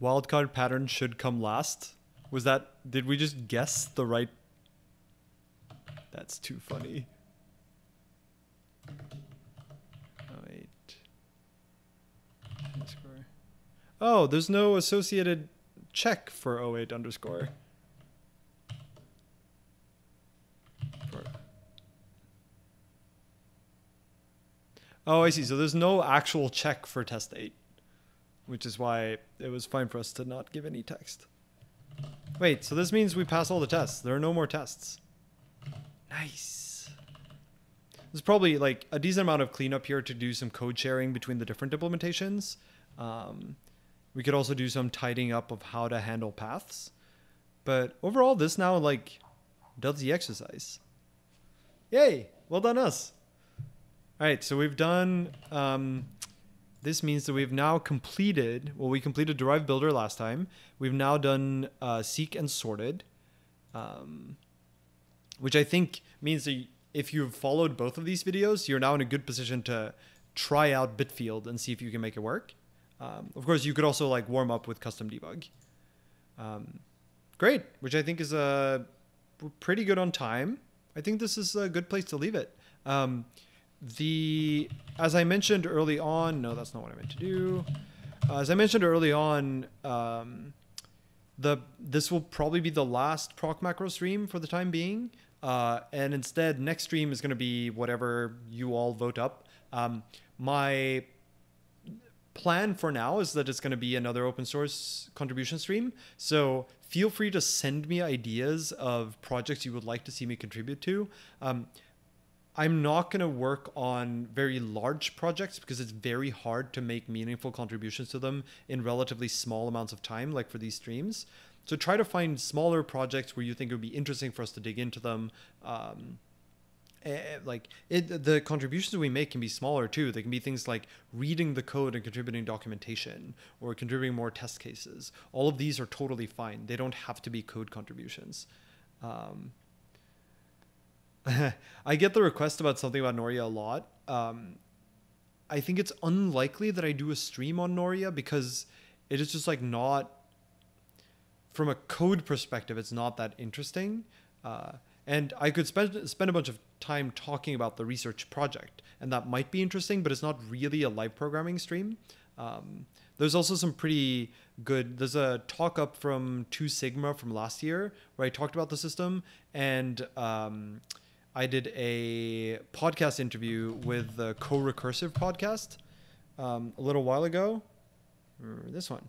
Wildcard pattern should come last. Was that did we just guess the right That's too funny. Oh. Oh, there's no associated check for 08 underscore. Oh, I see. So there's no actual check for test 8, which is why it was fine for us to not give any text. Wait, so this means we pass all the tests. There are no more tests. Nice. There's probably like a decent amount of cleanup here to do some code sharing between the different implementations. Um, we could also do some tidying up of how to handle paths. But overall, this now like does the exercise. Yay! Well done, us. All right, so we've done. Um, this means that we've now completed. Well, we completed Derived Builder last time. We've now done uh, Seq and Sorted, um, which I think means that if you've followed both of these videos, you're now in a good position to try out Bitfield and see if you can make it work. Um, of course, you could also like warm up with custom debug. Um, great, which I think is a uh, pretty good on time. I think this is a good place to leave it. The as I mentioned early on, no, that's not what I meant to do. Uh, as I mentioned early on, um, the this will probably be the last proc macro stream for the time being. Uh, and instead, next stream is going to be whatever you all vote up. Um, my plan for now is that it's going to be another open source contribution stream. So feel free to send me ideas of projects you would like to see me contribute to. Um, I'm not going to work on very large projects because it's very hard to make meaningful contributions to them in relatively small amounts of time, like for these streams. So try to find smaller projects where you think it would be interesting for us to dig into them. Um, like it, the contributions we make can be smaller too. They can be things like reading the code and contributing documentation or contributing more test cases. All of these are totally fine. They don't have to be code contributions. Um, I get the request about something about Noria a lot. Um, I think it's unlikely that I do a stream on Noria because it is just like not from a code perspective, it's not that interesting. Uh, and I could spend spend a bunch of time talking about the research project, and that might be interesting, but it's not really a live programming stream. Um, there's also some pretty good. There's a talk up from Two Sigma from last year where I talked about the system, and um, I did a podcast interview with the Co-Recursive podcast um, a little while ago. This one.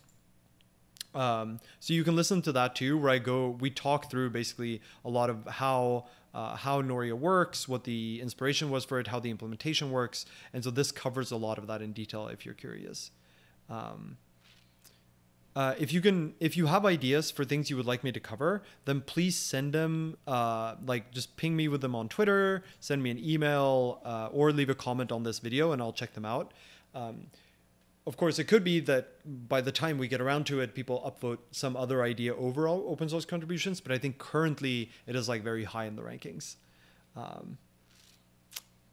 Um, so you can listen to that too, where I go, we talk through basically a lot of how uh, how Noria works, what the inspiration was for it, how the implementation works, and so this covers a lot of that in detail if you're curious. Um, uh, if you can, if you have ideas for things you would like me to cover, then please send them. Uh, like, just ping me with them on Twitter, send me an email, uh, or leave a comment on this video, and I'll check them out. Um, of course, it could be that by the time we get around to it, people upvote some other idea over open source contributions, but I think currently it is like very high in the rankings. Um,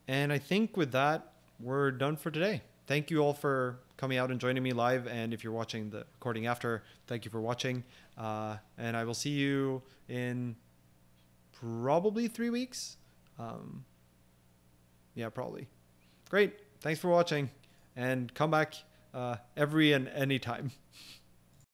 and I think with that, we're done for today. Thank you all for coming out and joining me live. And if you're watching the recording after, thank you for watching. Uh, and I will see you in probably three weeks. Um, yeah, probably. Great. Thanks for watching and come back uh, every and any time.